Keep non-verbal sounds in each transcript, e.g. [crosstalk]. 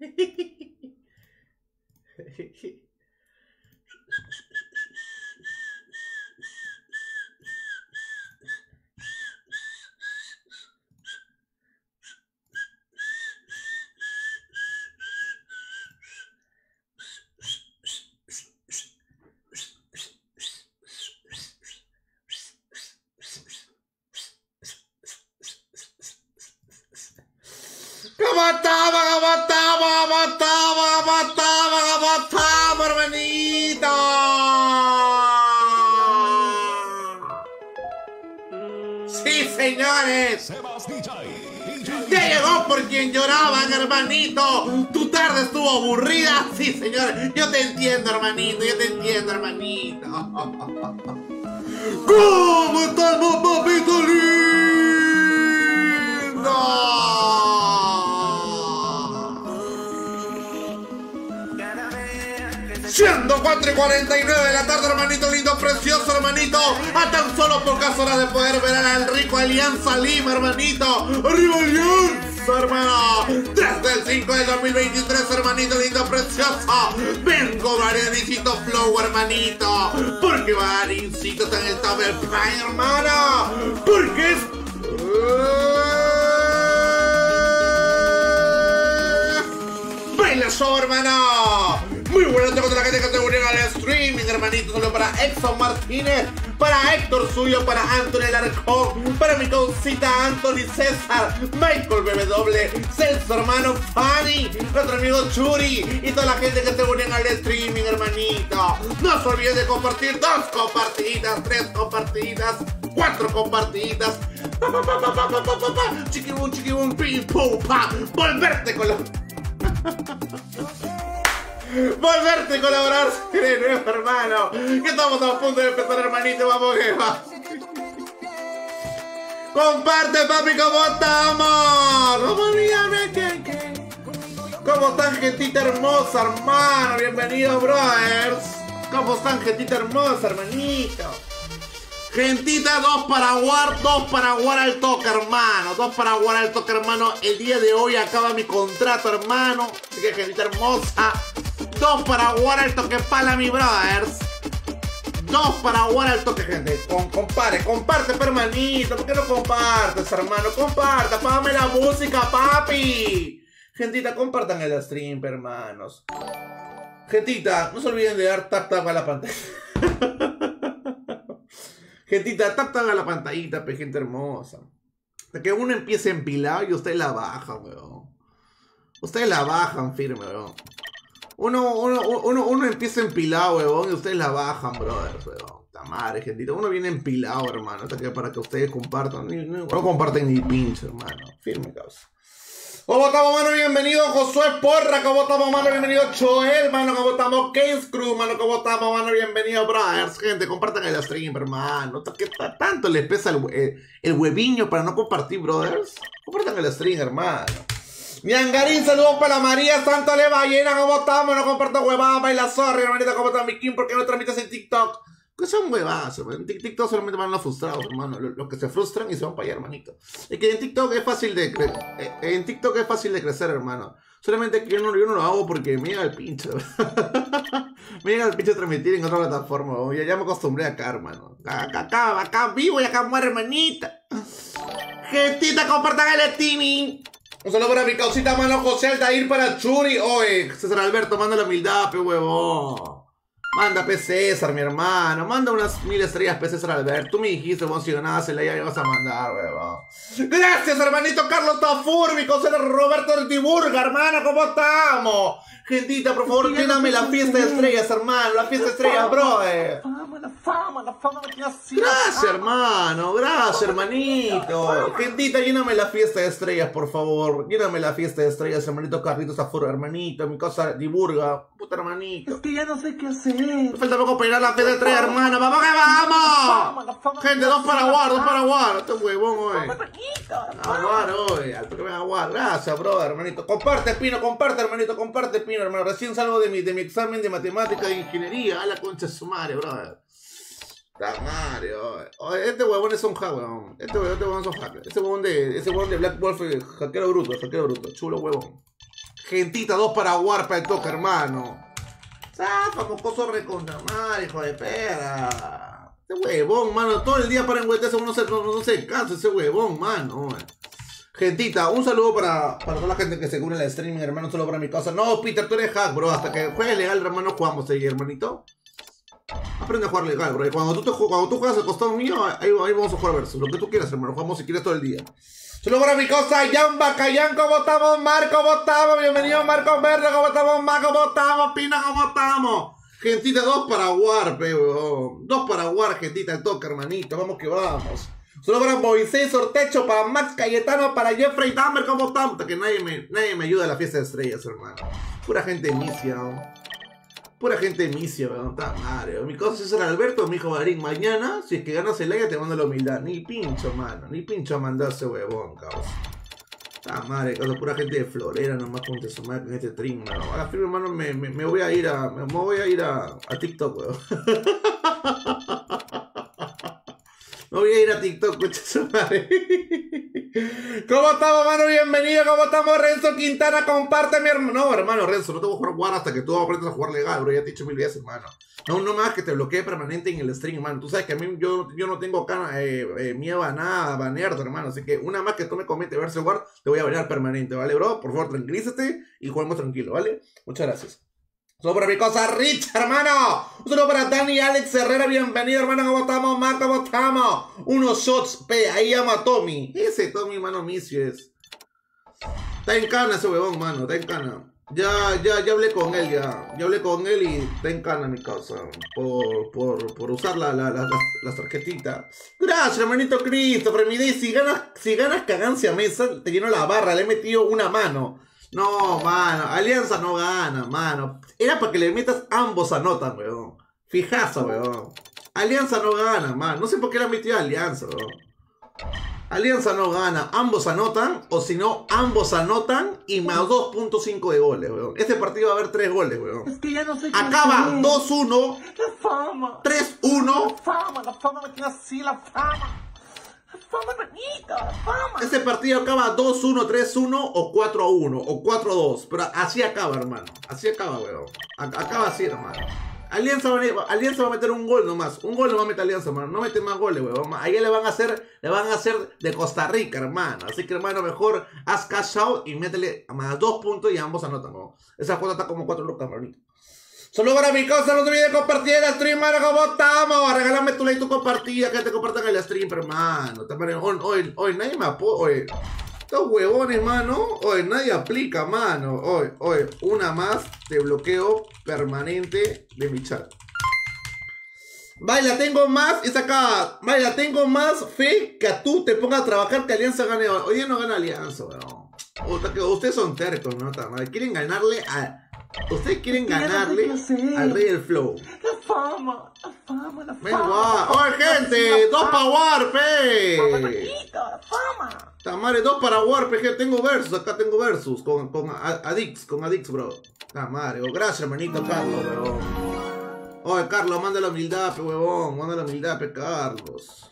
Hehehehe [laughs] por quien lloraban, hermanito. Tu tarde estuvo aburrida. Sí, señores. Yo te entiendo, hermanito. Yo te entiendo, hermanito. ¿Cómo estamos, papito lindo? Siendo 4 y 49 de la tarde, hermanito lindo, precioso, hermanito. A tan solo pocas horas de poder ver al rico Alianza Lima, hermanito. ¡Arriba Alianza, hermano! 3 del 5 del 2023, hermanito lindo, precioso. Vengo, Marianicito Flow, hermanito. Porque Marincito está en el top del Prime, hermano. Porque es... ¡Baila show, hermano! Muy buenas tardes a la gente que se unió al streaming, hermanito. Solo para Exxon Martínez, para Héctor Suyo, para Anthony Larcón, para mi concita Anthony César, Michael BW, Celso hermano Fanny, nuestro amigo Churi y toda la gente que se unió al streaming, hermanito. No se olviden de compartir dos compartidas, tres compartidas, cuatro compartidas. Pa, pa, pa, pa, pa, Chiquibum, chiquibum, pim, pum, pa. Volverte con la... [laughs] Volverte a colaborar de nuevo, hermano. Que estamos a punto de empezar, hermanito. Vamos, que va. Comparte, papi, ¿cómo estamos? ¿Cómo están, gentita hermosa, hermano? Bienvenidos, brothers. ¿Cómo están, gentita hermosa, hermanito? Gentita, dos para War, dos para War al toque, hermano. Dos para War al toque, hermano. El día de hoy acaba mi contrato, hermano. Así que, gentita hermosa. Dos para War al toque, pala, mi brothers. Dos para War al toque, gente. Con, compare, comparte, hermanito. ¿Por qué no compartes, hermano? Comparta, págame la música, papi. Gentita, compartan el stream, hermanos. Gentita, no se olviden de dar tap tap a la pantalla. [laughs] Gentita, tap tap a la pantallita, pe, gente hermosa. Que uno empiece empilado y ustedes la bajan, weón. Ustedes la bajan firme, weón. Uno, uno, uno, uno empieza empilado, weón, y ustedes la bajan, brothers, weón. Ta madre, gentita. Uno viene empilado, hermano. Hasta que para que ustedes compartan. No comparten ni pinche, hermano. Firme, causa. ¿Cómo estamos, mano? Bienvenido Josué Porra. ¿Cómo estamos, mano? Bienvenido Joel, mano. ¿Cómo estamos? Case Crew, mano. ¿Cómo estamos, mano? Bienvenido, brothers. Gente, compartan el stream, hermano. ¿Qué ta- tanto les pesa el, el, el hueviño para no compartir, brothers? Compartan el stream, hermano. Mi angarín, saludos para María Santo Le Ballena. ¿Cómo estamos? No comparto huevadas, baila sorry, hermanita. ¿Cómo está mi Kim? ¿Por qué no transmites en TikTok? Que son huevadas, hermano. En TikTok solamente van los frustrados, hermano. Los, que se frustran y se van para allá, hermanito. Es que en TikTok es fácil de eh, En TikTok es fácil de crecer, hermano. Solamente que yo no, lo hago porque me llega el pinche. [laughs] me llega el pinche transmitir en otra plataforma. Ya, me acostumbré acá, hermano. Acá, acá, acá vivo y acá muere, hermanita. Gentita, compartan el streaming. Un saludo para mi causita, mano José Aldair para Churi. Oye, César Alberto, manda la humildad, pe huevón. Manda P. César, mi hermano. Manda unas mil estrellas, P. César Alberto. Tú me dijiste, vos si ganabas el ya ibas a mandar, huevón. Gracias, hermanito Carlos Tafur, mi consejero Roberto Ortiburga, hermano, ¿cómo estamos? Gentita, por favor, lléname la fiesta de estrellas, hermano. La fiesta de estrellas, brother. fama, la fama, la fama que así. Gracias, hermano. Gracias, hermanito. Gentita, lléname la fiesta de estrellas, por favor. Lléname la fiesta de estrellas, hermanito Carlitos Afuro, hermanito. Mi cosa Diburga. Puta, hermanito. Es que ya no sé qué hacer. Me falta poco para ir a la fiesta de estrellas, hermano. ¡Vamos que vamos! Gente, dos para Guar, dos para Guar. Este huevón, hoy. Aguar, hoy. Alto que me aguar. Gracias, brother, hermanito. Comparte, Pino, comparte, hermanito. Comparte, Pino, hermano. Recién salgo de mi, de mi examen de matemática e ingeniería. A la concha de su madre, brother. Oye, Este huevón es un hack, huevón. Este huevón, este huevón es un hacker. Ese huevón de, ese huevón de Black Wolf es hackero bruto, hackero bruto. Chulo huevón. Gentita, dos para Warpa el toque, hermano. Zafa, mocoso recontra madre, hijo de perra. Ese huevón, mano. Todo el día para enguetearse uno se, no, no se cansa ese huevón, mano. Gentita, un saludo para, para toda la gente que se al streaming, hermano. Saludo para mi casa. No, Peter, tú eres hack, bro. Hasta que juegues legal, hermano, jugamos ahí, hermanito. Aprende a jugar legal, bro. Cuando tú, te, cuando tú juegas al costado mío, ahí, ahí vamos a jugar versus. Lo que tú quieras, hermano. Jugamos si quieres todo el día. Solo para mi cosa, Jan Bacayán, ¿cómo estamos? Marco, ¿cómo estamos? Bienvenido, Marco Verde, ¿cómo estamos? Marco, ¿cómo estamos? Pina, ¿cómo estamos? Gentita, dos para War, weón. Dos para War, gentita, el toque, hermanito. Vamos que vamos. Solo para Moisés Ortecho, para Max Cayetano, para Jeffrey Dahmer, ¿cómo estamos? Que nadie me, nadie me ayuda a la fiesta de estrellas, hermano. Pura gente weón. Pura gente misia, weón. Está madre. Mi cosa es César Alberto, mi hijo Marín. Mañana, si es que ganas el aire, te mando la humildad. Ni pincho, mano. Ni pincho mandarse huevón, causa. Está madre, causa. Pura gente de florera nomás con su madre en este stream, mano. Ahora, firme, hermano, me, voy a ir a. Me voy a ir a, a TikTok, weón. [laughs] Me voy a ir a TikTok, [laughs] madre. ¿Cómo estamos, mano? Bienvenido. ¿Cómo estamos, Renzo Quintana? Comparte, mi hermano. No, hermano, Renzo, no te voy a jugar hasta que tú aprendas a jugar legal, bro. Ya te he dicho mil veces, hermano. No, no más que te bloquee permanente en el stream, hermano. Tú sabes que a mí yo, yo no tengo cana, eh, eh, miedo a nada, banearte, hermano. Así que una más que tú me comete verse War, te voy a banear permanente, ¿vale, bro? Por favor, tranquilízate y juguemos tranquilo, ¿vale? Muchas gracias. Solo para mi cosa, Rich, hermano. Un para Dani Alex Herrera. Bienvenido, hermano. ¿Cómo estamos, Mac? ¿Cómo estamos? Unos shots, P. Ahí llama a Tommy. Ese Tommy, mano, misio es. Está en cana ese huevón, mano. Está en cana. Ya, ya, ya hablé con él, ya. Ya hablé con él y está en cana mi causa. Por, por, por usar la, la, tarjetitas. Gracias, hermanito Christopher. Mi day, si ganas, si ganas cagancia mesa, te lleno la barra. Le he metido una mano. No, mano. Alianza no gana, mano. Era para que le metas ambos anotan, weón. Fijazo, weón. Alianza no gana, mano. No sé por qué le han metido a Alianza, weón. Alianza no gana. Ambos anotan. O si no, ambos anotan. Y más 2.5 de goles, weón. Este partido va a haber 3 goles, weón. Es que ya no sé qué Acaba hacer. 2-1, La fama. 3-1. La fama, la fama me tiene así, la fama. Hermanita, la fama. Este partido acaba 2-1, 3-1 o 4-1 o 4-2. Pero así acaba, hermano. Así acaba, weón. Ac- Acaba así, hermano. Alianza va, a, Alianza va a meter un gol nomás. Un gol no va a meter Alianza, hermano. No mete más goles, weón. Ahí le van a hacer, le van a hacer de Costa Rica, hermano. Así que, hermano, mejor haz cash out y métele más dos puntos y ambos anotan, weón. Esa cuota está como 4 lucas, hermanito. Solo para mi cosa, no te olvides de compartir el stream, mano, ¿cómo estamos? Regálame tu like, tu compartida, que te compartan el stream, hermano. Hoy, hoy, hoy nadie me apoya. Estos huevones, mano, hoy nadie aplica, mano. Hoy, hoy, una más de bloqueo permanente de mi chat. Vaya, tengo más, y acá, vaya, tengo más fe que a tú te pongas a trabajar que Alianza gane hoy. No gana Alianza, weón. Ustedes son tercos, ¿no? Quieren ganarle a... Ustedes quieren ganarle al rey del flow. La fama, la fama, la fama. Oye, gente, dos para War, pe. Hermanita, la fama. Tamare, dos para War, pe, que tengo versus, acá tengo versus con, con Adix, con Adix, bro. Tamare, oh, gracias, hermanito Carlos, weón. Oye, Carlos, manda la humildad, pe, huevón. Manda la humildad, pe, Carlos.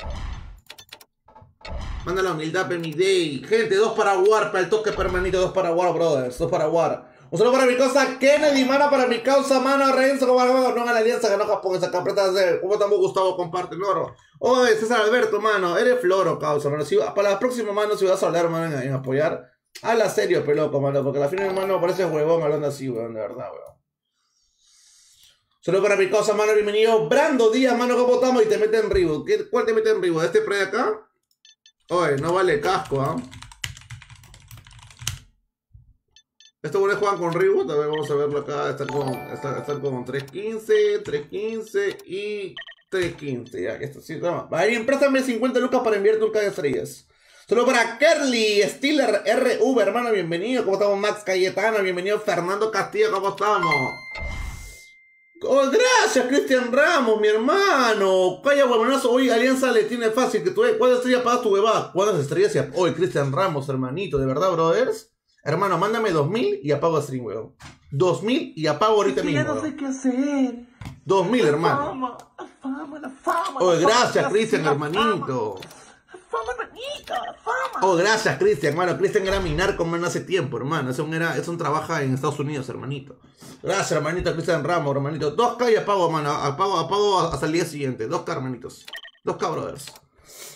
Manda la humildad, pe, mi day. Gente, dos para War, para el toque permanente, dos para War, brothers. Dos para War. Un saludo para mi causa Kennedy, mano, para mi causa, mano, Renzo, como no la alianza, ganó Japón, esa campeota de ¿Cómo estamos, Gustavo? Comparte, loro. Oye, César Alberto, mano, eres floro, causa, mano. Para la próxima, mano, si vas a hablar, mano, en, en apoyar, habla serio, peloco, mano, porque al final, mano, parece huevón hablando así, weón, de verdad, weón. Solo para mi causa, mano, bienvenido. Brando Díaz, mano, ¿cómo estamos? Y te meten en. ¿Qué- ¿Cuál te mete en Rivo? ¿Este pre acá? Oye, no vale casco, ¿ah? Estos buenos juegan con Reboot. A ver, vamos a verlo acá. Están con, están, están con 3.15, 3.15 y 3.15. Ya, esto sí, toma. Vayan, préstame 50 lucas para enviarte un K de estrellas. Solo para Kerly, Stiller RV, hermano, bienvenido. ¿Cómo estamos, Max Cayetano? Bienvenido, Fernando Castillo, ¿cómo estamos? Oh, gracias, Cristian Ramos, mi hermano. Calla, huevonazo. Hoy Alianza le tiene fácil. que tú, ¿Cuántas estrellas pagas tu bebá? ¿Cuántas estrellas? Hoy, Cristian Ramos, hermanito. ¿De verdad, brothers? Hermano, mándame 2000 y apago stream, weón. 2000 y apago ahorita Es que ya mismo. no sé qué hacer. 2000, La hermano. fama, la fama, la fama. Fama, gracias, Cristian, hermanito. La fama bonita, la fama. Oh, gracias, Cristian, hermano. Cristian era minar como hace tiempo, hermano. Es un, era, es un trabaja en Estados Unidos, hermanito. Gracias, hermanito, Cristian Ramos, hermanito. 2K y apago, hermano. Apago, apago hasta el día siguiente. 2K, hermanitos. 2K, brothers.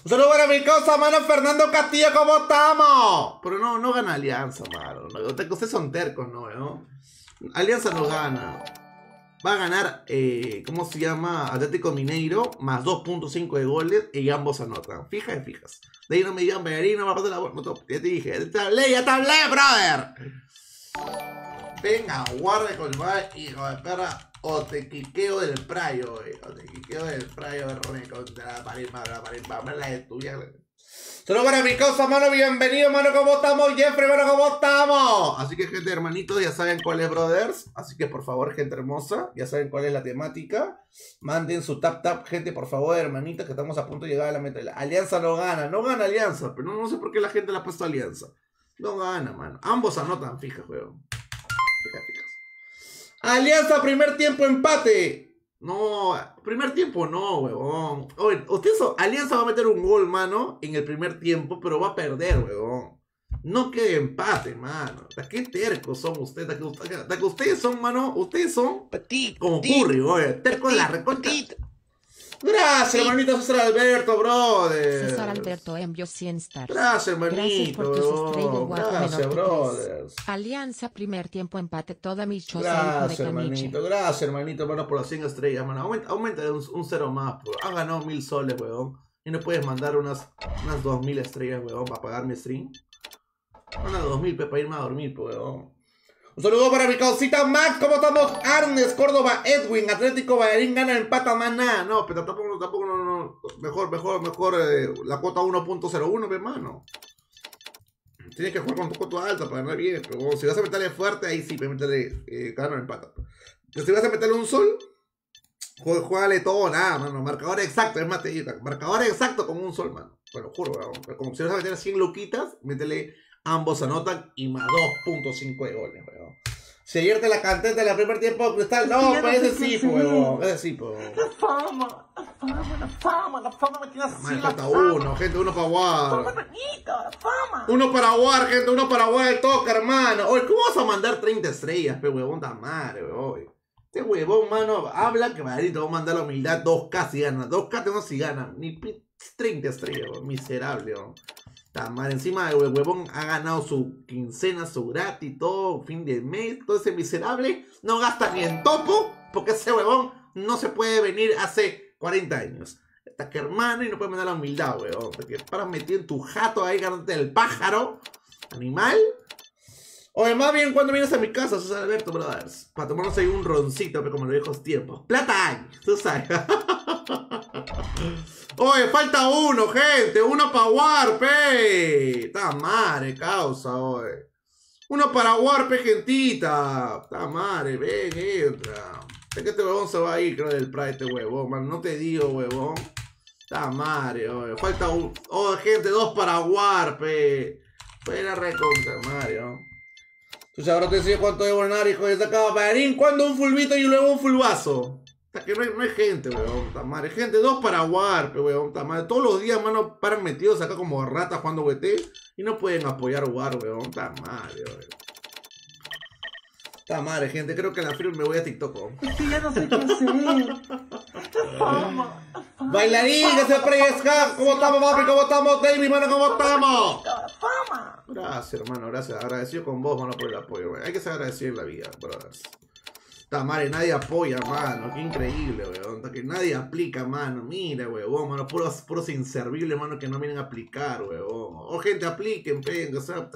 Un saludo para mi cosa, mano. Fernando Castillo, ¿cómo estamos? Pero no, no gana Alianza, mano. Ustedes son tercos, ¿no? ¿no? Alianza no gana. Va a ganar, eh, ¿cómo se llama? Atlético Mineiro, más 2.5 de goles y ambos anotan. Fijas y fijas. De ahí no me digan Bellarino, va a pasar la. No, ya te dije, ya te hablé, ya te hablé, brother. Venga, guarde con el hijo de perra. O te quiqueo del prayo. O te quiqueo del prayo, de contra la pared, la pared, la de tuya. Solo para mi cosa, mano, bienvenido, mano, ¿cómo estamos? Jeffrey, mano, ¿cómo estamos? Así que, gente, hermanitos, ya saben cuál es Brothers. Así que, por favor, gente hermosa, ya saben cuál es la temática. Manden su tap tap, gente, por favor, hermanitas, que estamos a punto de llegar a la meta. La Alianza no gana, no gana Alianza, pero no, sé por qué la gente le ha puesto Alianza. No gana, mano. Ambos anotan, fija, juego. Fijas. Alianza, primer tiempo, empate. No, primer tiempo no, huevón. Oye, usted Alianza va a meter un gol, mano, en el primer tiempo, pero va a perder, huevón. No que empate, mano. ¿Qué tercos son ustedes? que, ustedes son, mano, ustedes son petit, como Curry, oye. Tercos de la reconcha. Gracias, hermanito César Alberto, brother. César Alberto envió 100 stars. Gracias, hermanito. Gracias por tus estrellas, Gracias, brothers. Alianza, primer tiempo, empate, toda mi choza, Gracias, hermanito. Gracias, hermanito, hermano, por las 100 estrellas, mano. Aumenta, aumenta un, un, cero más, bro. Ha ganado mil soles, weón. Y no puedes mandar unas, unas 2000 estrellas, weón, para pagar mi stream. Unas 2000, para irme a dormir, weón. Un saludo para mi causita Max, ¿cómo estamos? Arnes, Córdoba, Edwin, Atlético, Bayarín, gana, empata, más nada. No, pero tampoco, tampoco, no, no. Mejor, mejor, mejor eh, la cuota 1.01, hermano. Tienes que jugar con tu cuota alta para ganar bien. Pero si vas a meterle fuerte, ahí sí, meterle, eh, gana empata. Pero si vas a meterle un sol, juegale todo, nada, mano. Marcador exacto, es matellita. Marcador exacto con un sol, mano. Bueno, juro, Como si vas a meter 100 luquitas, métele Ambos anotan y más 2.5 de goles, weón. Si ayer te la canté de la primer tiempo cristal, no, pues ese sí, weón. Ese sí, weón. La fama, la fama, la fama, la fama me tiene así. Falta uno, gente, uno para. Fama bonita, la fama. Uno para War, gente, uno para War, el toca, hermano. Oye, ¿cómo vas a mandar 30 estrellas, pe huevón, da madre, weón? Este huevón, mano, habla que Madrid te va a mandar la humildad 2K si gana. 2K no si gana. Ni 30 estrellas, weón. Miserable, weón. Mal encima el huevón ha ganado su quincena, su gratis, todo, fin de mes, todo ese miserable, no gasta ni en topo, porque ese huevón no se puede venir hace 40 años. Está que hermano y no puede mandar la humildad, huevón. Porque para meter en tu jato ahí, ganarte el pájaro, animal. Oye, más bien cuando vienes a mi casa, Susana Alberto Brothers, para tomarnos ahí un roncito, como en los viejos tiempos. Plata hay. [laughs] Oye, falta uno, gente. Uno para Warpe. Está madre, causa, oye. Uno para Warpe, gentita. Está madre, ven, entra. Es que este huevón se va a ir, creo, del Pride, este huevón. No te digo, huevón. Está madre, oye. Falta un. Oh, gente, dos para Warpe. Fuera recontra, Mario. Entonces ahora te decía cuánto debo ganar, hijo de esa cabarín. ¿Cuándo un fulbito y luego un fulbazo? que no hay, gente, weón, madre. Gente, dos para Warp, weón, madre. Todos los días, mano, paran metidos acá como ratas jugando WT y no pueden apoyar War, weón. Está madre, weón. Está madre, gente. Creo que en la firma me voy a TikTok, weón. ya no sé qué hacer. Bailarín, que se presta. ¿Cómo estamos, papi? ¿Cómo estamos, David, mano? ¿Cómo estamos? Gracias, hermano. Gracias. Agradecido con vos, mano, por el apoyo, weón. Hay que ser agradecido en la vida, brothers. Está madre, nadie apoya, mano. Qué increíble, weón. Que nadie aplica, mano. Mira, weón, mano. Puros, puros inservibles, mano, que no vienen a aplicar, weón. O oh, gente, apliquen, venga, o sea.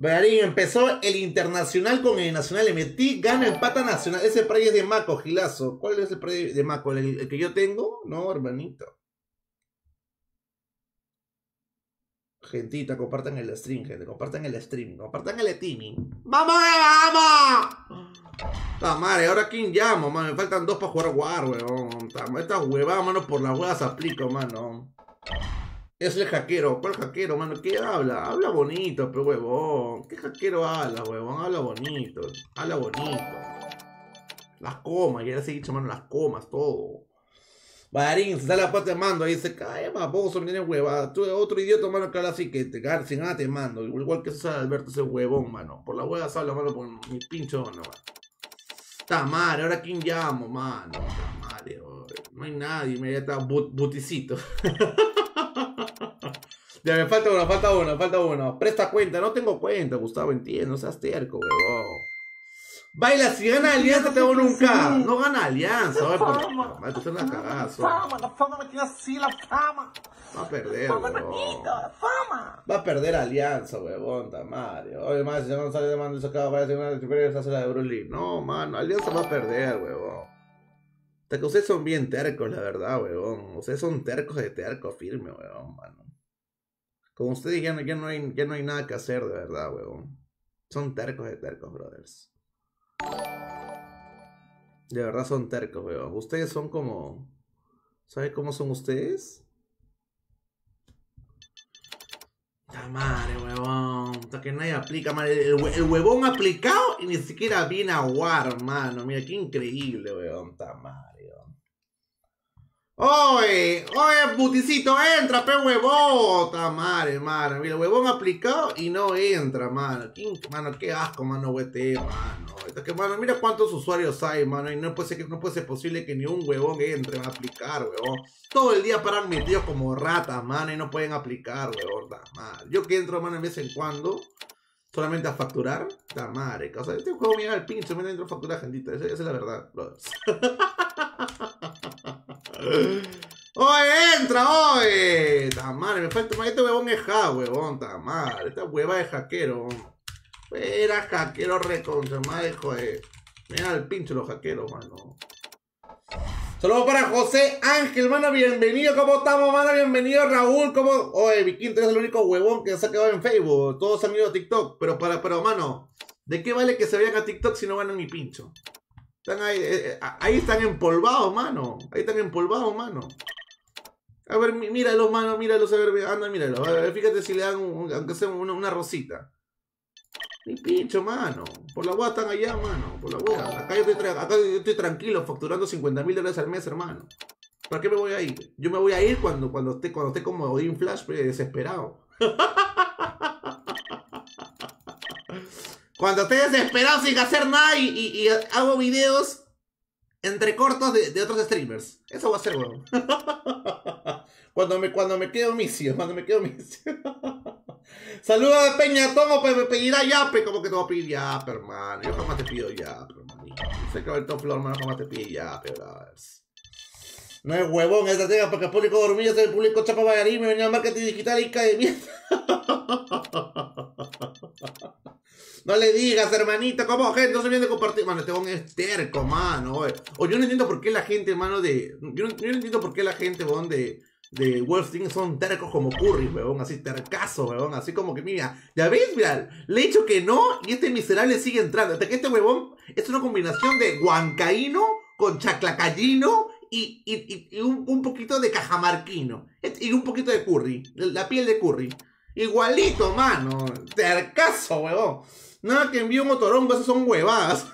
Empezó el internacional con el nacional. Le metí, gana, empata nacional. Ese play es de Maco, Gilazo. ¿Cuál es el play de Maco? ¿El, que yo tengo? No, hermanito. Gentita, compartan el stream, gente. Compartan el stream. Compartan el streaming. ¡Vamos, vamos! Ta madre, ahora quién llamo, mano. Me faltan dos para jugar War, weón. Esta huevada, mano, por las huevas aplico, mano. Es el hackero. ¿Cuál hackero, mano? ¿Qué habla? Habla bonito, pero huevón. ¿Qué hackero habla, huevón? Habla bonito. Habla bonito. Las comas, ya les he dicho, mano, las comas, todo. Barín, se sale la pata de mando, ahí dice, calla baboso, me tienes huevada. Tú otro idiota, mano, que habla así que te sin nada te mando. Igual que César Alberto, ese huevón, mano. Por la hueva habla, mano, por mi pincho, mano. Está madre, ahora quién llamo, mano. No hay nadie, me ya está but- buticito. [laughs] ya me falta uno, falta uno, falta uno. Presta cuenta, no tengo cuenta, Gustavo, entiendo, no seas terco, huevón. Baila, si gana Alianza te un K. No gana Alianza, oye, por madre, tú una cagazo. Fama, la fama me tiene así, la fama. Va a perder, Fama huevón. bonita, la fama. Va a perder Alianza, huevón, Tamario. Oye, más, si no sale de mando y se acaba, parece una de superiores, hace la de Bruce. No, mano, Alianza va a perder, huevón. Hasta que ustedes son bien tercos, la verdad, huevón. Ustedes son tercos de terco firme, huevón, mano. Con ustedes ya no, ya, no hay, ya no hay nada que hacer, de verdad, huevón. Son tercos de tercos, brothers. De verdad son tercos, huevón. Ustedes son como... ¿Sabe cómo son ustedes? La madre, huevón. Hasta que nadie aplica, man. El, el huevón aplicado y ni siquiera viene a War, mano. Mira, qué increíble, huevón. Ta madre. Oye, oye, buticito, entra, pe huevón. Ta madre, mano. Mira, el huevón aplicado y no entra, mano. Mano, qué asco, mano, huete, mano. Hasta que, mano, mira cuántos usuarios hay, mano. Y no puede ser, no puede ser posible que ni un huevón entre a aplicar, huevón. Todo el día paran metidos como ratas, mano, y no pueden aplicar, madre. Yo que entro, mano, de vez en cuando, solamente a facturar, ta madre. O sea, este juego llega al pinche, me entro a facturar, gentita. Esa, esa es la verdad, brothers. [laughs] ¡Oye, entra, oye! Ta madre, me falta, este huevón es ja, huevón, ta madre. Esta hueva es hackero. Era hackero recontra, madre, joder. Mira el pinche los hackeros, mano. Saludos para José Ángel, mano, bienvenido, ¿cómo estamos, mano? Bienvenido, Raúl, ¿cómo? Oye, Viking, tú eres el único huevón que se ha quedado en Facebook, todos han ido a TikTok, pero para, pero, mano, ¿de qué vale que se vayan a TikTok si no van a mi pincho? Están ahí, eh, eh, ahí están empolvados, mano, ahí están empolvados, mano. A ver, mí- míralos, mano, míralos, a ver, anda, míralos, a ver, fíjate si le dan, un- aunque sea una, rosita. Mi pincho, mano. Por la hueá están allá, mano. Por la hueá. Acá yo estoy, acá yo estoy tranquilo, facturando 50 mil dólares al mes, hermano. ¿Para qué me voy a ir? Yo me voy a ir cuando, cuando, esté, cuando esté como Odin Flash, pues, desesperado. [laughs] cuando esté desesperado sin hacer nada y, y- y hago videos entre cortos de, de otros streamers. Eso va a ser, weón. [laughs] cuando, me, cuando me quedo misio, cuando me quedo misio. [laughs] Saludos de Peña Tomo, pues me pedirá yape. Como que te voy a pedir yape, hermano? Yo jamás te pido yape, hermanito. Sé que el top floor, hermano, jamás te pide yape, brothers. No es huevón, es estratega porque el público dormido, el público chapa bailarín, me venía a marketing digital y cae de mierda. [laughs] No le digas, hermanita, ¿cómo gente no se viene a compartir? Mano, este huevón es terco, mano. O yo no entiendo por qué la gente, mano, de. Yo no, entiendo por qué la gente, huevón, de. De Wolfstein son tercos como Curry, huevón, así tercazo, huevón, así como que, mira, ya ves, mira, le he dicho que no y este miserable sigue entrando. Hasta que este huevón es una combinación de huancaíno con chaclacayino y, y, y- y un, un poquito de cajamarquino. Y un poquito de curry, la piel de curry. Igualito, mano, tercazo, huevón. Nada que envío un motorongo, esas son huevadas.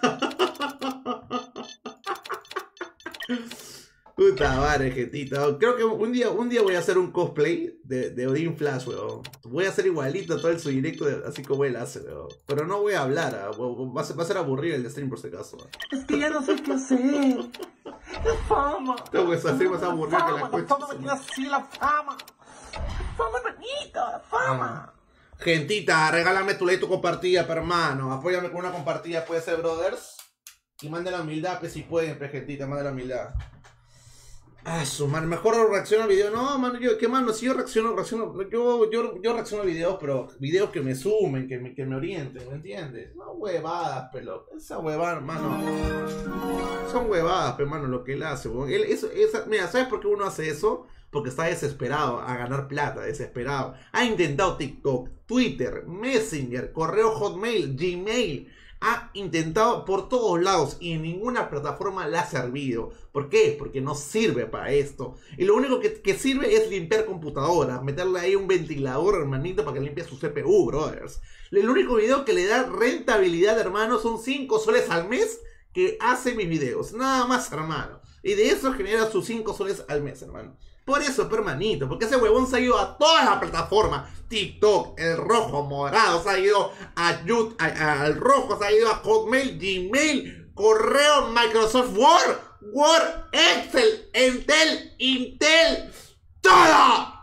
Puta madre, gentita. Creo que un día, un día voy a hacer un cosplay de, de Odin Flash, weón. Voy a hacer igualito todo el su directo, de- así como él hace, weón. Pero no voy a hablar, ah, va a ser, va a ser aburrido el stream por si acaso. ah. Es que ya no sé qué hacer. La fama. Tengo que hacer más aburrido que la concha La fama me tiene así, la fama. La fama bonita, la fama. Gentita, regálame tu like, tu compartida, hermano. Apóyame con una compartida, puede ser, brothers. Y mande la humildad, pues si pueden, pues, gentita, mande la humildad. Ah, su madre, mejor reacciono a videos. No, mano, yo, ¿qué mano? Si yo reacciono, reacciono, yo, yo, yo reacciono a videos, pero videos que me sumen, que me, que me orienten, ¿me entiendes? No huevadas, pero esa huevada, hermano. Son huevadas, pero hermano, lo que él hace. Él, eso, esa- mira, ¿sabes por qué uno hace eso? Porque está desesperado a ganar plata, desesperado. Ha intentado TikTok, Twitter, Messenger, correo Hotmail, Gmail. Ha intentado por todos lados y en ninguna plataforma le ha servido. ¿Por qué? Porque no sirve para esto. Y lo único que, sirve es limpiar computadoras, meterle ahí un ventilador, hermanito, para que limpie su CPU, brothers. El único video que le da rentabilidad, hermano, son 5 soles al mes que hace mis videos. Nada más, hermano. Y de eso genera sus 5 soles al mes, hermano. Por eso, hermanito, porque ese huevón se ha ido a todas las plataformas. TikTok, el rojo, morado, se ha ido a YouTube, al rojo, se ha ido a Hotmail, Gmail, correo, Microsoft Word, Word, Excel, Intel, Intel, todo.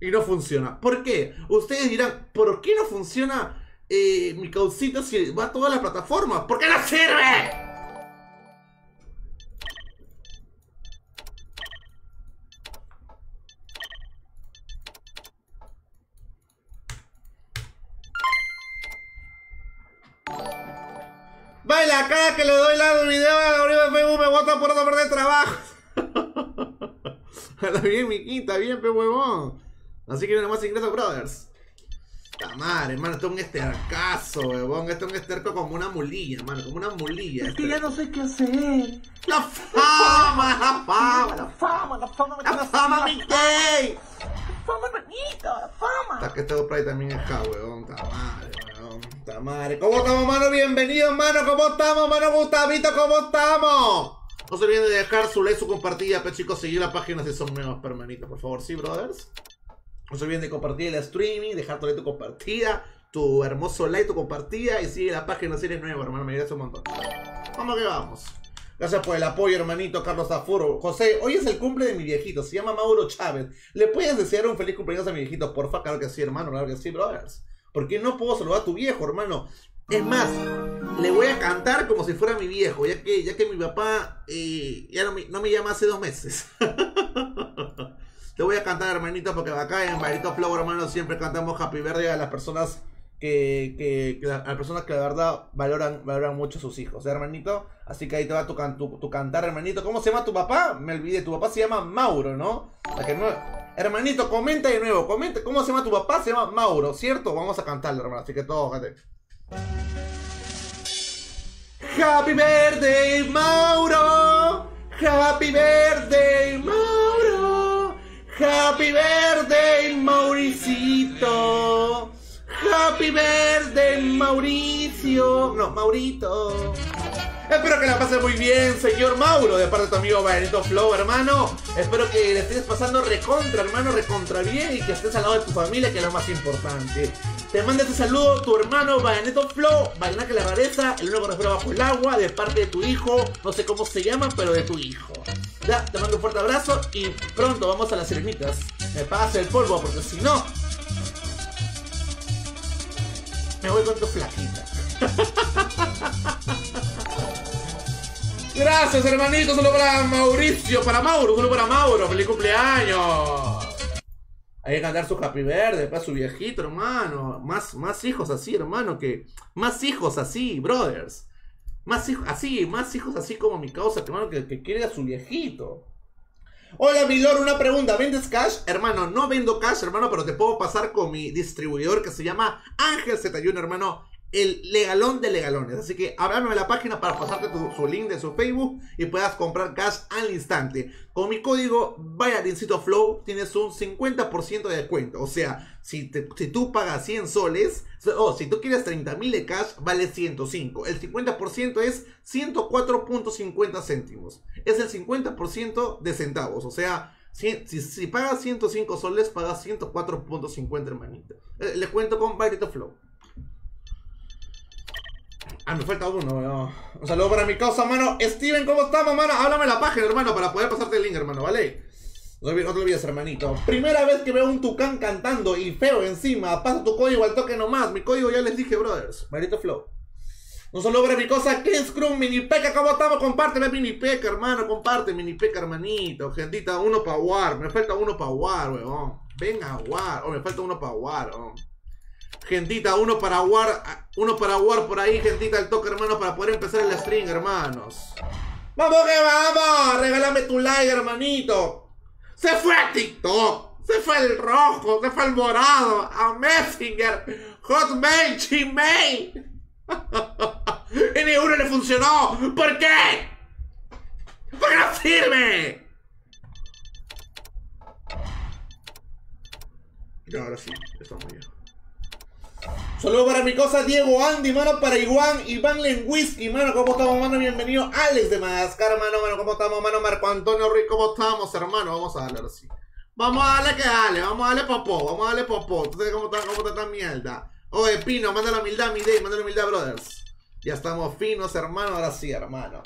Y no funciona. ¿Por qué? Ustedes dirán, ¿por qué no funciona eh, mi causita si va a todas las plataformas? ¿Por qué no sirve? Baila cada que le doy al video arriba de Facebook me vota por no perder trabajo. [laughs] Está bien, Miquita, bien, pe huevón. Así que viene más ingresos, brothers. La madre, hermano, esto es un estercazo, huevón. Esto es un esterco como una mulilla, hermano, como una mulilla. Es que ya no sé qué hacer. La fama, la fama, La fama, la fama me la tiene fama, así, mi la gay. fama bonita, la fama. Hasta que este play también acá, weón. Ta madre, weón. Ta madre. ¿Cómo estamos, mano? Bienvenidos, mano. ¿Cómo estamos, mano? Gustavito, ¿cómo estamos? No se olviden de dejar su like, su compartida, pero chicos, seguir la página si son nuevos, hermanito, por favor, sí, brothers. No se olviden de compartir el streaming, dejar tu like, tu compartida, tu hermoso like, tu compartida y sigue la página si eres nuevo, hermano. Me agradece un montón. Vamos que vamos. Gracias por el apoyo, hermanito Carlos Zafuro. José, hoy es el cumple de mi viejito, se llama Mauro Chávez. ¿Le puedes desear un feliz cumpleaños a mi viejito? Porfa, claro que sí, hermano, claro que sí, brothers. Porque no puedo saludar a tu viejo, hermano. Es más, le voy a cantar como si fuera mi viejo, ya que, ya que mi papá eh, ya no me, no me llama hace dos meses. [laughs] Le voy a cantar, hermanito, porque acá en Bailito Flow, hermano, siempre cantamos Happy Birthday a las personas que, a personas que la verdad valoran, valoran mucho a sus hijos, ¿eh, hermanito? Así que ahí te va tu, can- tu, tu cantar, hermanito. ¿Cómo se llama tu papá? Me olvidé, tu papá se llama Mauro, ¿no? Hermanito, comenta de nuevo, comenta. ¿Cómo se llama tu papá? Se llama Mauro, ¿cierto? Vamos a cantarlo, hermano. Así que todos, gente. Happy birthday, Mauro. Happy birthday, Mauro. Happy birthday, Mauricito. Happy birthday, Mauricio. No, Maurito. Espero que la pases muy bien, señor Mauro, de parte de tu amigo Benito Flow, hermano. Espero que le estés pasando recontra, hermano, recontra bien y que estés al lado de tu familia, que es lo más importante. Te manda este saludo tu hermano Bayaneto Flow, Bayana que la rareza, el único que bajo el agua, de parte de tu hijo, no sé cómo se llama, pero de tu hijo. Ya, te mando un fuerte abrazo y pronto vamos a las sirenitas. Me pagas el polvo, porque si no, me voy con tu flaquita. Gracias, hermanito. Solo para Mauricio, para Mauro, solo para Mauro. ¡Feliz cumpleaños! Hay que cantar su happy verde para su viejito, hermano. Más, más hijos así, hermano, que. Más hijos así, brothers. Más hijos así, más hijos así como mi causa, hermano, que quiere a su viejito. Hola, mi lord, una pregunta. ¿Vendes cash? Hermano, no vendo cash, hermano, pero te puedo pasar con mi distribuidor que se llama Ángel Z1, hermano. El legalón de legalones. Así que háblame la página para pasarte tu, su link de su Facebook y puedas comprar cash al instante. Con mi código Bayarincito Flow tienes un 50% de descuento. O sea, si, si tú pagas 100 soles, o si tú quieres 30 mil de cash, vale 105. El 50% es 104.50 céntimos. Es el 50% de centavos. O sea, si, si, si pagas 105 soles, pagas 104.50, hermanito. Eh, les cuento con Bayrito Flow. Ah, me falta uno, weón. Un saludo para mi causa, mano. Steven, ¿cómo estamos, mano? Háblame la página, hermano, para poder pasarte el link, hermano, ¿vale? No te olvides- hermanito. Primera vez que veo un tucán cantando y feo encima. Pasa tu código al toque nomás. Mi código ya les dije, brothers. Marito Flow. Un saludo para mi cosa, Ken Scrum, Mini Peca, ¿cómo estamos? Compárteme Mini Peca, hermano, comparte Mini Peca, hermanito. Gentita, uno para War, me falta uno para War, weón. Venga, War, oh, me falta uno para War, weón. Gentita, uno para War, uno para War por ahí, gentita, el toque, hermano, para poder empezar el string, hermanos. ¡Vamos que vamos! Regálame tu like, hermanito. Se fue a TikTok, se fue el rojo, se fue el morado, a Messenger, Hotmail, Gmail. [laughs] y ni uno le funcionó. ¿Por qué? ¿Por qué no sirve? Y ahora sí, estamos bien. Saludos para mi cosa Diego Andy, mano, para Iguan, Iván Lenguisky, mano, ¿cómo estamos, mano? Bienvenido, Alex de Madagascar, mano, mano, ¿cómo estamos, mano? Marco Antonio Ruiz, ¿cómo estamos, hermano? Vamos a darle así. Vamos a darle que dale, vamos a darle popó, vamos a darle popó. ¿Tú sabes cómo está, cómo está esta mierda? Oye, Pino, manda la humildad, mi day, manda la humildad, brothers. Ya estamos finos, hermano, ahora sí, hermano.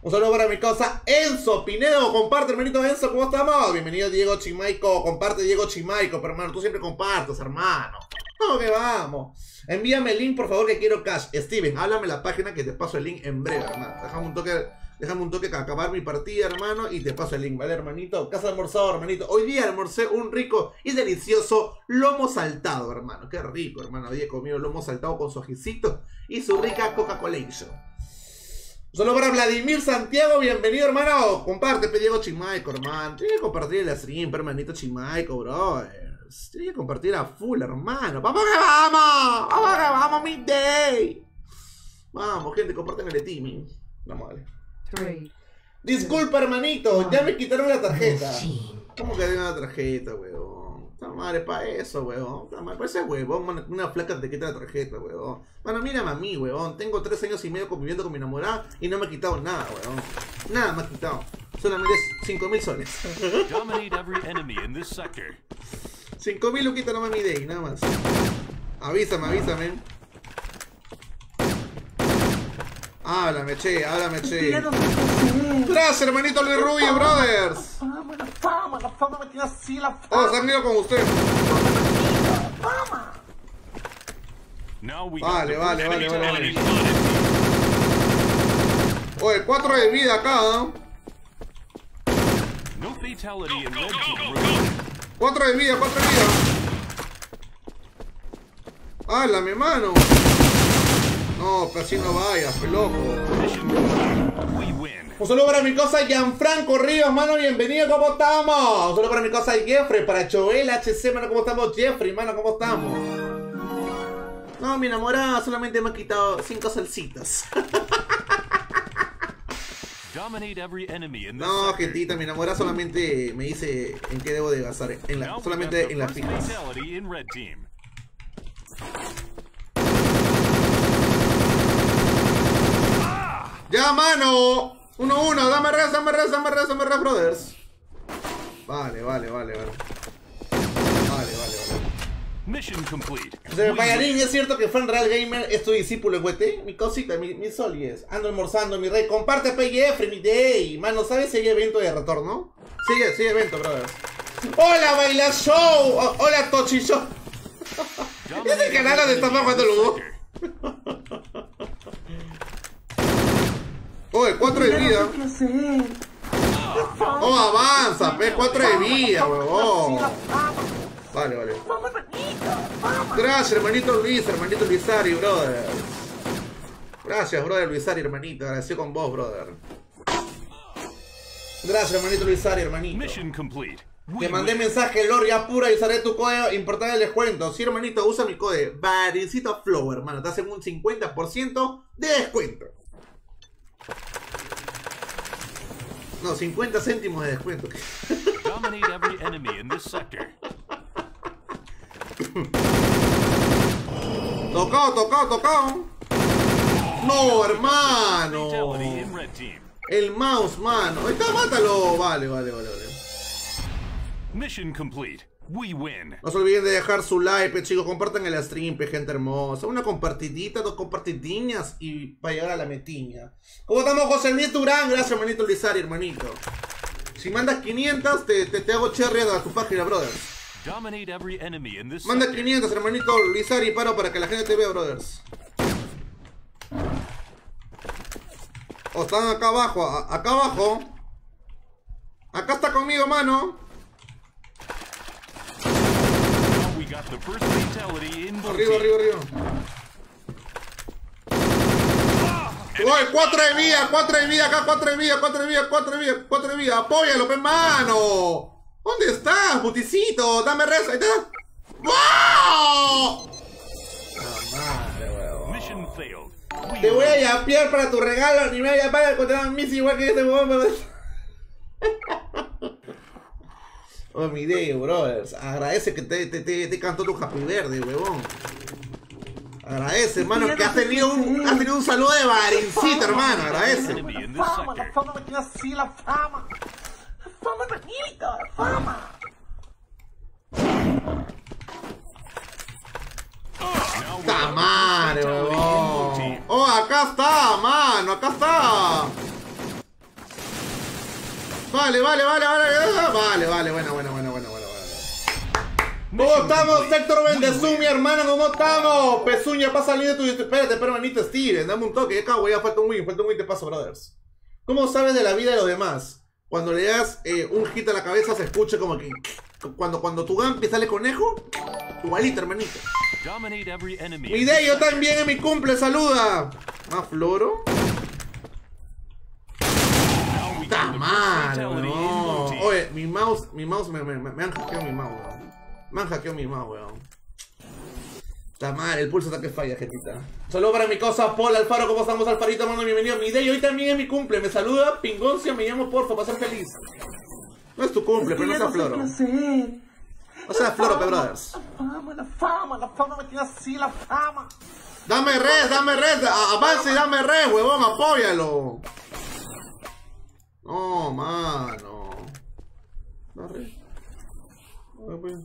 Un saludo para mi cosa Enzo Pinedo, comparte, hermanito Enzo, ¿cómo estamos? Bienvenido Diego Chimaico, comparte Diego Chimaico, pero hermano, tú siempre compartes, hermano. ¿Cómo que vamos? Envíame el link, por favor, que quiero cash. Steven, háblame la página que te paso el link en breve, hermano. Déjame un toque, déjame un toque que acabar mi partida, hermano, y te paso el link, ¿vale, hermanito? Casa almorzado, hermanito. Hoy día almorcé un rico y delicioso lomo saltado, hermano. Qué rico, hermano. Hoy he comido lomo saltado con su ajicito y su rica Coca-Cola. Solo para Vladimir Santiago, bienvenido hermano. Comparte, Diego Chimaico, hermano. Tienes que compartir el stream, hermanito Chimaico, bro. Tienes que compartir a full, hermano. ¡Vamos que vamos! ¡Vamos que vamos, mi day! Vamos, gente, comparten el teaming. Vamos, dale. Three. Disculpa, hermanito, ya me quitaron la tarjeta. ¿Cómo que tengo la tarjeta, weón? Está madre para eso, weón. Está madre para ese man, Una flaca te quita la tarjeta, weón. Bueno, mírame a mí, weón. Tengo tres años y medio conviviendo con mi enamorada y no me ha quitado nada, weón. Nada me ha quitado. Solamente 5 mil soles. [laughs] Dominate every enemy in this sector. 5 mil luquitas no me mide nada más. Avísame, avísame. Háblame, che, háblame, che. Quiero crecer. Gracias, hermanito Luis Rubio, brothers. Fama, la fama, la fama me tiene así, la Oh, fama. se han ido con usted. fama. Now we Vale, vale, vale, vale, vale. Oye, 4 de vida acá, ¿no? No fatality in red team remaining. 4 de vida, 4 de vida. ¡Hala, mi mano! No, pero así no vayas, pe loco. Mission complete. We win. Un saludo para mi cosa Gianfranco Ríos, mano, bienvenido, ¿cómo estamos? Un saludo para mi cosa Jeffrey, para Joel HC, mano, ¿cómo estamos? Jeffrey, mano, ¿cómo estamos? No, mi enamorada solamente me ha quitado 5 salsitas. [laughs] Dominate every enemy in this No, gentita, mi enamorada solamente me dice en qué debo de gastar, en la, solamente en las first pilas. fatality in red team. ¡Ya, mano! 1-1, dame res, dame res, dame res, dame res, brothers. Vale, vale, vale, vale. Vale, vale, vale. Mission complete. O sea, We Payarín. ¿es cierto que Fan Real Gamer es tu discípulo WT? Mi cosita, mi, mi solies. Ando almorzando, mi rey. Comparte PGF, mi day. Mano, ¿sabes si hay evento de retorno? Sigue, sigue evento, brothers. ¡Hola, Baila Show! O- ¡Hola, Tochi Show! [laughs] Dominate Ese canal donde estamos jugando Ludo. [laughs] Oye, 4 de vida. Crecer. Oh, avanza, pe, 4 de vida, huevón. Vale, vale. Gracias, hermanito Luis, hermanito Luisari, brother. Gracias, brother Luisari, hermanito. Agradecido con vos, brother. Gracias, hermanito Luisari, hermanito. Mission complete. Te mandé mensaje, Loria pura, y usaré tu código importante el descuento. Sí, hermanito, usa mi código. Varincito Flow, hermano. Te hacen un 50% de descuento. No, 50 céntimos de descuento. Dominate every enemy in this sector. Tocado, tocado, tocado. No, hermano. El mouse, mano. Ahí está, mátalo. Vale, vale, vale, vale. Mission complete. We win. No se olviden de dejar su like, chicos. Compartan el stream, gente hermosa. Una compartidita, dos compartidinhas y para llegar a la metiña. ¿Cómo estamos, José Luis Durán? Gracias, hermanito Lizari, hermanito. Si mandas 500, te, te, te hago cherry a tu página, brothers. Manda sector. 500, hermanito Lizari, paro para que la gente te vea, brothers. O están acá abajo, acá abajo. Acá está conmigo, mano. Now we got the first fatality in blue Arriba, arriba, arriba. Uy, 4 de vida, 4 de vida, acá 4 de vida, 4 de vida, 4 de vida, 4 de vida. Apóyalo, pe mano. ¿Dónde estás, puticito? Dame rezo, ahí está. ¡Wow! Te voy a yapear para tu regalo, ni me voy a yapar encontrar a Missy igual que este huevón. Mi Deo, brothers. Agradece que te, te, te, te cantó tu happy verde, huevón. Agradece, hermano, que has tenido un, has tenido un saludo de Barincita, hermano. Agradece. This Fama, la fama me tiene así, la fama. La fama bonita, la fama. Now we ¡Ta got the madre, first fatality in blue huevón! team. ¡Oh, acá está, mano! ¡Acá está! Vale, vale, vale, vale. Vale, vale, bueno, bueno, bueno, bueno, bueno. bueno. ¿Cómo estamos, We Bendezú, mi hermano? ¿Cómo estamos? Pezuña, pasa línea tu... Espérate, espera, manito, Steven. Dame un toque. Acá, güey, ya falta un win. Falta un win, te paso, brothers. ¿Cómo sabes de la vida de los demás? Cuando le das eh, un hit a la cabeza se escucha como que... Cuando, cuando tu Gampi sale conejo, igualito, hermanito. Dominate every enemy. Mi yo también en mi cumple, saluda. Más floro. Now we got ¡Ta the first madre, fatality in blue weón! team. Oye, mi mouse, mi mouse me, me, me, me han hackeado mi mouse, weón. Me han hackeado mi mouse, weón. ¡Ta madre! El pulso está que falla, gentita. Saludos para mi cosa, Paul Alfaro. ¿Cómo estamos, Alfarito, hermano? Bienvenido. Mi day, hoy también es mi cumple. Me saluda Pingoncio, me llamo porfa, para ser feliz. No es tu cumple, pero no sea floro. No sea floro, brothers. La fama, la fama, la fama me tiene así, la fama. Dame red, dame red. a- Avance y dame red, huevón. Apóyalo. No, mano. Da red. A ver, pues.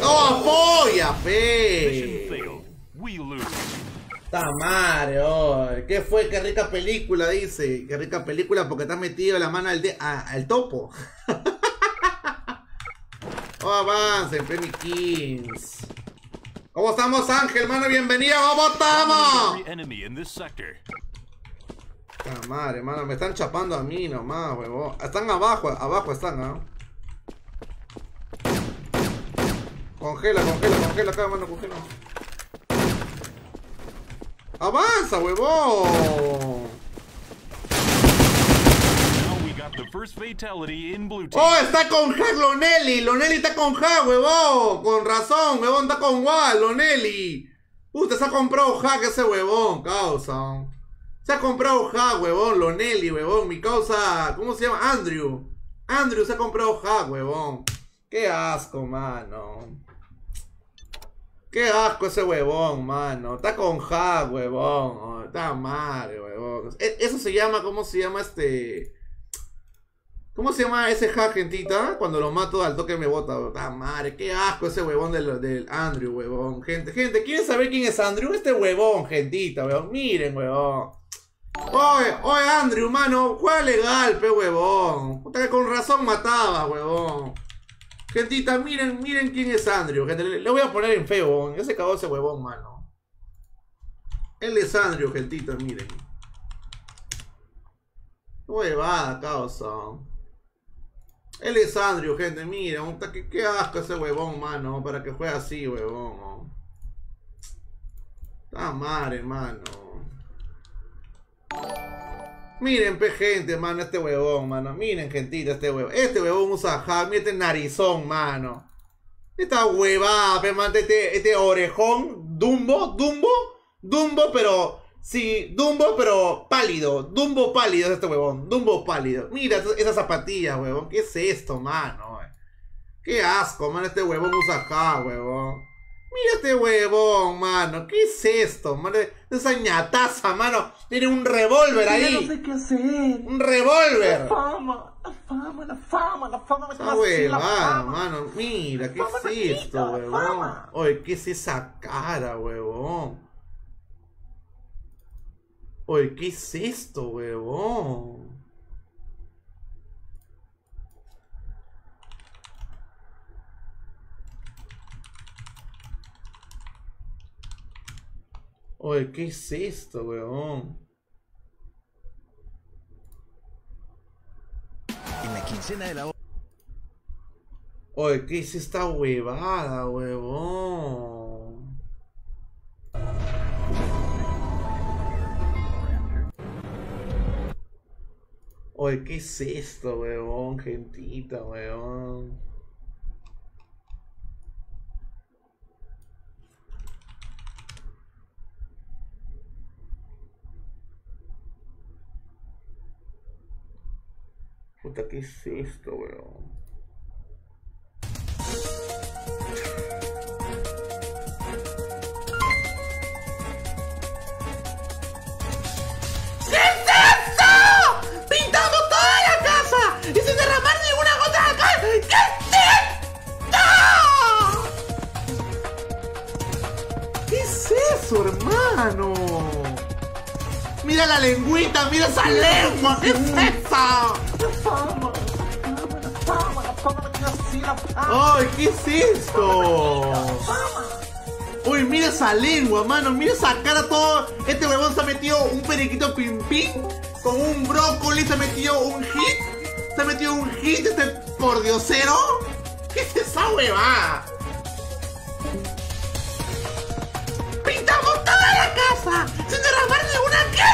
¡No, apoya, Mission fe! failed. We lose. ¡Ta madre, oy! ¿Qué fue? ¡Qué rica película! Dice. ¡Qué rica película! Porque te has metido la mano al, de a- al topo. [laughs] ¡Oh, avancen, Penny Kings! ¿Cómo estamos, Ángel, hermano? Bienvenido. ¿Cómo estamos? ¡Ta madre, hermano! Me están chapando a mí nomás, huevón. Están abajo, abajo están, ¿ah? Congela, congela, congela acá, mano, congela. ¡Avanza, huevón! Now we got the first fatality in blue team. ¡Oh, está con hack Lonelli! Lonelli está con hack, huevón. Con razón, huevón, está con Wall, Lonelli. Usted se ha comprado hack ese huevón, causa. Se ha comprado hack, huevón, Lonelli, huevón. Mi causa, ¿cómo se llama? Andrew. Andrew se ha comprado hack, huevón. Qué asco, mano. Qué asco ese huevón, mano. Está con hack, huevón. Oh, está madre, huevón. E- Eso se llama, ¿cómo se llama este? ¿Cómo se llama ese hack, gentita? Cuando lo mato al toque me bota. Ah, madre, qué asco ese huevón del, del Andrew, huevón. Gente, gente, ¿quieren saber quién es Andrew? Este huevón, gentita, huevón. Miren, huevón. Oye, oye, Andrew, mano, juega legal, pe huevón. Puta que con razón mataba, huevón. Gentita, miren, miren quién es Andrew. Gente, le, voy a poner en feo, huevón. Ya se acabó ese huevón, mano. Él es Andrew, gentita, miren. Huevada, causa. Él es Andrew, gente, mira, un qué, asco ese huevón, mano, para que juegue así, huevón. Está madre, mano. Miren, pe gente, mano, este huevón, mano. Miren, gentita, este huevón. Este huevón usa hack, mira este narizón, mano. Esta huevada, pe, man, este, este orejón, Dumbo, Dumbo, Dumbo, pero sí, Dumbo, pero pálido, Dumbo pálido es este huevón, Dumbo pálido. Mira esa, esa zapatilla, huevón, ¿qué es esto, mano? Qué asco, mano, este huevón usa huevón. Mira este huevón, mano, ¿qué es esto, mano? Esa ñataza, mano, tiene un revólver Ya no ahí, sé qué hacer. un revólver. La fama, la fama, la fama, la fama me así, la mano. Mira, ¿qué Fama es esto, huevón? Oye, ¿qué es esa cara, huevón? Oye, ¿qué es esto, huevón? Oye, ¿qué es esto, huevón? En la quincena de la Oye, ¿qué es esta huevada, huevón? Oye, ¿qué es esto, huevón? Gentita, huevón. ¿Qué es esto, weón? ¿Qué es eso? ¡Pintamos toda la casa! ¡Y sin derramar ninguna gota de alcohol! ¿Qué es esto? ¿Qué es eso, hermano? Mira la lengüita, mira esa lengua, ¿qué es esa? ¡Ay, qué es esto! Uy, mira esa lengua, mano, mira esa cara todo. Este huevón se ha metido un periquito pim pim con un brócoli, se ha metido un hit, se ha metido un hit este pordiosero. ¿Qué es esa huevada? La casa! ¡Sin derramar ninguna qué!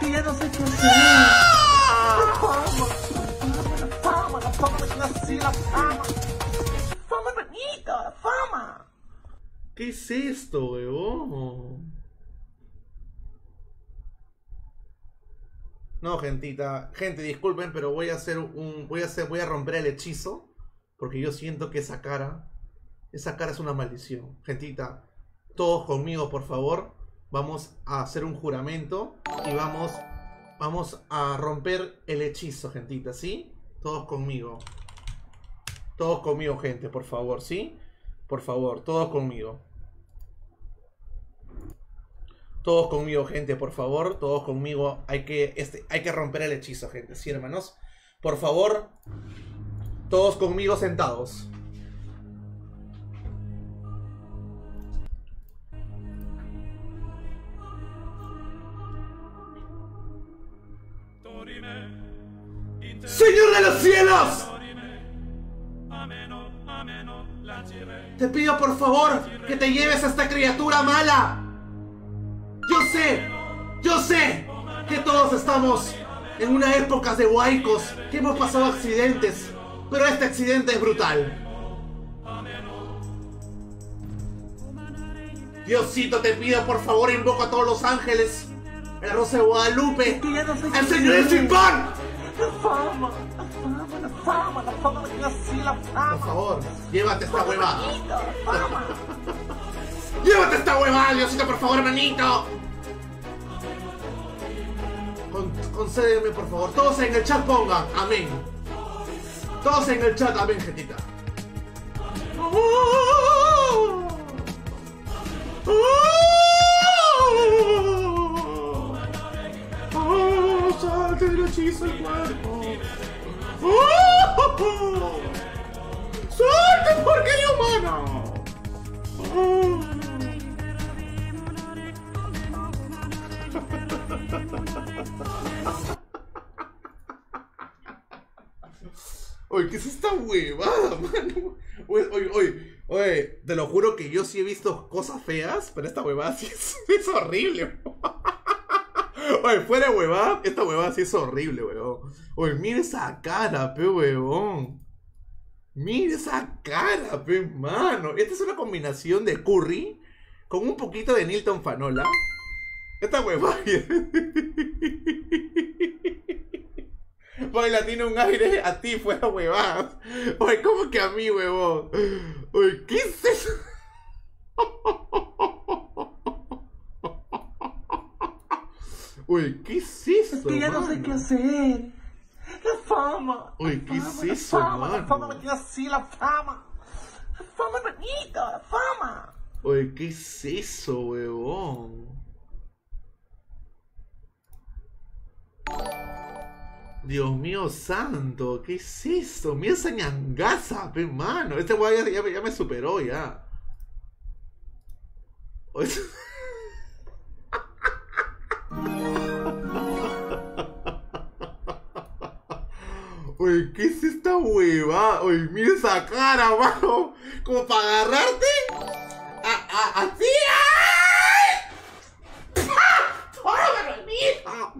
que ya no sé qué hacer. Fama, la fama, la fama, la así la fama. Fama bonita, la fama. ¿Qué es esto, huevón? No, gentita, gente, disculpen, pero voy a hacer un, voy a hacer, voy a romper el hechizo, porque yo siento que esa cara, esa cara es una maldición. Gentita, todos conmigo, por favor, vamos a hacer un juramento y vamos, vamos a romper el hechizo, gentita, ¿sí? Todos conmigo. Todos conmigo, gente, por favor, ¿sí? Por favor, todos conmigo. Todos conmigo, gente, por favor. Todos conmigo. Hay que, este, hay que romper el hechizo, gente. Sí, hermanos. Por favor. Todos conmigo sentados. Señor de los cielos. Te pido por favor que te lleves a esta criatura mala. Yo sé, yo sé que todos estamos en una época de huaicos, que hemos pasado accidentes, pero este accidente es brutal. Diosito, te pido por favor, invoco a todos los ángeles, el Rosa de Guadalupe, el Señor de. La fama, la fama, la fama, la fama, la la Por fama. favor, llévate esta huevada. [laughs] ¡Llévate esta huevada, Diosito, por favor, hermanito! Con- concédeme, por favor. Todos en el chat pongan. Amén. Todos en el chat. Amén, gentita. ¡Oh! ¡Salte del hechizo el cuerpo! ¡Oh! ¡Salte, porquería! ¡Oh! ¿qué es esta huevada, mano? Oye, oye, oye, oye, te lo juro que yo sí he visto cosas feas, pero esta huevada sí es, es horrible. [laughs] Oye, fuera huevada, esta huevada sí es horrible, huevón. Oye, mira esa cara, pe, huevón. Mira esa cara, pe, mano. Esta es una combinación de curry con un poquito de Nilton Fanola. Esta huevada. [laughs] Baila tiene un aire a ti fuera huevadas. Oye, ¿cómo que a mí, huevón? Oye, ¿qué es eso? [laughs] Oye, ¿qué es eso? Es que ya no sé mano? qué hacer. La fama. Oye, ¿qué es fama, la eso, fama, La fama mano? me tiene así la fama. La fama bonita, la fama. Oye, ¿qué es eso, huevón? Dios mío santo, ¿qué es eso? Mira esa ñangaza, pe mano. Este weón ya, ya me- ya me superó ya. Oye, [laughs] [laughs] Oye, ¿qué es esta hueva? Oye, mira esa cara, mano. Como para agarrarte. A, a, a ti. ¡Ay! ¡Ah! ¡Tómalo, hermita!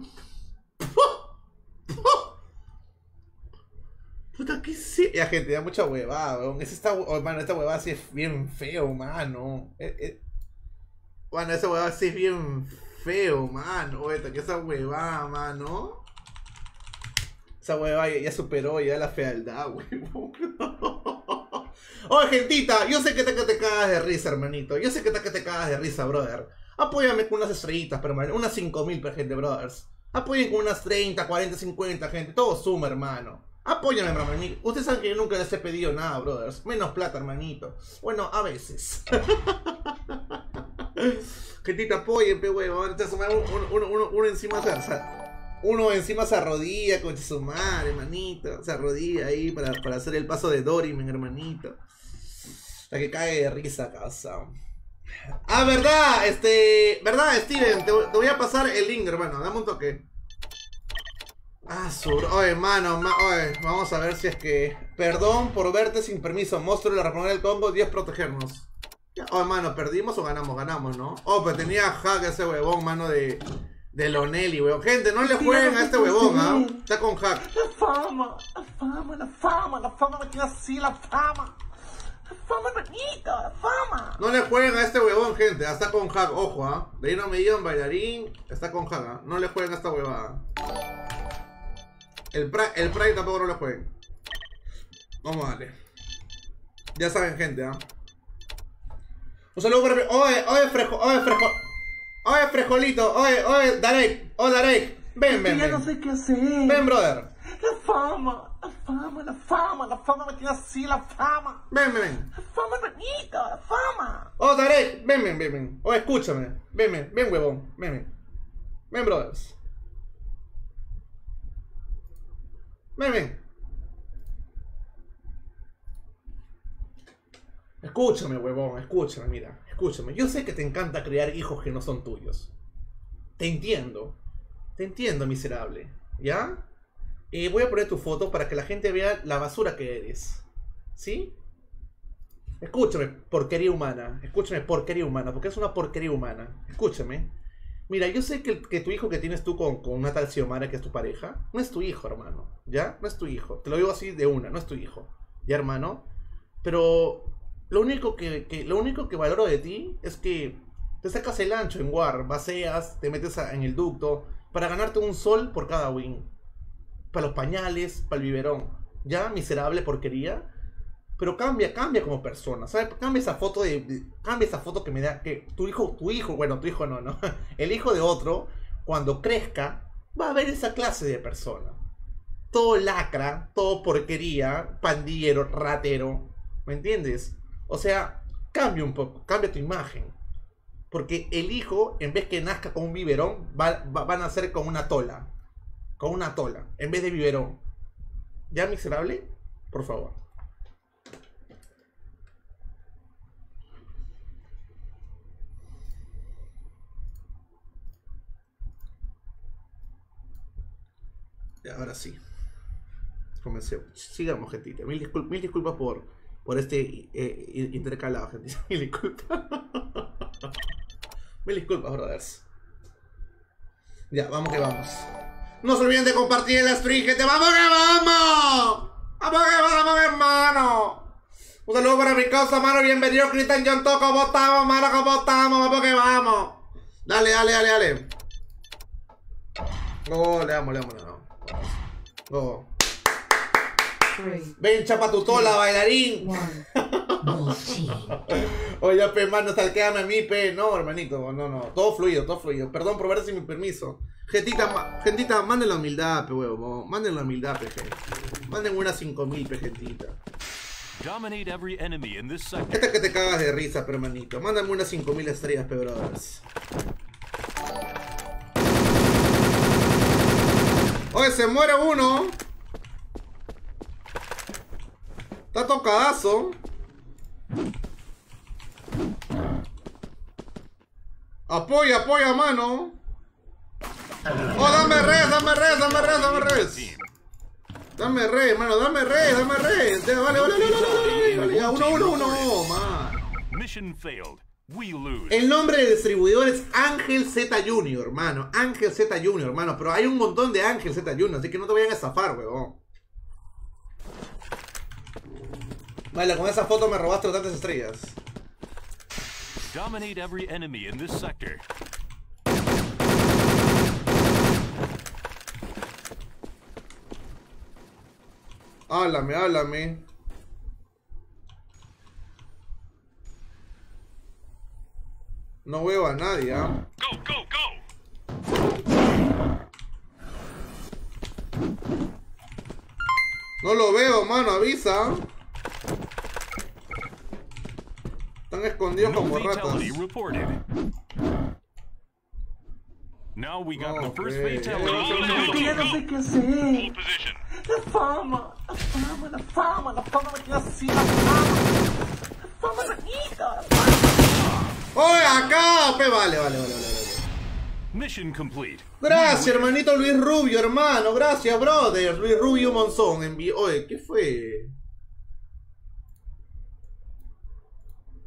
Puta, ¿qué es eso? Ya, gente, da mucha huevada, weón. Es esta, oh, mano, esta huevada sí es bien feo, mano. Bueno, esa huevada sí es bien feo, mano. Oye, que esa huevada, mano. Esa hueva ya, superó ya la fealdad, [laughs] huevón. Oye, gentita, yo sé que te, que te cagas de risa, hermanito. Yo sé que te, que te cagas de risa, brother. Apóyame con unas estrellitas, pero man, unas 5000, per gente, brothers. Apoyen con unas 30, 40, 50, gente. Todo suma, hermano. Apóyame, hermanito. Ustedes saben que yo nunca les he pedido nada, brothers. Menos plata, hermanito. Bueno, a veces. [laughs] Gentita, apoyen, pe. Ahorita se me- uno, uno, uno, encima se, se- uno encima se arrodilla con su madre, hermanito. Se arrodilla ahí para, para hacer el paso de Dorimen, hermanito. La que cae de risa, casa. Ah, verdad, este. Verdad, Steven, te, voy a pasar el link, hermano. Dame un toque. Ah, sur. Oye, mano, ma- oye, vamos a ver si es que. Perdón por verte sin permiso. Monstruo de la República del Congo, 10 protegernos. Oye, mano, ¿perdimos o ganamos? Ganamos, ¿no? Oh, pero tenía hack ese huevón, mano, de. De Lonelli, weón. Gente, no le jueguen a este huevón, ¿ah? Está con hack. La fama, la fama, la fama, la fama me tiene así, la fama. La fama, hermanito, la fama. No le jueguen a este huevón, gente. Ah, Está con hack, ojo, ¿ah? De ahí no me digan bailarín. Está con hack, ¿ah? No le jueguen a esta huevada. El Pride, el Pride tampoco no le jueguen. Vamos a darle. Ya saben, gente, ¿ah? Un saludo para. Oye, oye, frejo, oye, frejo. Oye, frejolito, oye, oye, Darek, oye, Darek. Ven, ven, ya no sé qué hacer. Ven, brother. La fama, la fama, la fama, la fama me tiene así, la fama. Ven, ven, ven. La fama, hermanito, la fama. Oh, Darek, ven, ven, ven, ven. Oh, escúchame. Ven, ven, ven, huevón. Ven, ven. Ven, brothers. Ven, ven. Escúchame, huevón, escúchame, mira. Escúchame. Yo sé que te encanta criar hijos que no son tuyos. Te entiendo. Te entiendo, miserable. ¿Ya? Y voy a poner tu foto para que la gente vea la basura que eres. ¿Sí? Escúchame, porquería humana. Escúchame, porquería humana. Porque es una porquería humana. Escúchame. Mira, yo sé que, que tu hijo que tienes tú con, con una tal Xiomara, que es tu pareja, no es tu hijo, hermano. ¿Ya? No es tu hijo. Te lo digo así de una, no es tu hijo. ¿Ya, hermano? Pero lo único que, lo único que valoro de ti es que te sacas el ancho en War, vaceas, te metes en el ducto para ganarte un sol por cada win. Para los pañales, para el biberón. ¿Ya? Miserable porquería. Pero cambia, cambia como persona, ¿sabes? Cambia esa foto de, de- cambia esa foto que me da que tu hijo, tu hijo, bueno, tu hijo no, no. [laughs] El hijo de otro cuando crezca va a ver esa clase de persona. Todo lacra, todo porquería, pandillero, ratero, ¿me entiendes? O sea, cambia un poco, cambia tu imagen. Porque el hijo, en vez que nazca con un biberón, va, va- a nacer con una tola. Con una tola, en vez de biberón. ¿Ya miserable? Por favor. Ya, ahora sí. Comencemos. Sigamos, gentita. Mil disculpas por, por este eh, intercalado, gente. [laughs] Mil disculpas. [laughs] Mil disculpas, brothers. Ya, vamos que vamos. No se olviden de compartir el stream, gente. ¡Vamos que vamos! ¡Vamos que vamos, hermano! Un saludo para mi causa, mano. Bienvenido, Cristian John Toco. ¿Cómo estamos, mano? ¿Cómo estamos? ¡Vamos que vamos! Dale, dale, dale, dale. No, le damos, le damos, le damos. Ven, chapa tu tola, bailarín. [laughs] Oye, pe, mano, salquéame a mí, pe. No, hermanito, no, no. Todo fluido, todo fluido. Perdón por ver sin mi permiso. Gentita, ma- gentita, manden la humildad, pe, huevo. Manden la humildad, pe, gente. Manden unas 5000, pe, gentita. Dominate every enemy in this sector. Esta que te cagas de risa, pe, hermanito. Mándame unas 5000 estrellas, pe, brothers. Oye, se muere uno. Está tocadazo. Apoya, apoya, mano. Oh, dame res, dame res, dame res, dame res. Dame res, mano, dame res, dame res. Vale, vale, vale, vale, vale. Ya, uno, uno, uno, man. Mission failed. We lose. El nombre del distribuidor es Ángel Z Junior, hermano. Ángel Z Junior, hermano. Pero hay un montón de Ángel Z Junior, así que no te vayan a estafar, weón. Vale, con esa foto me robaste tantas estrellas. Dominate every enemy in this sector. Háblame, háblame. No veo a nadie, ¿ah? Go, go, go! No lo veo, mano, avisa. Están escondidos No como ratas. Now we got the first Okay. fatality no team. sé qué hacer. Hold position. La fama, la fama, la fama, la fama la fama. La fama, la fama. ¡Oye, acá! Pe, vale, vale, vale, vale. vale. Mission complete. Gracias, hermanito Luis Rubio, hermano. Gracias, brother. Luis Rubio Monzón envió. Oye, ¿qué fue?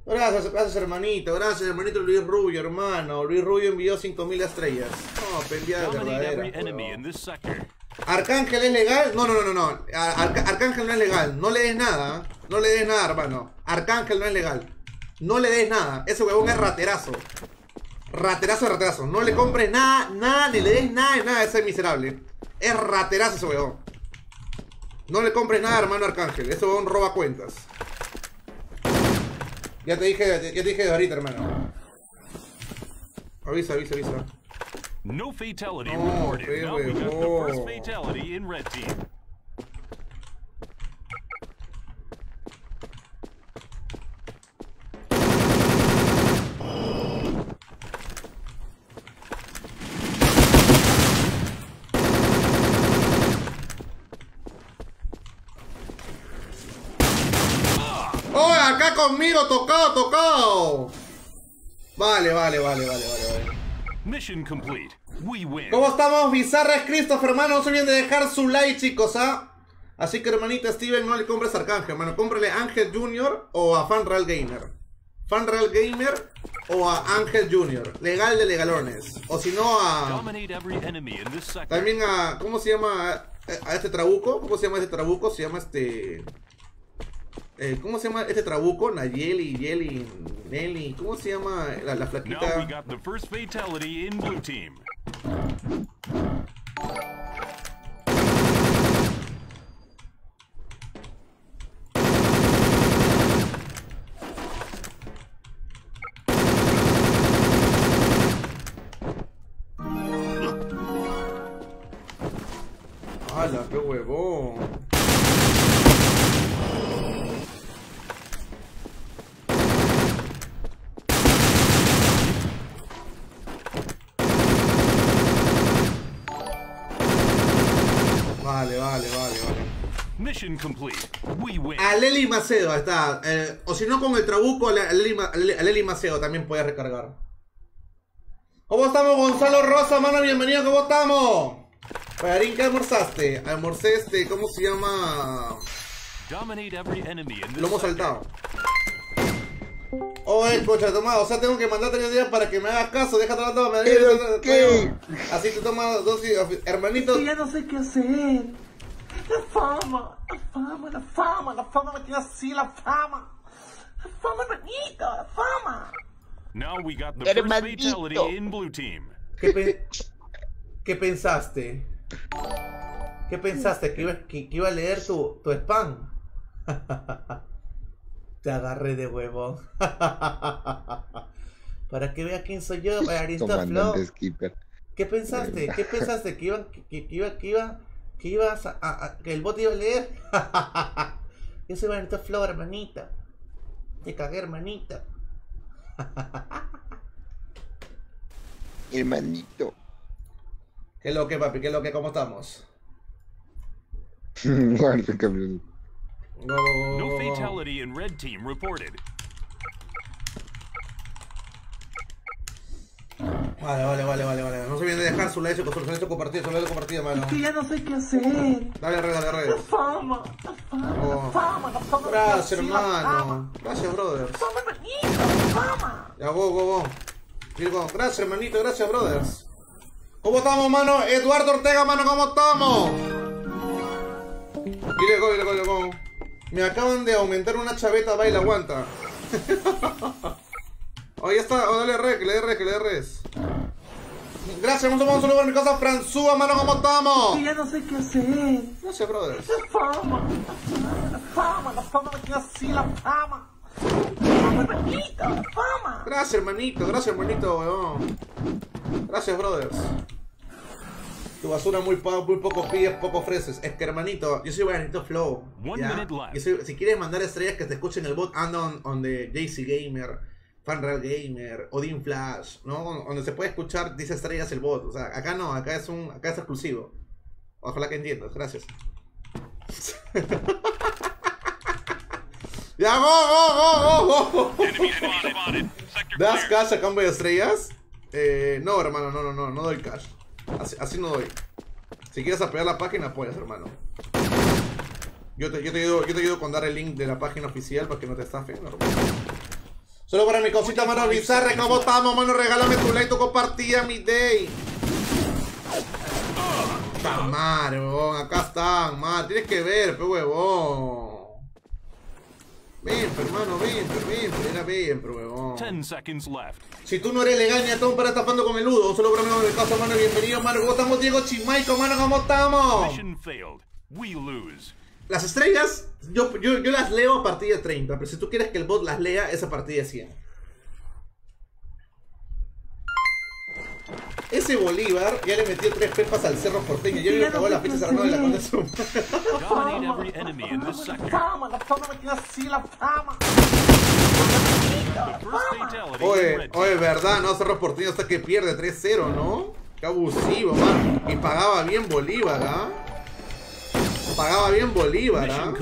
Gracias, gracias, hermanito. Gracias, hermanito Luis Rubio, hermano. Luis Rubio envió 5000 estrellas. No, every verdadera. Arcángel es legal. No, no, no, no, no. Ar- Arcángel no es legal. No le des nada. ¿eh? No le des nada, hermano. Arcángel no es legal. No le des nada. Ese huevón es raterazo. Raterazo, raterazo. No le compres nada, nada, ni le des nada de nada a ese miserable. Es raterazo ese huevón. No le compres nada, hermano Arcángel. Ese huevón roba cuentas. Ya te dije, ya te dije de ahorita, hermano. Avisa, avisa, avisa. No fatality reported. Now we got the first fatality in red team. ¡Oh, acá conmigo! ¡Tocado, tocado! Vale, vale, vale, vale, vale, vale. Mission complete. We win. ¿Cómo estamos? Bizarra es Christopher, hermano. No se olviden de dejar su like, chicos, ¿ah? Así que, hermanita Steven, no le compres Arcángel, hermano. Cómprale a Ángel Jr. o a Fan Real Gamer. Fan Real Gamer o a Ángel Jr. Legal de legalones. O si no, a. También a. ¿Cómo se llama? A, a este trabuco. ¿Cómo se llama este trabuco? Se llama este. Eh, ¿Cómo se llama este trabuco? Nayeli, Yeli, Nelly. ¿Cómo se llama la, la Now we flaquita? got the first fatality in blue team. ¡Hala, qué huevón! Vale, vale, vale, vale. Mission complete. We win. A Leli Macedo, ahí está. Eh, o si no, con el trabuco, a Le- a Leli, a Leli Macedo también puedes recargar. ¿Cómo estamos, Gonzalo Rosa, mano? Bienvenido, ¿cómo estamos? Payarín, ¿qué almorzaste? Almorcé este, ¿cómo se llama? Dominate every enemy in this Lomo sector. saltado. Oye, cocha, toma, o sea, tengo que mandarte tres días para que me hagas caso. Deja ¿Pero qué? Así te toma dos hermanito. Es que ya no sé qué hacer. La fama, la fama, la fama, la fama me tiene así, la fama. La fama, hermanito, la fama. Now we got the first fatality in blue team. ¿Qué, pe- qué pensaste? ¿Qué pensaste? ¿Que iba, que, que iba a leer tu, tu spam? [laughs] Te agarré de huevo. [laughs] Para que vea quién soy yo, Arista Flow. Skipper. ¿Qué pensaste? ¿Qué pensaste? ¿Que iba, que, que iba, que iba, que ibas a, a- a- que el bot iba a leer? [laughs] Yo soy Arista Flow, hermanita. Te cagué, hermanita. [laughs] Hermanito. ¿Qué es lo que, papi? ¿Qué es lo que? ¿Cómo estamos? [laughs] No fatality in red team reported. Vale, vale, vale, vale, vale. No se olviden de dejar su like, su su su compartido, su like, compartido, mano. Es que ya no sé qué hacer. Dale red, dale La red. fama, la fama, Oh. la fama, la fama. Gracias, la hermano. Gracias, brother. La fama, hermanito, la fama. Ya, go, go, go. Digo, gracias, hermanito, gracias, brothers. ¿Cómo estamos, mano? Eduardo Ortega, mano, ¿cómo estamos? Dile go, dile go, dile go. Me acaban de aumentar una chaveta, baila, aguanta. [laughs] Oh, ya está, oh, dale re, que le dé re, que le dé res. Gracias, un saludo, un saludo mi casa, François, mano, ¿cómo estamos? Ya no sé qué hacer. Gracias, brothers. La fama, la fama, la fama me tiene así, la fama. La fama, hermanito, la fama. Gracias, hermanito, gracias, hermanito, weón. Gracias, brothers. Tu basura muy, po- muy poco pides, poco ofreces. Es que, hermanito, yo soy Bananito Flow. One ¿ya? minute left. Yo soy- si quieres mandar estrellas que te escuchen el bot, anda on, on the JC Gamer, Fanreal Gamer, Odin Flash, ¿no? Donde se puede escuchar, dice estrellas el bot. O sea, acá no, acá es un, acá es exclusivo. Ojalá que entiendas, gracias. [laughs] ya, go, go, go, go, ¿Das cash a cambio de estrellas? Eh, no, hermano, no, no, no, no doy cash. Así, así no doy. Si quieres apoyar la página, apoyas, hermano. Yo te, yo, te ayudo, yo te ayudo con dar el link de la página oficial para que no te estafen, hermano. Solo para mi cosita, mano bizarra, ¿cómo estamos, mano? Regálame tu like, tu compartida, mi day. Está madre, huevón, acá están, madre. Tienes que ver, pe huevón. Ven, hermano, ven, ven, era ven, huevón. Ten seconds left. Si tú no eres legal, ni a todo para tapando con el nudo. Solo para mí, el caso, mano. Bienvenido, mano. ¿Cómo estamos, Diego Chimaico, mano? ¿Cómo estamos? Mission failed. We lose. Las estrellas, yo, yo, yo las leo a partir de 30. Pero si tú quieres que el bot las lea, es a partir de 100. Ese Bolívar ya le metió tres pepas al cerro porteño. Ya me acabó la ficha cerrada de la contra su Dominate every enemy in this La sector. fama, la fama me tiene así, la fama. The first fatality in Oye, oye, verdad, no, Cerro Porteño hasta que pierde 3-0, ¿no? Qué abusivo, man. Y pagaba bien Bolívar, ¿ah? Pagaba bien Bolívar, ¿ah?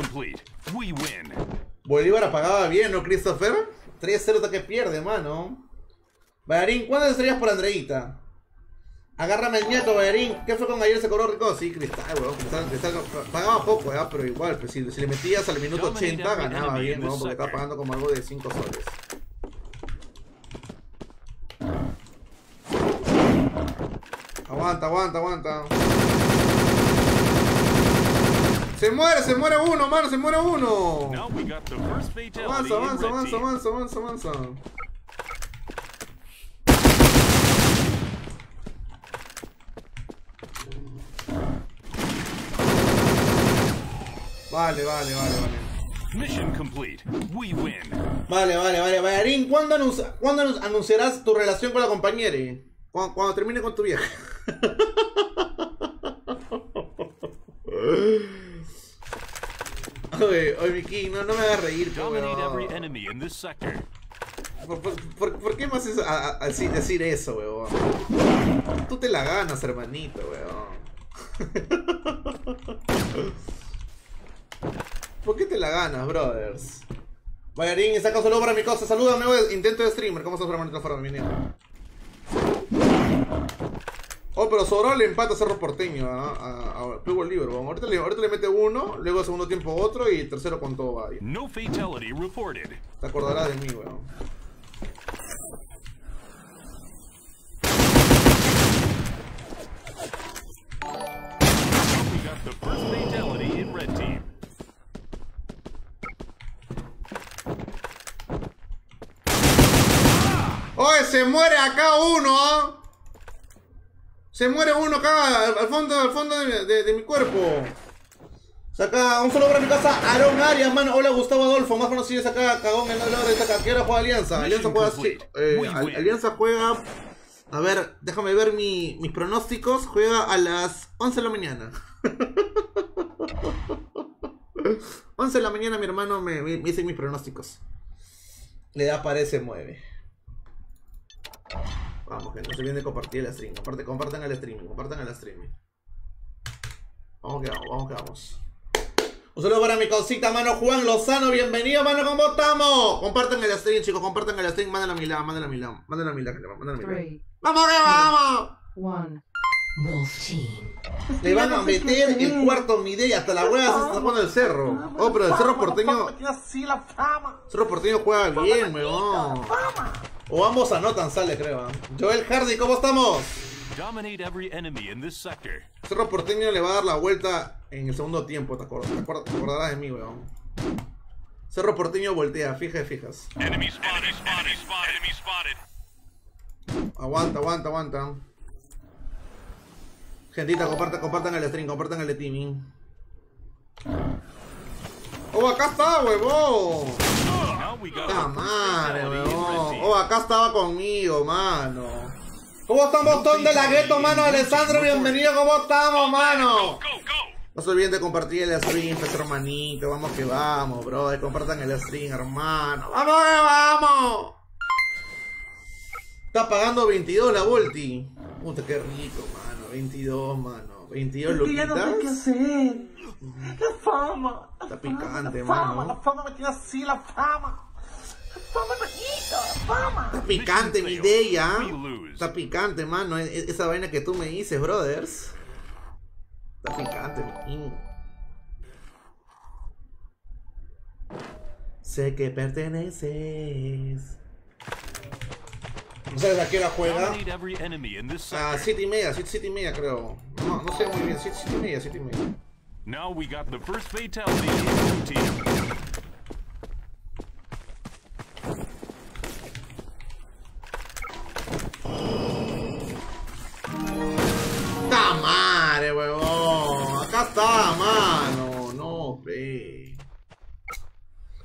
Bolívar pagaba bien, ¿no, Christopher? 3-0 hasta que pierde, mano. Bayarín, ¿cuántas estrellas por Andreita? Agárrame el nieto, Bayarín. ¿Qué fue con ayer? ¿Se cobró rico? Sí, Cristal, weón. Cristal, Cristal pagaba poco, ¿eh? Pero igual, pues, si, si le metías al minuto 80, ganaba bien, ¿no? Porque estaba pagando como algo de 5 soles. Aguanta, aguanta, aguanta. Se muere, se muere uno, mano, se muere uno. Avanza, avanza, avanza, avanza, avanza, avanza. Vale, vale, vale, vale. Mission complete. We win. Vale, vale, vale. Bayarín, ¿cuándo, ¿cuándo anun- anunciarás tu relación con la compañera? Cuando, cuando termine con tu vieja. [laughs] Oye, oye, Miki, no, no me hagas reír, pe, Dominate weón. every enemy in this sector. ¿Por, por, por- por qué me haces a- decir eso, weón? Tú te la ganas, hermanito, weón. [laughs] ¿Por qué te la ganas, brothers? Bayarín, saca solo para mi cosa. Salúdame, weón. Intento de streamer. ¿Cómo estás, hermanito? Fuera, bienvenido. Oh, pero Sobrado le empata a Cerro Porteño ¿ah? a, a, Perú Bolívar, weón. Ahorita le, ahorita le mete uno, luego segundo tiempo otro y tercero con todo va. No fatality reported. Te acordarás de mí, weón. Oye, se muere acá uno, ¿ah? Se muere uno acá, al, fondo, al fondo de, de- de mi cuerpo. Saca un solo para mi casa, Aaron Arias, mano. Hola, Gustavo Adolfo, más conocido es acá, cagón en la hora de. ¿Qué hora juega Alianza? Alianza juega eh. Alianza juega. A ver, déjame ver mi- mis pronósticos. Juega a las 11 de la mañana. [laughs] 11 de la mañana, mi hermano me, me, me dice mis pronósticos. Le da parece, mueve. Vamos, que no se viene a compartir el stream. Comparte, compartan el stream, compartan el stream. Vamos que vamos, vamos que vamos. Un saludo para mi cosita, mano Juan Lozano. Bienvenido, mano, ¿cómo estamos? Compartan el stream, chicos, compartan el stream. Mándenlo a mi lado, mándenlo a mi lado. Mándenlo a mi lado, mándenlo a mi lado. Three, ¡Vamos que vamos! one. Wolf Team. Le van a meter el cuarto Midey hasta la hueá se está jugando el cerro. Oh, pero el cerro porteño. Cerro porteño juega bien, weón. O ambos anotan, sale, creo. ¿eh? Joel Hardy, ¿cómo estamos? Cerro Porteño le va a dar la vuelta en el segundo tiempo, ¿te? ¿Te, acordarás de mí, weón? Cerro Porteño voltea, fija, fijas. Enemy spotted. Enemy spotted. Enemy spotted. Aguanta, aguanta, aguanta. Gentita, compartan, compartan el stream, compartan el streaming. Oh, acá está, huevón. Got ¡Ah, madre, team. Oh, acá estaba conmigo, mano. ¿Cómo estamos, Ton de la Gueto, mano? Alessandro, bienvenido, ¿cómo estamos, mano? No se olviden de compartir el stream, pues, hermanito. Vamos que vamos, bro. Compartan el stream, hermano. ¡Vamos que vamos! Está pagando 22 la Volti. Puta, qué rico, mano. 22, mano. 22 Es que ya no sé qué luquitas. hacer. La fama. La Está fama, picante, la fama, mano. La fama me tiene así, la fama. Hermanito, la fama. Está picante mi idea. Está picante, mano. e- e- Esa vaina que tú me dices, brothers. Está picante, mi king. Sé que perteneces. ¿No sabes a qué hora juega? A sector. siete y media, siete, siete y media creo. No, no sé muy bien, siete, siete y media, siete y media. Now we got the first fatality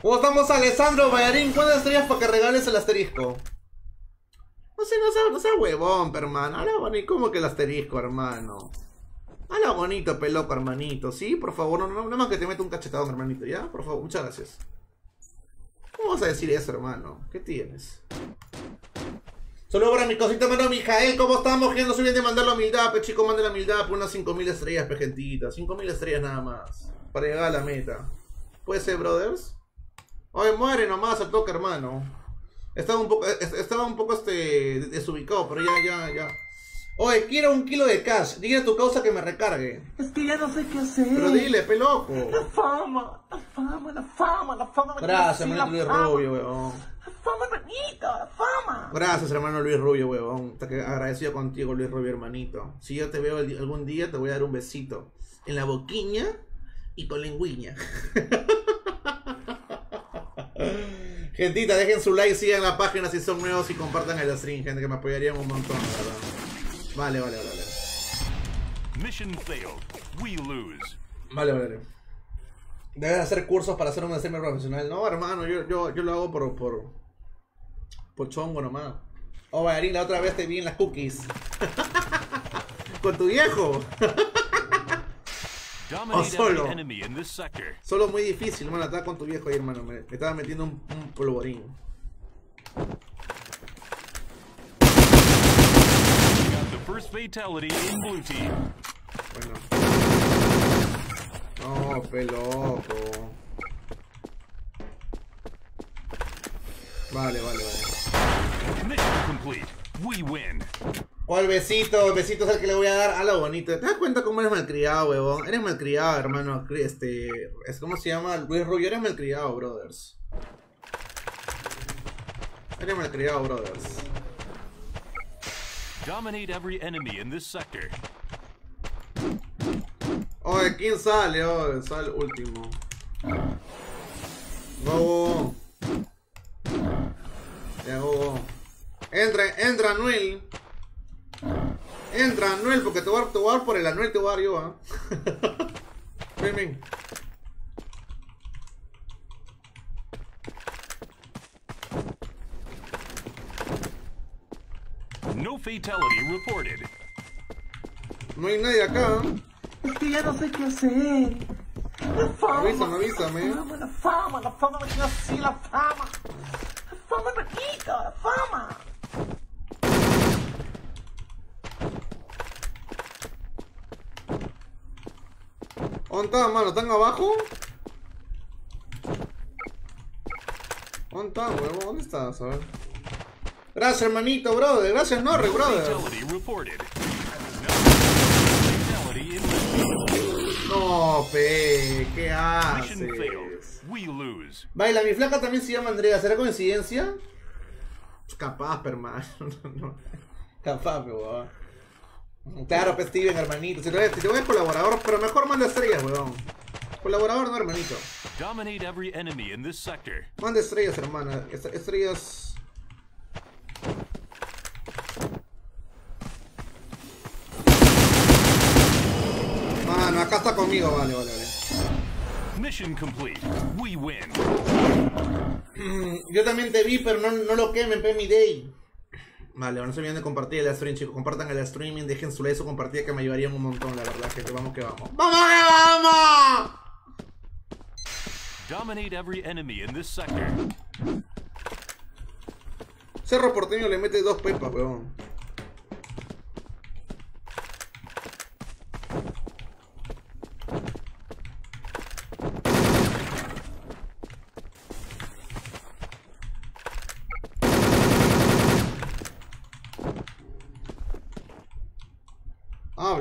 ¿Cómo estamos, Alessandro Bayarín? ¿Cuántas estrellas para que regales el asterisco? No sé, no sea, no sea huevón, hermano. Habla bonito, como que el asterisco, hermano. Habla bonito, peloco, hermanito. ¿Sí? Por favor, no, no, nada más que te meta un cachetadón, hermanito, ¿ya? Por favor, muchas gracias. ¿Cómo vas a decir eso, hermano? ¿Qué tienes? Solo para mi cosita, mano, Mijael, ¿cómo estamos? Que no se olviden de mandar la humildad, pe chico, mande la humildad por unas 5000 estrellas, pe gentita. 5000 estrellas nada más. Para llegar a la meta. ¿Puede ser, brothers? Oye, muere nomás al toque, hermano. Estaba un poco, es- estaba un poco este desubicado, pero ya, ya, ya. Oye, quiero un kilo de cash. Dile a tu causa que me recargue. Es que ya no sé qué hacer. Pero dile, pe loco. La fama, la fama, la fama, la fama Gracias, hermano Luis. Rubio, weón. La fama, hermanito, la fama. Gracias, hermano Luis Rubio, weón. Está que agradecido contigo, Luis Rubio, hermanito. Si yo te veo algún día, te voy a dar un besito. En la boquiña y con lengüiña. [laughs] Gentita, dejen su like, sigan la página si son nuevos y compartan el stream, gente, que me apoyarían un montón, la verdad. Vale, vale, vale. Vale, Mission failed. We lose. vale. vale. Debes hacer cursos para ser un streamer profesional. No, hermano, yo, yo, yo lo hago por, por, por chongo nomás. Oh, bailarín, la otra vez te vi en las cookies. [laughs] Con tu viejo. [laughs] Dominate solo. Solo muy difícil, hermano. Estaba con tu viejo ahí, hermano. Me, estaba metiendo un, un polvorín. Bueno. No, peloco. Vale, vale, vale. Mission complete. We win. ¿Cuál besito? El besito es el que le voy a dar a lo bonito. ¿Te das cuenta cómo eres malcriado, huevón? Eres malcriado, hermano. Este. Es como se llama Luis Rubio. Eres malcriado, brothers. Eres malcriado, brothers. Dominate every enemy in this sector. Oye, ¿quién sale? Oye, sale último. Go. Ya, go. Entra, entra, Anuel. Entra, Anuel, porque te voy a, te voy a dar por el Anuel, te voy a dar yo, ¿ah? [laughs] ven, ven. No fatality reported. No hay nadie acá. Es que ya no sé qué hacer. La fama. Avísame, avísame. La fama, la fama, la fama me tiene así, la fama. La fama, la fama. ¿Dónde están, mano? ¿Están abajo? ¿Dónde están, huevón? ¿Dónde estás? A ver. Gracias, hermanito, brother. Gracias, Norre, brother. No, pe, ¿qué haces? Baila, mi flaca también se llama Andrea. ¿Será coincidencia? Capaz, hermano. [laughs] No, no. Capaz, weón. Claro, pues Steven, hermanito. Si te voy, si te voy a colaborador, pero mejor manda estrellas, weón. Colaborador, no, hermanito. Dominate every enemy in this sector. Manda estrellas, hermana. Est- Estrellas. no, acá está conmigo, vale, vale, vale. Mission complete. We win. Yo también te vi, pero no, no lo quemen, pe mi day. Vale, no se olviden de compartir el stream, chicos. Compartan el streaming, dejen su like, su compartida que me ayudarían un montón, la verdad, gente. Vamos que vamos. ¡Vamos que vamos! Dominate every enemy in this sector. Cerro Porteño le mete dos pepas, weón.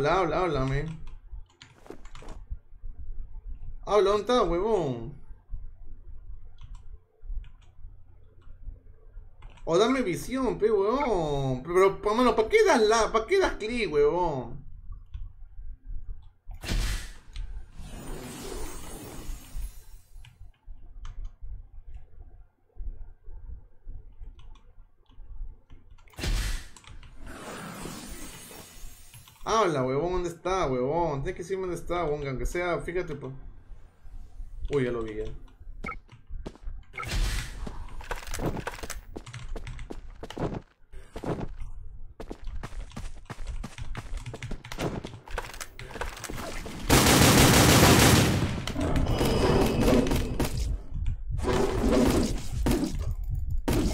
Habla, habla, háblame. Habla, ¿dónde está, huevón? O dame visión, pe, huevón. Pero, pero mano, ¿para qué das la, para qué das clic, huevón? Habla, huevón, ¿dónde está, huevón? Tienes que decirme dónde está, huevón, aunque sea, fíjate, pues. Uy, ya lo vi, ya.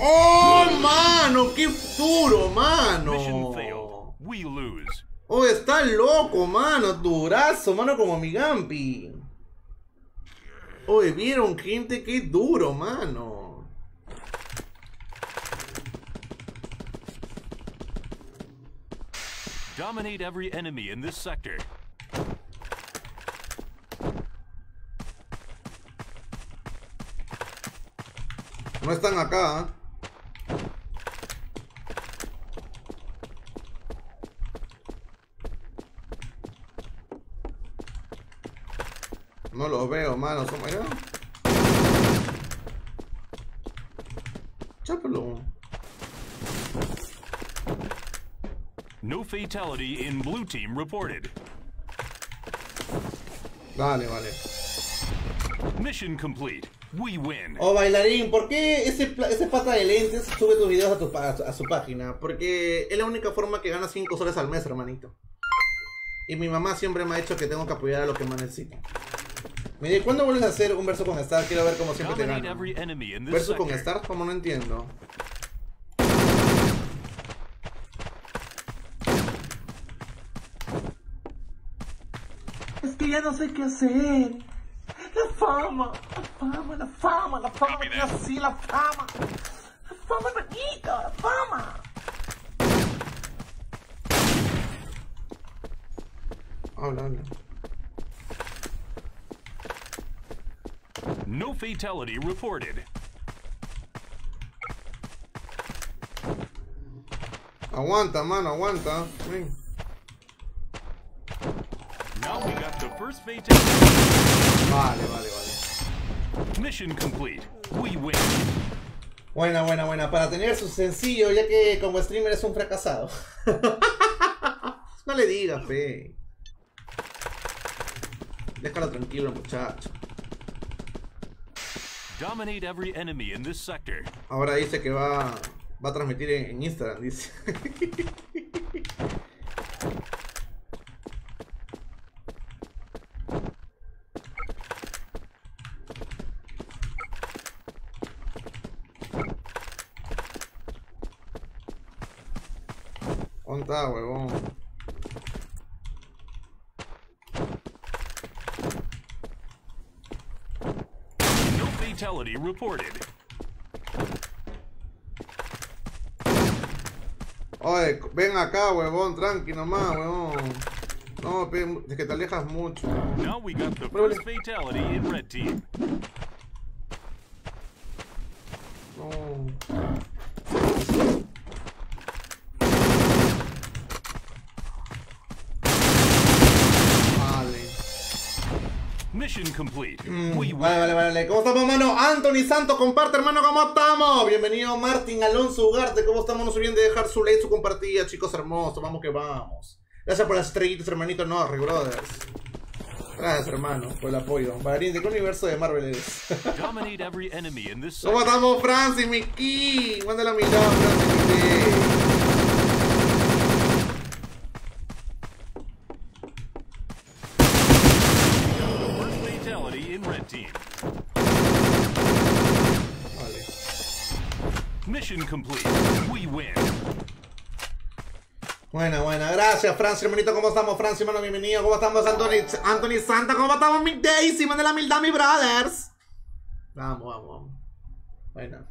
¡Oh, mano! ¡Qué duro, mano! We lose. Oh, está loco, mano. Durazo, mano, como mi Gampi. Oye, vieron, gente, qué duro, mano. Dominate every enemy in this sector. No están acá, ¿ah? No los veo, mano. Son allá. Chápalo. No fatality in blue team reported. Vale, vale. Mission complete. We win. Oh, bailarín, ¿por qué ese, ese pata de lentes sube tus videos a, tu, a su página? Porque es la única forma que gana 5 soles al mes, hermanito. Y mi mamá siempre me ha dicho que tengo que apoyar a los que más necesitan. Mire, ¿cuándo vuelves a hacer un verso con Star? Quiero ver cómo siempre te gano. ¿Verso con. Star? Como no entiendo. Es que ya no sé qué hacer. La fama, la fama, la fama, la fama, que así la fama. La fama bonita, la fama. Habla, habla. No fatality reported. Aguanta, mano, aguanta. Ven. Now we got the first fatality. Vale, vale, vale. Mission complete. We win. Buena, buena, buena. Para tener su sencillo, ya que como streamer es un fracasado. [laughs] no le digas, fe. Déjalo tranquilo, muchacho. Dominate every enemy in this sector. Ahora dice que va, va a transmitir en, en Instagram, dice. [laughs] ¿Dónde está, huevón? Fatality reported. Oye, ven acá, huevón, tranqui nomás, huevón. No, es que te alejas mucho. Now we got the first fatality in red team. No. Vale. Mission complete. Mm, We win. Vale, vale, vale. ¿Cómo estamos, hermano? Anthony Santos, comparte, hermano, ¿cómo estamos? Bienvenido, Martín Alonso Ugarte. ¿Cómo estamos? No se olviden de dejar su like, su compartida, chicos hermosos. Vamos que vamos. Gracias por las estrellitas, hermanito Norri, brothers. Gracias, hermano, por el apoyo. Valerín, ¿de qué universo de Marvel [laughs] this ¿Cómo estamos, Francis, Miki? Manda la mirada, Francis, Miki. The first fatality in red team. Vale. Mission complete. Buena, buena. Gracias, Francis, hermanito. ¿Cómo estamos, Francis, hermano? Bienvenido. ¿Cómo estamos, Anthony, Anthony Santa? ¿Cómo estamos, mi Daisy? Manda la humildad, mi brothers. Vamos, vamos, vamos. Buena.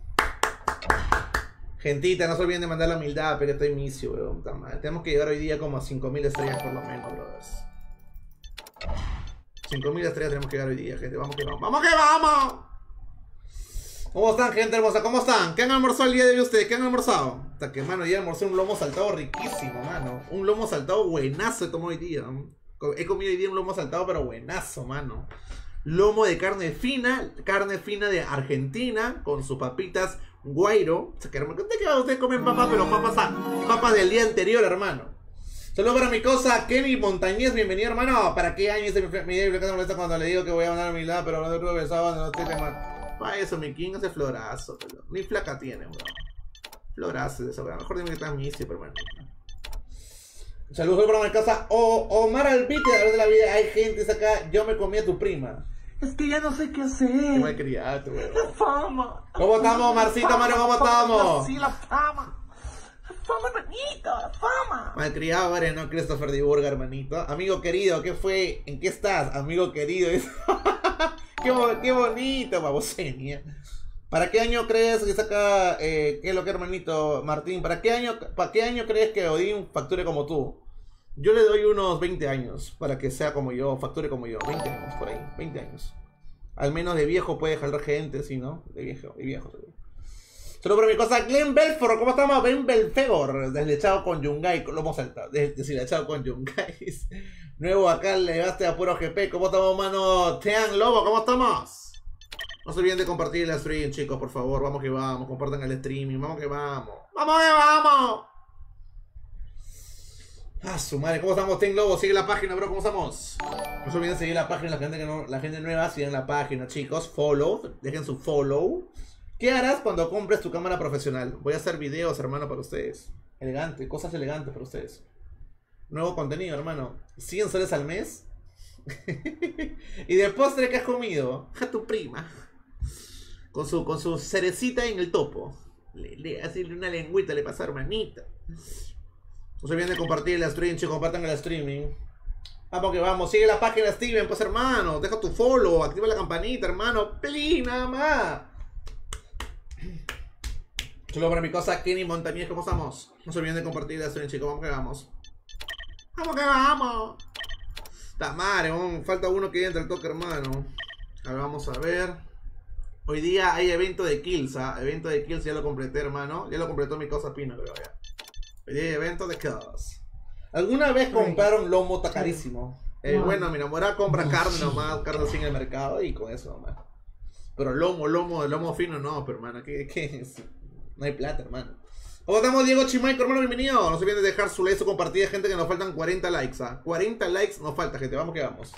Gentita, no se olviden de mandar la humildad, pero estoy misio, weón. Tenemos que llegar hoy día como a 5000 estrellas por lo menos, brothers. 5000 estrellas tenemos que llegar hoy día, gente. Vamos que vamos. ¡Vamos que vamos! ¿Cómo están, gente hermosa? ¿Cómo están? ¿Qué han almorzado el día de hoy ustedes? ¿Qué han almorzado? Hasta que, mano, ya almorcé un lomo saltado riquísimo, mano. Un lomo saltado buenazo he tomado hoy día. He comido hoy día un lomo saltado, pero buenazo, mano. Lomo de carne fina, carne fina de Argentina, con sus papitas guairo. O sea, que, ¿dónde queda? Ustedes comen papas, pero papas, a- papas del día anterior, hermano. Saludos para mi cosa, Kenny Montañez, bienvenido hermano. ¿Para qué año hice mi, mi me molesta cuando le digo que voy a mandar a mi lado, pero no que el sábado no estoy tema. Para eso, mi king hace florazo, pero ni flaca tiene, weón. Florazo de eso, weón. Mejor dime que estás misio, pero bueno. Saludos para mi casa. O Omar Albite, a ver de la vida, hay gente acá. Yo me comí a tu prima. Es que ya no sé qué Qué hacer. malcriado, weón. La fama. ¿Cómo estamos, Marcito, Mario? ¿Cómo estamos? Sí, la fama. La fama, hermanito, la fama. Malcriado, eres, ¿no? Christopher Diburga, hermanito. Amigo querido, ¿qué fue? ¿En qué estás? Amigo querido. [laughs] qué, bo- qué bonito, babosenia. ¿Para qué año crees que saca, eh, qué es lo que hermanito Martín? ¿Para qué año, para qué año crees que Odín facture como tú? Yo le doy unos 20 años para que sea como yo, facture como yo. 20 años, por ahí, 20 años. Al menos de viejo puede jalar gente, sí, ¿no? De viejo, de viejo. Solo por mi cosa, Glenn Belfort, ¿cómo estamos? Ben Belfegor, deslechado con Yungay, lo hemos saltado, des- deshilachado con Yungay. Nuevo acá, le llegaste a puro GP, ¿cómo estamos, mano? Tean Lobo, ¿cómo estamos? No se olviden de compartir el stream, chicos, por favor, vamos que vamos, compartan el streaming, vamos que vamos. ¡Vamos que vamos! Ah, su madre, ¿cómo estamos, Ten Lobo? Sigue la página, bro, ¿cómo estamos? No se olviden de seguir la página, la gente, que no, la gente nueva, sigan la página, chicos. Follow, dejen su follow. ¿Qué harás cuando compres tu cámara profesional? Voy a hacer videos, hermano, para ustedes. Elegante, cosas elegantes para ustedes. Nuevo contenido, hermano. 100 soles al mes. [laughs] y de postre que has comido, a tu prima. Con su, con su cerecita en el topo. Le, le, así una lengüita le pasa, hermanita. No se olviden de compartir el stream, chicos. Compartan el streaming. Vamos que vamos. Sigue la página Steven, pues hermano. Deja tu follow. Activa la campanita, hermano. Please, nada más. Solo para mi cosa, Kenny Montañez, ¿cómo estamos? No se olviden de compartir el stream, chicos. Vamos que vamos. Vamos que vamos. Tamare, falta uno que entre el toque, hermano. A ver, vamos a ver. Hoy día hay evento de kills, ¿ah? Evento de kills, ya lo completé, hermano. Ya lo completó mi cosa Pino, creo ya. Hoy día hay evento de kills. ¿Alguna vez compraron lomo está carísimo? Eh, bueno, mi enamorada compra carne nomás, carne en el mercado y con eso nomás. Pero lomo, lomo, lomo fino no, pero hermano, ¿qué, qué es? No hay plata, hermano. ¿Cómo estamos, Diego Chimaico, hermano? Bienvenido. No se olviden de dejar su like, su compartida, gente, que nos faltan 40 likes, ¿ah? 40 likes nos falta, gente. Vamos que vamos.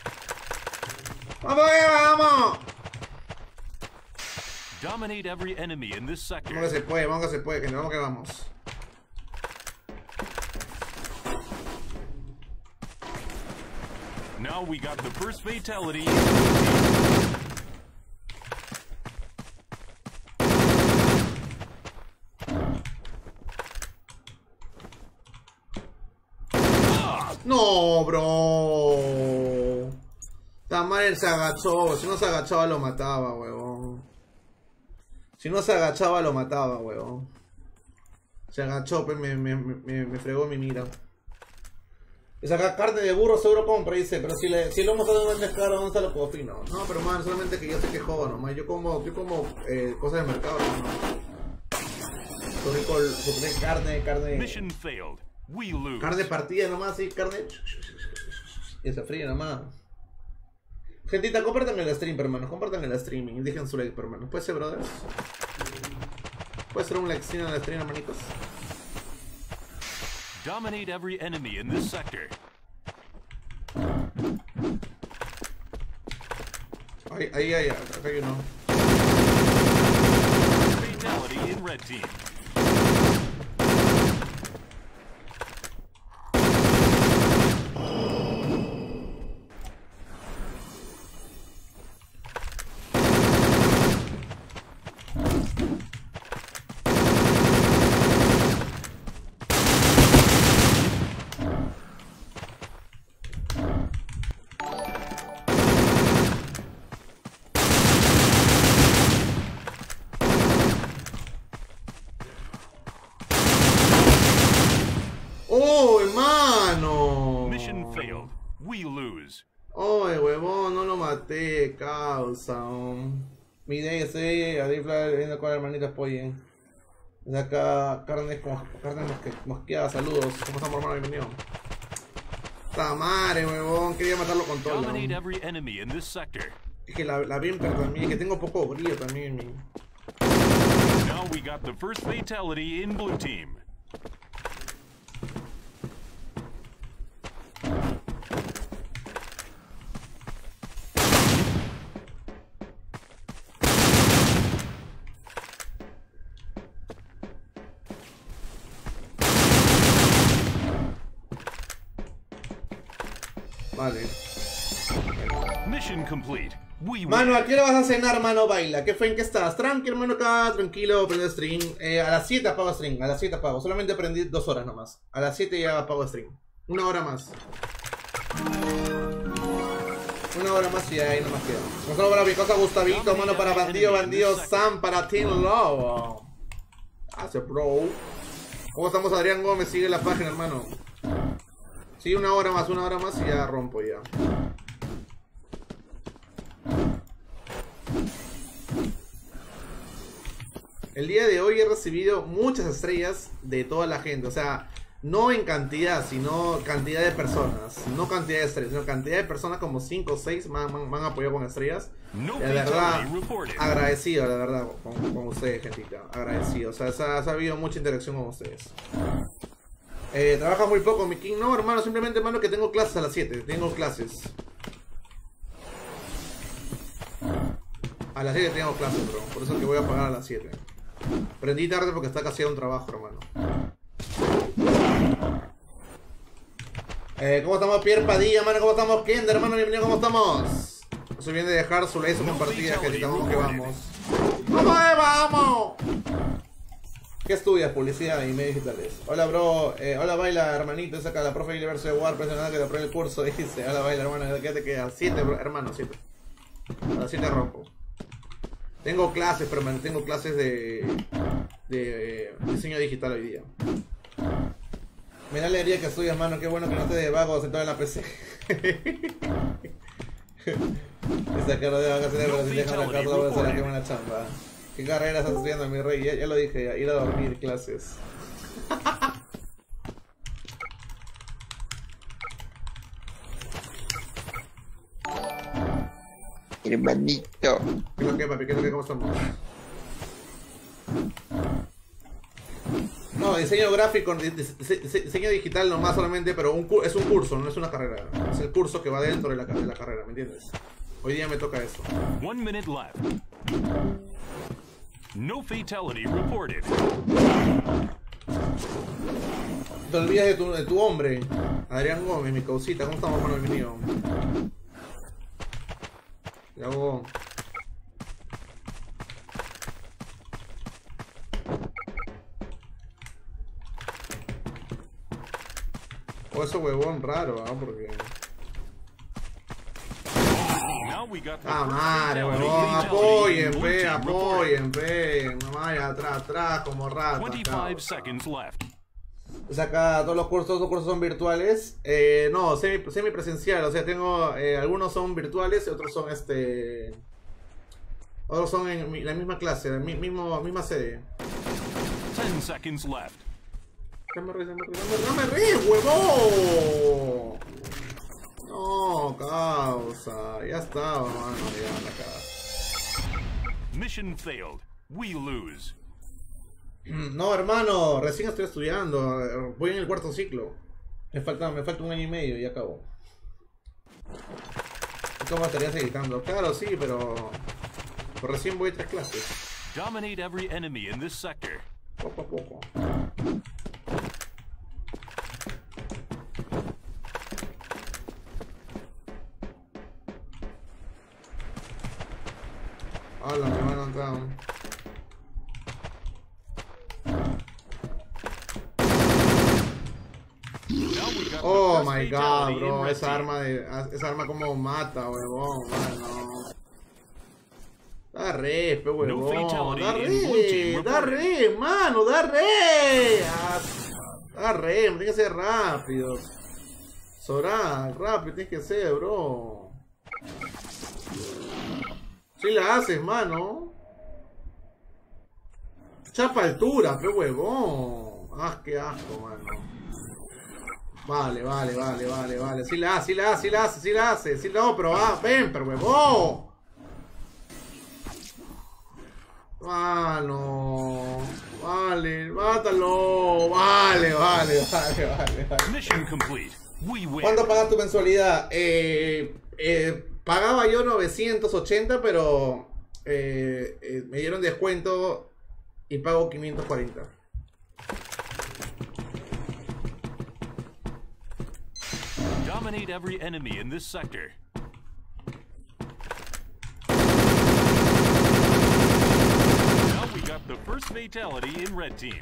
¡Vamos que vamos! Dominate every enemy in this sector. Vamos que se puede, vamos que se puede, gente. Vamos que vamos. Now we got the first fatality. No, bro. Tamar se agachó. Si no se agachaba, lo mataba, huevón. Si no se agachaba, lo mataba, huevón. Se agachó, pues me, me, me, me fregó mi mira. Saca carne de burro, seguro compra, dice. Pero si, le, si lomo está de un descaro, ¿dónde está lo cofino? No, pero man, solamente que yo sé que jodo nomás. Yo como, yo como eh, cosas de mercado, ¿no? Rico carne, carne. Mission failed. We lose. Carne partida nomás, sí, carne. Y se fríe nomás. Gentita, compartan el stream, hermanos. Compartan el streaming. y Dejen su like, hermanos. ¿Puede ser, brothers? ¿Puede ser un like en el stream, hermanitos? Dominate every enemy in this sector. Ahí, ahí, ahí, acá hay uno. Fatality in red team. ¡Oh, hermano! Mission failed. We lose. ¡Oh, huevón! No lo maté, causa. Mi DC, Adifla, viendo con hermanitas apoyen. De acá, carnes, carnes mosque- mosqueadas, saludos. ¿Cómo estamos, hermano? Bienvenido. ¡Ta madre, huevón! Quería matarlo con todo. Es que la, la Viper también, que tengo poco brillo también en mi. Now we got the first fatality in blue team. Mano, ¿a qué hora vas a cenar, mano? Baila. ¿Qué fue? ¿En qué estás? Tranqui, hermano, acá, tranquilo, prende stream. Eh, a las 7 apago stream, a las 7 apago. Solamente prendí dos horas nomás. A las 7 ya apago stream. Una hora más. Una hora más y ahí nomás queda. Nosotros para mi cosa Gustavito, mano, para bandido, bandido, Sam, para Team Lobo. Hace bro. ¿Cómo estamos, Adrián Gómez? Sigue la página, hermano. Sí, una hora más, una hora más y ya rompo ya. El día de hoy he recibido muchas estrellas de toda la gente. O sea, no en cantidad, sino cantidad de personas. No cantidad de estrellas, sino cantidad de personas como 5 o 6 me, han- apoyado con estrellas. De verdad, agradecido, la verdad, con, con ustedes, gentita. Agradecido. O sea, se ha, ha habido mucha interacción con ustedes. Eh, Trabaja muy poco, mi king. No, hermano, simplemente, hermano, que tengo clases a las 7. Tengo clases. A las 7 tengo clases, bro. Por eso que voy a pagar a las 7. Prendí tarde porque está casi a un trabajo, hermano. Eh, ¿Cómo estamos, Pierre Padilla, hermano? ¿Cómo estamos, Kender, hermano? Bienvenido, ¿cómo estamos? No se olviden de dejar su like, su compartida, que vamos que vamos. ¡Vamos, eh, vamos! ¿Qué estudias? Publicidad y medios digitales. Hola, bro. Eh, hola, baila, hermanito. Saca la profe Universo de War, presionada que te apruebe el curso. [laughs] Dice, hola, baila, hermano. ¿Qué te queda? Siete, bro, hermano, siete. A las siete rompo. Tengo clases, pero man, tengo clases de, de eh, diseño digital hoy día. Me da alegría que estudias, mano. Qué bueno que no te [laughs] de vago sentado en la PC. Esta cara de vacaciones, pero si dejan la casa, voy a hacer la que buena chamba. ¿Qué carrera estás estudiando, mi rey? Ya, ya lo dije, ya, ir a dormir, clases. [laughs] Hermanito. ¿Qué es lo que, papi? ¿Qué es lo que? ¿Cómo estamos? No, diseño gráfico, di- di- dise- diseño digital nomás solamente, pero un, es un curso, no es una carrera. Es el curso que va dentro de la, de la carrera, ¿me entiendes? Hoy día me toca eso. One minute left. No fatality reported. Te olvidas de tu, de tu hombre, Adrián Gómez, mi causita. ¿Cómo estamos, hermano? Bienvenido. Hago. O ese huevón raro, ¿ah? Porque. Ah, madre, huevón. Apoyen, reported. apoyen. No vaya atrás, atrás, como rata. 25 causa. seconds left. O sea, acá todos los cursos, todos los cursos son virtuales. Eh, no, semi, semipresencial. O sea, tengo. eh, algunos son virtuales y otros son este. Otros son en la misma clase, la mi- mismo, misma sede. 10 seconds left. No me ríes, no me ríes, no me, no ríes, causa. Ya estaba, mano, ya la cara. Mission failed. We lose. [clears throat] No, hermano, recién estoy estudiando. Voy en el cuarto ciclo. Me falta, me falta un año y medio y acabo. Cómo estarías editando. Claro, sí, pero... pero recién voy a tres clases. Dominate every enemy in this sector. Poco a poco. Hola, me van a entrar. Now we got Oh my god, bro. Esa arma de. Esa arma como mata, huevón, mano. Da re, pe huevón. Da re, da re, mano, da re. Ah, Da re, tiene que ser rápido. Soral, rápido, tienes que ser, bro. Si la haces, mano. Chapa altura, pe huevón. Ah, qué asco, mano. Vale, vale, vale, vale, vale. Sí la hace, sí la hace, sí la hace, sí la hace. Sí, no, pero va, ven, pero huevón. Mano. Vale, mátalo. Vale, vale, vale, vale, vale. ¿Cuánto pagas tu mensualidad? Eh, eh, pagaba yo 980, pero eh, eh, me dieron descuento y pago 540. Dominate every enemy in this sector. Now we got the first fatality in red team.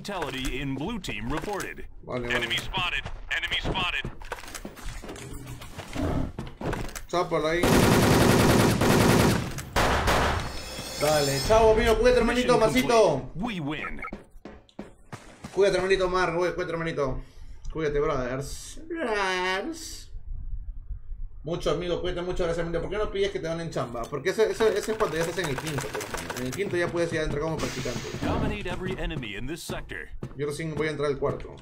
Fatality in blue team reported. Vale, vale. Enemy spotted. Enemy spotted. Chápalo ahí. Dale, chao amigo, cuídate hermanito, masito. We win. Cuídate hermanito, Mar, cuídate hermanito. Cuídate, brothers. Brothers. Mucho amigo, cuídate mucho, gracias hermanito. ¿Por qué no pides que te dan en chamba? Porque ese, ese, ese es cuando ya estás en el quinto, pero. En el quinto ya puedes ya entrar como practicante. Dominate every enemy in this sector. Yo recién voy a entrar al cuarto.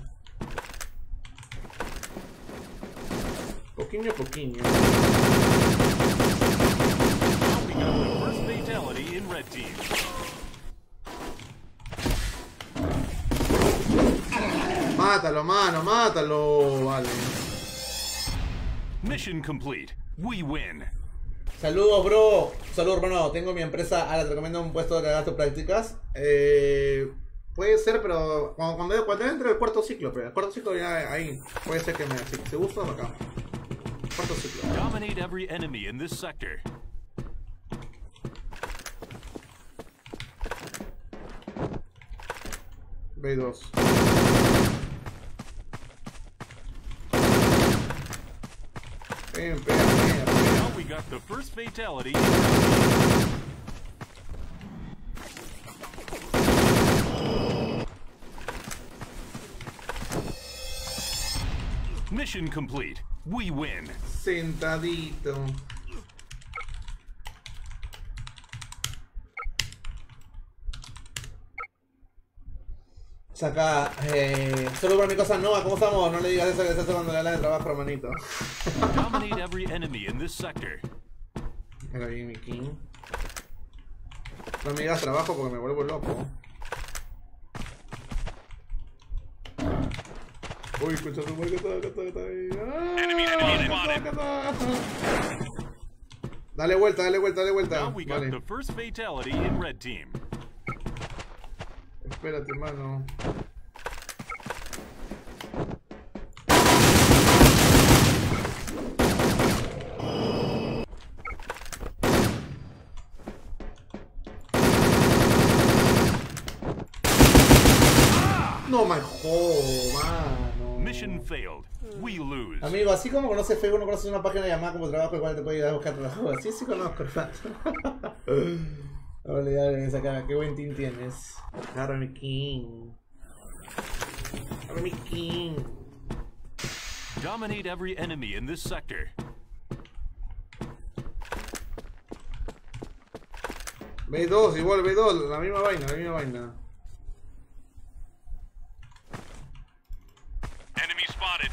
Poquinho a poquinho. Mátalo, mano, mátalo. Vale. Mission complete. We win. Saludos, bro. Saludos, hermano. Tengo mi empresa. Ahora te recomiendo un puesto de gasto prácticas. Eh, puede ser, pero cuando, cuando, cuando entre el cuarto ciclo, pero el cuarto ciclo ya ahí. Puede ser que me. Si, si gusta, acá. Cuarto ciclo. Dominate every enemy in this sector. B2. Ven, pega. Now we got the first fatality. Mission complete. We win. Sentadito. Saca, eh, solo para mi cosa nueva, ¿cómo estamos? No le digas eso que hace cuando le hablas de trabajo, hermanito. Dominate every enemy in this sector. Bien mi king. No me digas trabajo porque me vuelvo loco. Uy, escucha tu que está, que está, que está ahí. ¡Ah! Que está. Dale vuelta, dale vuelta, dale vuelta. Now we got Vale, the first fatality in red team. Espérate, hermano. No me mano. Mission failed. We lose. Amigo, así como conoces Facebook, no conoces una página llamada como trabajo, el cual te puede ayudar a buscar trabajo. Así sí conozco, hermano. [laughs] Olvidar esa cara, qué buen team tienes. Mi king. Mi king. Dominate every enemy in this sector. B2, igual B2, la misma vaina, la misma vaina. Enemy spotted.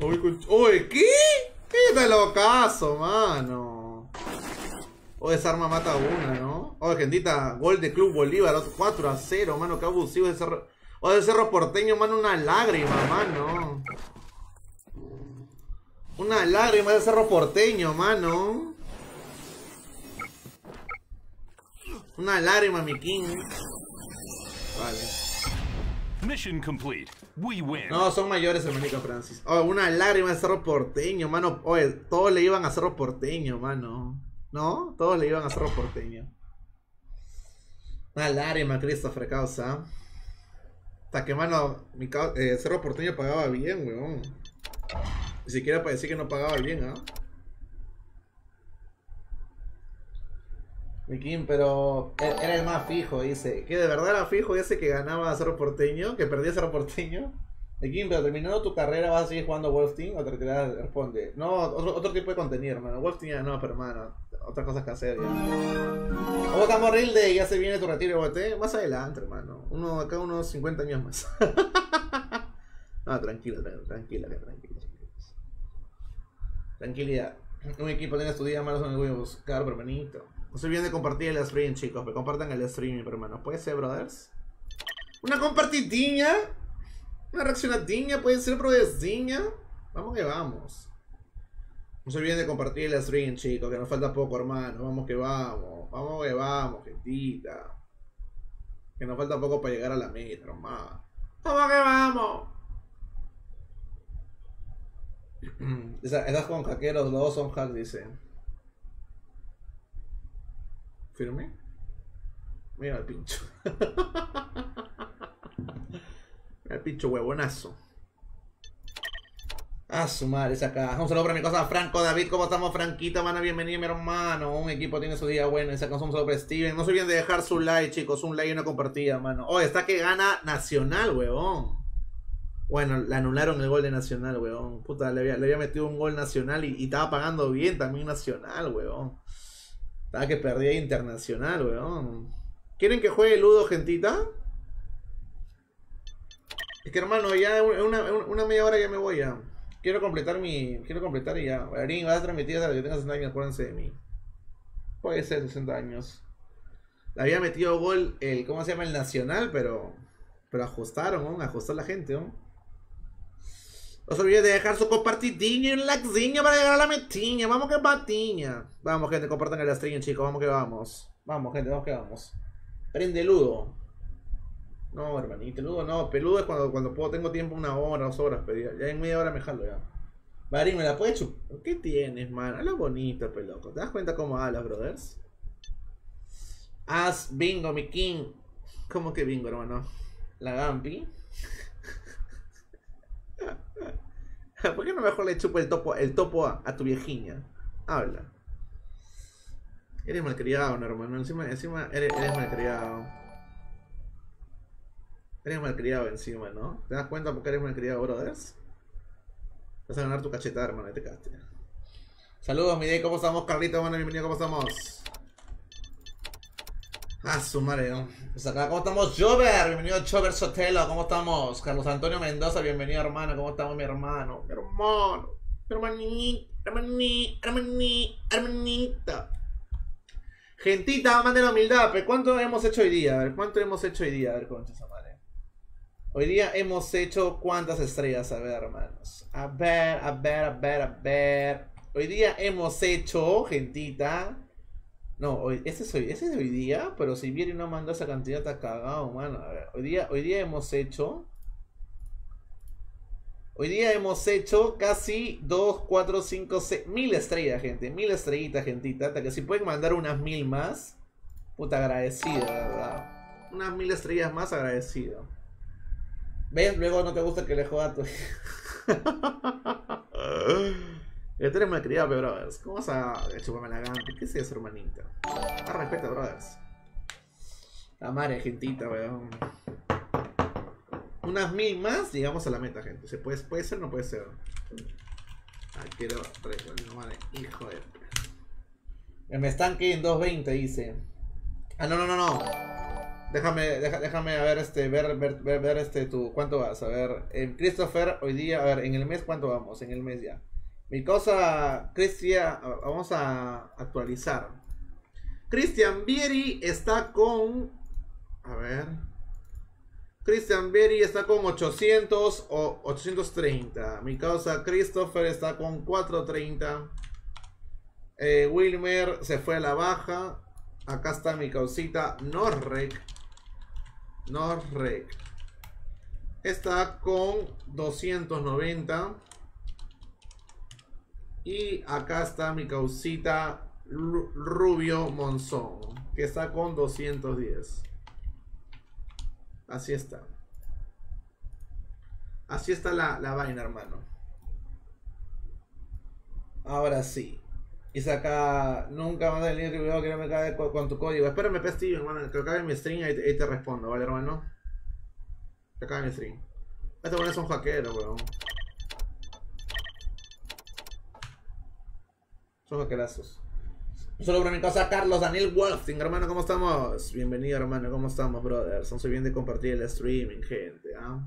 Uy, Uy, ¿qué? ¿Qué locazo, mano? O esa arma mata a una, ¿no? Oye, gentita, gol de Club Bolívar, otro 4 a 0, mano, qué abusivo ese cerro. O de cerro porteño, mano, una lágrima, mano. Una lágrima de cerro porteño, mano. Una lágrima, mi king. Vale. No, son mayores, hermanito Francis. Oh, una lágrima de Cerro Porteño, mano. Oye, todos le iban a Cerro Porteño, mano. ¿No? Todos le iban a Cerro Porteño. Una lágrima, Christopher Causa. Hasta que, mano, mi eh, Cerro Porteño pagaba bien, weón. Ni siquiera para decir que no pagaba bien, ¿ah? Kim, pero e- era el más fijo, dice. Que de verdad era fijo ese que ganaba Cerro Porteño, que perdía Cerro Porteño. Mi Kim, pero terminando tu carrera, ¿vas a seguir jugando Wolf Team o te retiras? Responde. No, otro, otro tipo de contenido, hermano. Wolf Team ya no, pero hermano. Otras cosas que hacer ya. ¿Cómo estamos, Rilde? Ya se viene tu retiro, bote. Más adelante, hermano. Uno, acá unos 50 años más. [laughs] no, tranquilo, tra- tranquila, tranquila. Tranquilidad. Un equipo tiene tu día malos en el a buscar, hermanito. No se olviden de compartir el stream, chicos. Me compartan el stream, hermano. ¿Puede ser, brothers? Una compartidinha. Una reaccionadinha. Puede ser, brothersdiña. Vamos que vamos. No se olviden de compartir el stream, chicos. Que nos falta poco, hermano. Vamos que vamos. Vamos que vamos, gentita. Que nos falta poco para llegar a la meta, hermano. Vamos que vamos. [clears throat] Esa- Estás con hackeros, los dos son hacks, dice. ¿Firme? Mira el pincho. [laughs] Mira el pincho huevonazo. A su madre, esa acá. Un saludo para mi cosa, Franco David. ¿Cómo estamos, Franquito? Mano, bienvenido, mi hermano. Un equipo tiene su día bueno. Esa un saludo para Steven. No se olviden de dejar su like, chicos. Un like y una compartida, mano. Oh, está que gana Nacional, huevón. Bueno, le anularon el gol de Nacional, weón. Puta, le había, le había metido un gol Nacional y, y estaba pagando bien también Nacional, weón. Estaba que perdía Internacional, weón. ¿Quieren que juegue Ludo, gentita? Es que hermano, ya una, una, media hora ya me voy ya. Quiero completar mi. Quiero completar y ya. Bailarín, vas a transmitir hasta que tenga 60 años, acuérdense de mí. Puede ser 60 años. Le había metido gol el. ¿Cómo se llama? El Nacional, pero. Pero ajustaron, ¿no? Ajustó la gente, ¿no? No se olviden de dejar su compartidinho y un likezinho para llegar a la metiña. Vamos que patiña. Vamos, gente, compartan el stream, chicos. Vamos que vamos. Vamos, gente, vamos que vamos. Prende ludo. No, hermanito, ludo no. Peludo es cuando, cuando puedo, tengo tiempo una hora, dos horas, pero ya, en media hora me jalo ya. Marín, ¿me la puedes chupar? ¿Qué tienes, man? Habla bonito, peloco. ¿Te das cuenta cómo hablas, brothers? Haz bingo, mi king. ¿Cómo que bingo, hermano? La Gampi. [laughs] ¿Por qué no mejor le chupo el topo, el topo a, a tu viejiña? Habla. Eres malcriado, no, hermano. Encima, encima eres, eres malcriado. Eres malcriado encima, ¿no? ¿Te das cuenta por qué eres malcriado, brothers? Vas a ganar tu cachetada, hermano. Te cagaste. Saludos, mi day. ¿Cómo estamos, Carlito? Bueno, bienvenido. ¿Cómo estamos? Ah, su madre, ¿no? Pues acá, ¿cómo estamos? Jover, bienvenido Jover Sotelo, ¿cómo estamos? Carlos Antonio Mendoza, bienvenido hermano, ¿cómo estamos mi hermano? Mi hermano, mi hermanito, hermanito, hermanito, hermanita. Gentita, mande la humildad, pero ¿cuánto hemos hecho hoy día? A ver, ¿cuánto hemos hecho hoy día? A ver, concha esa madre. Hoy día hemos hecho cuántas estrellas, a ver, hermanos. A ver, a ver, a ver, a ver. Hoy día hemos hecho, gentita. No, ese, es hoy, ese es hoy día, pero si viene y no manda esa cantidad, está cagado, mano. A ver, hoy día, hoy día hemos hecho. Hoy día hemos hecho casi 2, 4, 5, 6, mil estrellas, gente. Mil estrellitas, gentita. Hasta que si pueden mandar unas mil más, puta agradecido, la verdad. Unas mil estrellas más, agradecido. ¿Ves? Luego no te gusta que le joda a tu. [laughs] Tú eres malcriado, brothers. ¿Cómo vas a chuparme la gamba? ¿Qué es eso, hermanita? Ah, respeta, brothers. La madre, gentita, weón. Unas mil más, llegamos a la meta, gente. ¿Se puede, puede ser o no puede ser? No madre. Hijo de. Me estanque en 220, dice. Ah, no, no, no, no. Déjame, déjame a ver este, ver, ver, ver, ver, este tu cuánto vas. A ver, en Christopher, hoy día, a ver, en el mes cuánto vamos, en el mes ya. Mi cosa, Cristian, vamos a actualizar. Christian Vieri está con. A ver. Christian Vieri está con 800 o 830. Mi causa Christopher está con 430. Eh, Wilmer se fue a la baja. Acá está mi causita Norrek. Norrek. Está con 290. Y acá está mi causita Ru- Rubio Monzón. Que está con 210. Así está. Así está la, la vaina, hermano. Ahora sí. Y saca. Nunca manda el link cuidado que no me cae con, tu código. Espérame, pe, Steven, hermano. Que acabe mi stream y ahí, te- respondo, ¿vale, hermano? Que acabe mi stream. Este bueno es un hackero, weón. Son hackerazos. Un saludo para mi casa Carlos Daniel Wolfing, hermano, ¿cómo estamos? Bienvenido, hermano, ¿cómo estamos, brothers? No soy bien de compartir el streaming, gente, ¿ah?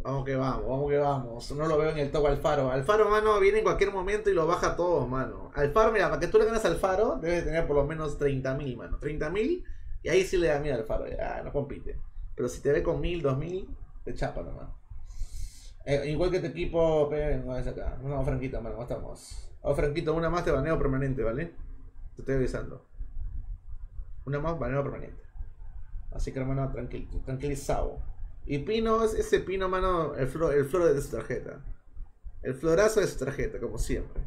Vamos que vamos, vamos que vamos. No lo veo en el top Alfaro. Alfaro, mano, viene en cualquier momento y lo baja todo, mano. Alfaro, mira, para que tú le ganes al Alfaro, debe tener por lo menos 30.000, mano. 30.000 y ahí sí le da miedo al Alfaro. Ya, no compite. Pero si te ve con 1.000, 2.000, te chapa nomás. Eh, igual que tu equipo, no es acá. Una franquita, mano, ¿cómo estamos? Oh, Franquito, una más te baneo permanente, ¿vale? Te estoy avisando. Una más baneo permanente. Así que, hermano, tranquil, tranquilizado. Y Pino, es ese Pino, mano, el flor, el flor de su tarjeta. El florazo de su tarjeta, como siempre.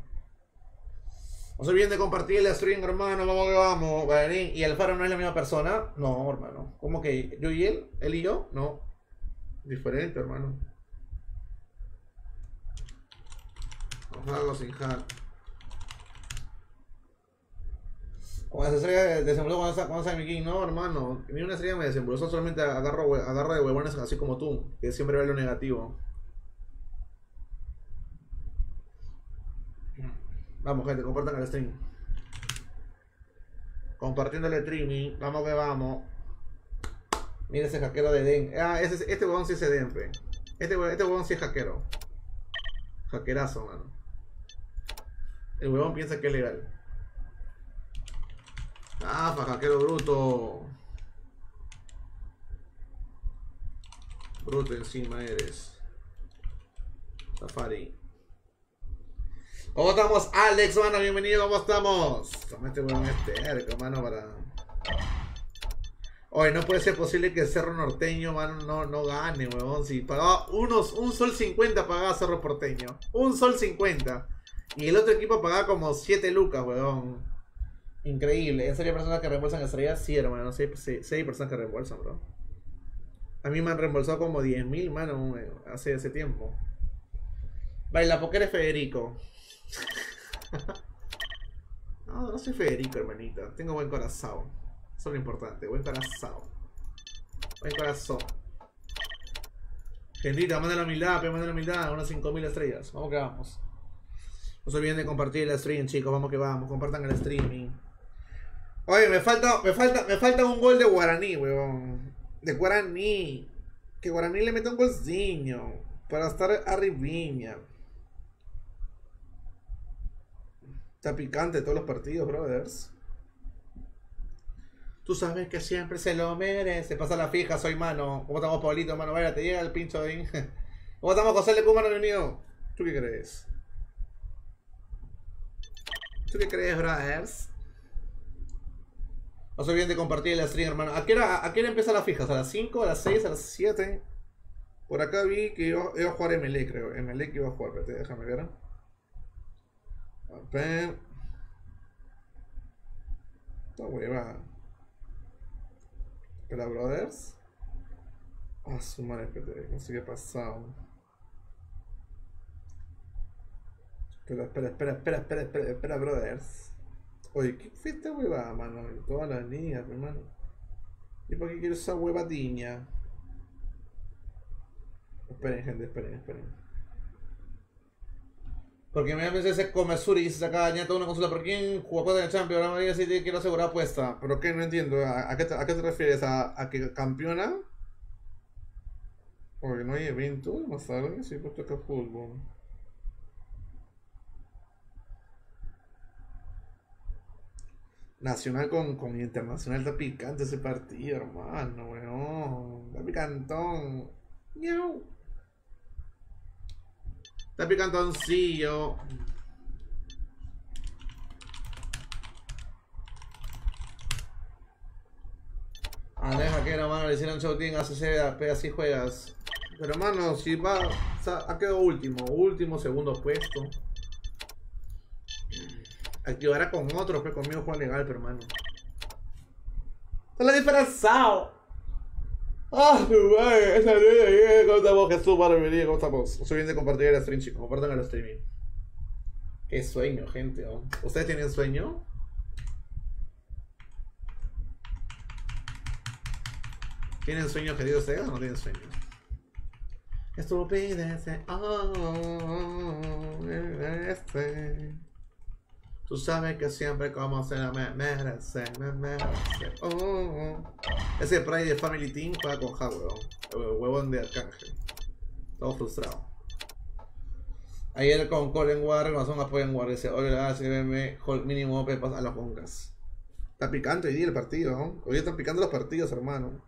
No se olviden de compartir el stream, hermano. Vamos que vamos. ¿vale? ¿Y Alfaro no es la misma persona? No, hermano. ¿Cómo que yo y él? ¿Él y yo? No. Diferente, hermano. Ojalá sin hack. Con las estrellas desembolsó cuando sa- cuando sale mi king, no hermano, ni una estrella me desembolsó, solamente agarro, agarro de huevones así como tú, que siempre ve lo negativo. Vamos gente, compartan el stream. Compartiendo el streaming, vamos que vamos. Mira ese hackero de Den. Ah, ese, este huevón sí es Eden, pe. Este, este huevón sí es hackero. Hackerazo, mano. El huevón piensa que es legal. Ah, pa' hackero bruto. Bruto encima eres. Safari. ¿Cómo estamos, Alex, mano? Bienvenido, ¿cómo estamos? Toma este huevón este, erco, mano, para... Oye, no puede ser posible que Cerro Norteño, mano, no, no gane, huevón. Si pagaba unos, un sol 50 pagaba Cerro Porteño. Un sol 50. Y el otro equipo pagaba como 7 lucas, huevón. Increíble. ¿En serio personas que reembolsan estrellas? Sí, hermano. Sí, sí, sí personas que reembolsan, bro. A mí me han reembolsado como 10 mil, mano, eh, hace, hace tiempo. Baila, porque eres Federico. [laughs] no, no soy Federico, hermanita. Tengo buen corazón. Eso es lo importante. Buen corazón. Buen corazón. Gentita, manda la humildad, manda la humildad. Unas 5000 estrellas. Vamos que vamos. No se olviden de compartir el stream, chicos. Vamos que vamos. Compartan el streaming. Oye, me falta, me falta, me falta un gol de Guaraní, weón. De Guaraní. Que Guaraní le meta un golzinho. Para estar arribiña. Está picante todos los partidos, brothers. Tú sabes que siempre se lo merece. Pasa la fija, soy mano. ¿Cómo estamos, Pablito, mano? Vaya, te llega el pincho ahí. [laughs] ¿Cómo estamos, José Lecú, mano unido? ¿Tú qué crees? ¿Tú qué crees, brothers? No se olviden de compartir el stream, hermano. ¿A qué hora, a qué hora empieza la fija? ¿A las 5, a las 6, a las 7? Por acá vi que iba, a jugar MLE, creo. MLE que iba a jugar, espérate, déjame ver. A ver. Esta hueva. Espera, brothers. Ah, su madre, espérate, no sé ha pasado. Espera, espera, espera, espera, espera, espera, espera, brothers. Oye, ¿qué fue hueva, mano? Todas las niñas, hermano. ¿Y por qué quiero esa huevadiña? Esperen, gente, esperen, esperen. Porque me veces se come Suri y se saca añata una consola. ¿Por quién jugó en el Champions? Ahora me dice si quiero asegurar apuesta. ¿Pero qué? No entiendo. ¿A, qué, te, refieres? ¿A, que campeona? Porque no hay evento más tarde. Sí, pues toca fútbol. Nacional con, con Internacional está picante ese partido, hermano, weón. Está picantón. Miau. Está picantoncillo. Andrés Jaquero, hermano, le hicieron shouting a CCP, así juegas. Pero hermano, si va, ha quedado último, último, segundo puesto. Activará con otro, pero conmigo juega legal, pero hermano. ¡Se lo he disfrazado! ¡Ah, güey! Esa niña, ¿cómo estamos? Jesús, bienvenido, ¿cómo estamos? Soy bien de compartir el stream, chicos. Compartan el streaming. Qué sueño, gente. ¿Ustedes tienen sueño? ¿Tienen sueño, queridos ustedes, o no tienen sueño? Estupidez. Oh, este. Tú sabes que siempre como se la me merece, me merece. Oh. Ese Pride de Family Team juega con Ja. El huevón de Arcángel. Todo frustrado. Ayer con Colin War, con un apoyo en dice, oye, la CBM, hold mínimo pepas a los Boncas. Está picante hoy día el partido, ¿no? Hoy están picando los partidos, hermano.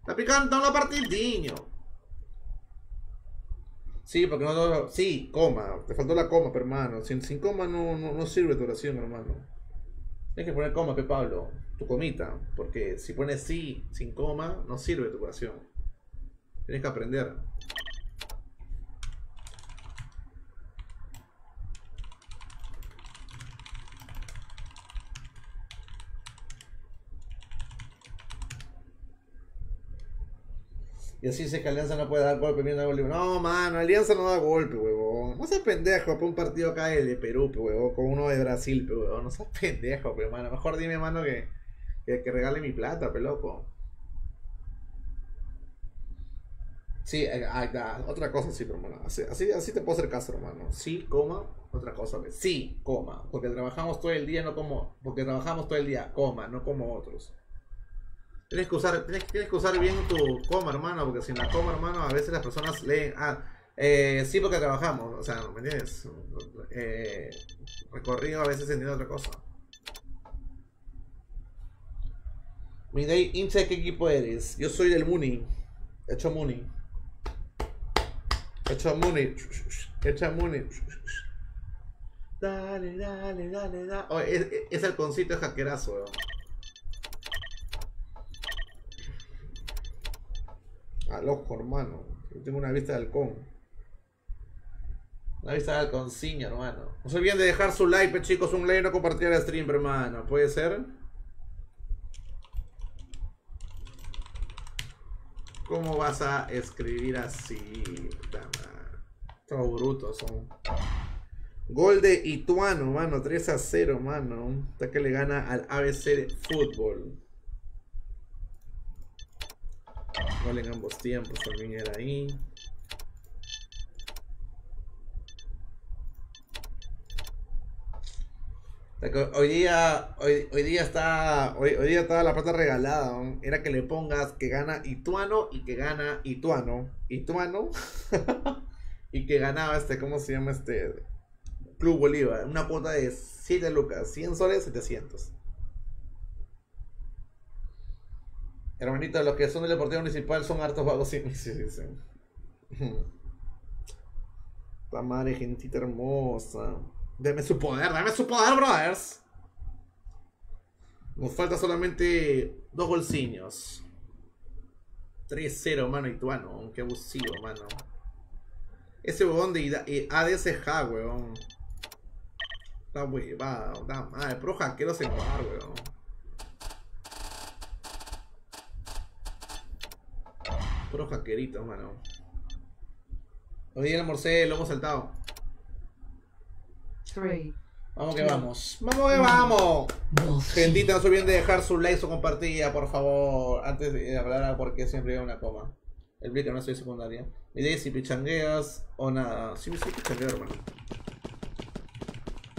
Está picando los partidiños. Sí, porque no, no, sí, coma, te faltó la coma, hermano, sin, sin coma no, no, no sirve tu oración, hermano. Tienes que poner coma, pe Pablo, tu comita, porque si pones sí sin coma, no sirve tu oración. Tienes que aprender. Y así dice que Alianza no puede dar golpe viendo a Bolívar. No, mano, Alianza no da golpe, huevón. No seas pendejo, para un partido acá de Perú, pe, huevón, con uno de Brasil, pe, huevón. No seas pendejo, pe, mano. Mejor dime, mano, que, que, regale mi plata, pe, loco. Sí, eh, ah, otra cosa sí, pero hermano. Así, así, así te puedo hacer caso, hermano. Sí, coma, otra cosa. Sí, coma. Porque trabajamos todo el día, no como. Porque trabajamos todo el día, coma, no como otros. Tienes que usar, tienes, tienes que usar bien tu coma, hermano, porque sin la coma, hermano, a veces las personas leen, ah, eh, sí porque trabajamos, o sea, ¿me entiendes? Eh, recorrido a veces entiende otra cosa. Midday, hincha qué equipo eres? Yo soy del Muni. Hecho Muni. Hecho Muni. Hecho Muni. Dale, dale, dale, dale. Oh, es, es el concito de hackerazo, weón. Al ojo, hermano. Yo tengo una vista de halcón. Una vista de halconciño, hermano. No se olviden de dejar su like, chicos. Un like y no compartir el stream, hermano. ¿Puede ser? ¿Cómo vas a escribir así? Todos brutos son. Gol de Ituano, mano. 3 a 0, mano. Hasta que le gana al ABC de fútbol. Gol ambos tiempos también era ahí. Hoy día, hoy, día está, hoy, día está la plata regalada. Era que le pongas que gana Ituano y que gana Ituano, Ituano [laughs] y que ganaba este, ¿cómo se llama este? Club Bolívar. Una cuota de 7 lucas, 100 soles, 700. Hermanito, los que son del Deportivo Municipal son hartos vagos y sí, dicen. [laughs] La madre, gentita hermosa. Deme su poder, dame su poder, brothers. Nos falta solamente dos golciños. 3-0, mano, Ituano. Qué abusivo, mano. Ese huevón de Ida- eh, ADSJ, huevón. Está huevado, está madre. Pro hackero se jugar, huevón. Puro hackerito, mano. Hoy día almorcé lomo saltado. three, Vamos que vamos. Vamos que vamos. Gentita, no se olviden de dejar su like, su compartida, por favor. Antes de hablar, porque siempre hay una coma. El Blicker no soy secundaria. Mi idea es si pichangueas o nada. Sí, sí, pichangueo, hermano.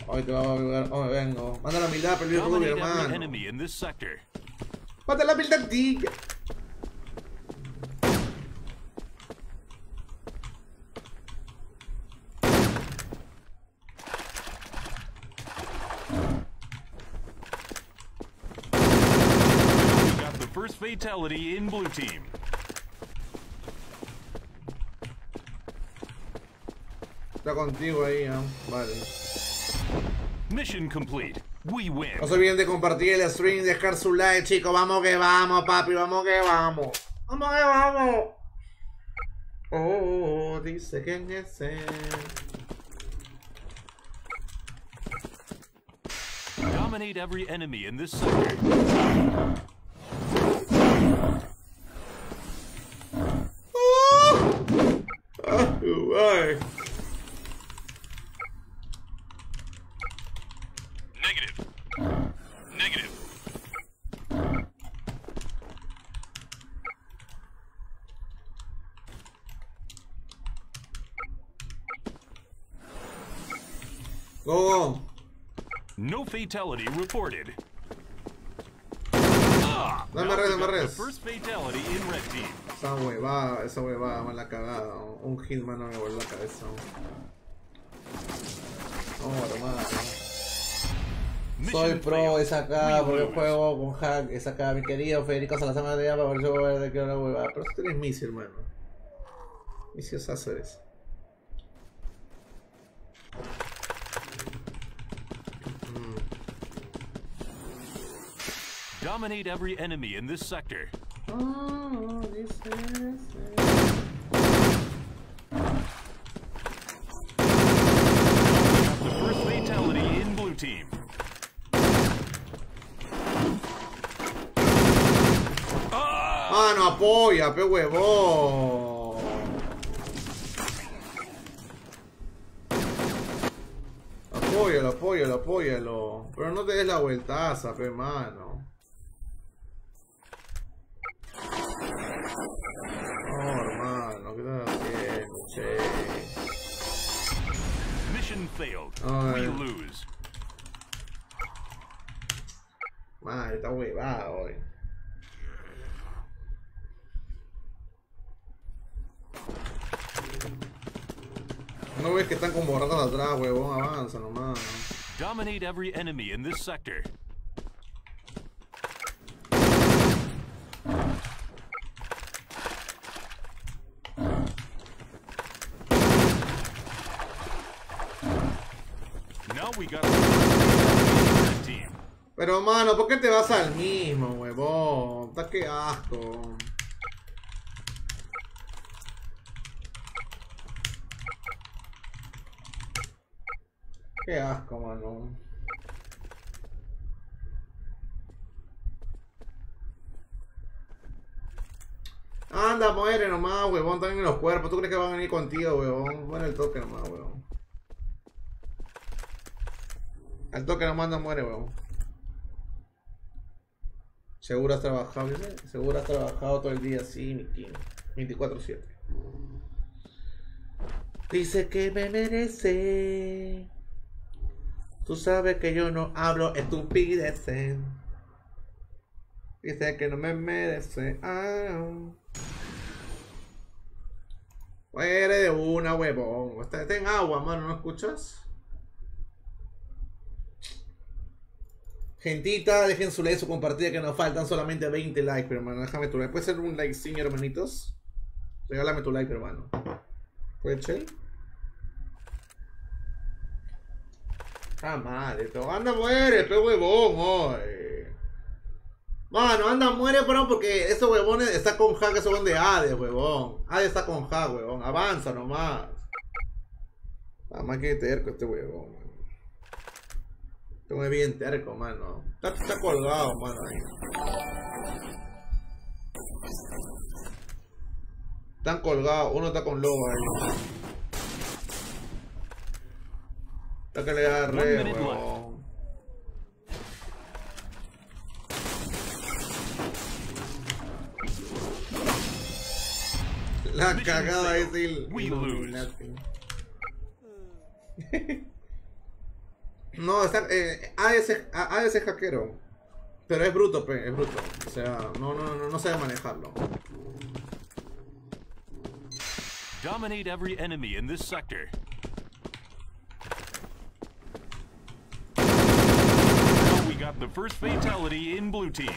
Hoy te vamos a ver, oh, me vengo. Manda la humildad, el Dominate every hermano. Manda la humildad, tica. We got the first fatality in blue team. Está contigo ahí, ¿eh? Vale. Mission complete. We win. No se olviden de compartir el stream, dejar su like, chicos. Vamos que vamos, papi. Vamos que vamos. Vamos que vamos. Oh, dice que en ese. Dominate every enemy in this sector. Negative. Negative. Go, go. No fatality reported. First fatality in red team. Esa huevada, esa huevada, mala cagada. Un hitman no me voló la cabeza. No, hermano. Soy pro, es acá, porque juego con hack, es acá, mi querido Federico Salazar de para ver yo voy a ver de qué hora huevada. Pero tú eres Missy, hermano. Missy Osáceres. Dominate every enemy in this sector. Oh, dice ese. The first fatality in blue team. Ah, apoya, pe. Apóyalo, apóyalo, apóyalo. Pero no te des la vueltaza, pe mano. Failed. Oh, we lose. Madre, está huevada hoy. No ves que están como ratas atrás, huevón, avanza nomás. Dominate every enemy in this sector. Pero mano, ¿por qué te vas al mismo, huevón? Está que asco. Qué asco, mano. Anda, muere nomás, huevón. Están en los cuerpos. ¿Tú crees que van a venir contigo, huevón? Muere el toque nomás, huevón. Al toque nomás no muere, huevón. Seguro has trabajado, seguro has trabajado todo el día, sí, mi king. 24-7. Dice que me merece. Tú sabes que yo no hablo estupideces. Dice que no me merece. Ah. Muere de una, huevón. Está en agua, mano, ¿no escuchas? Gentita, dejen su like, su compartida, que nos faltan solamente 20 likes, hermano. Déjame tu like. ¿Puede ser un like sin hermanitos? Regálame tu like, hermano. ¿Puede ser? Ah, madre. Anda, muere, pe huevón, hoy. Mano, anda, muere, pero porque ese huevón está con hack, ese huevón de Hades, huevón. Hades está con hack, huevón. Avanza nomás. Nada más que terco este huevón. Este es bien terco, mano. Está, está colgado, mano, ahí. Están colgados. Uno está con lobo ahí. Está que le minute huevón. La cagada es el. [laughs] We el lose. Illuminati. No, está. Eh, AS, A- AS es hackero. Pero es bruto, pe, es bruto. O sea, no, no, no, no sabe manejarlo. Dominate every enemy in this sector. Now we got the first fatality in blue team.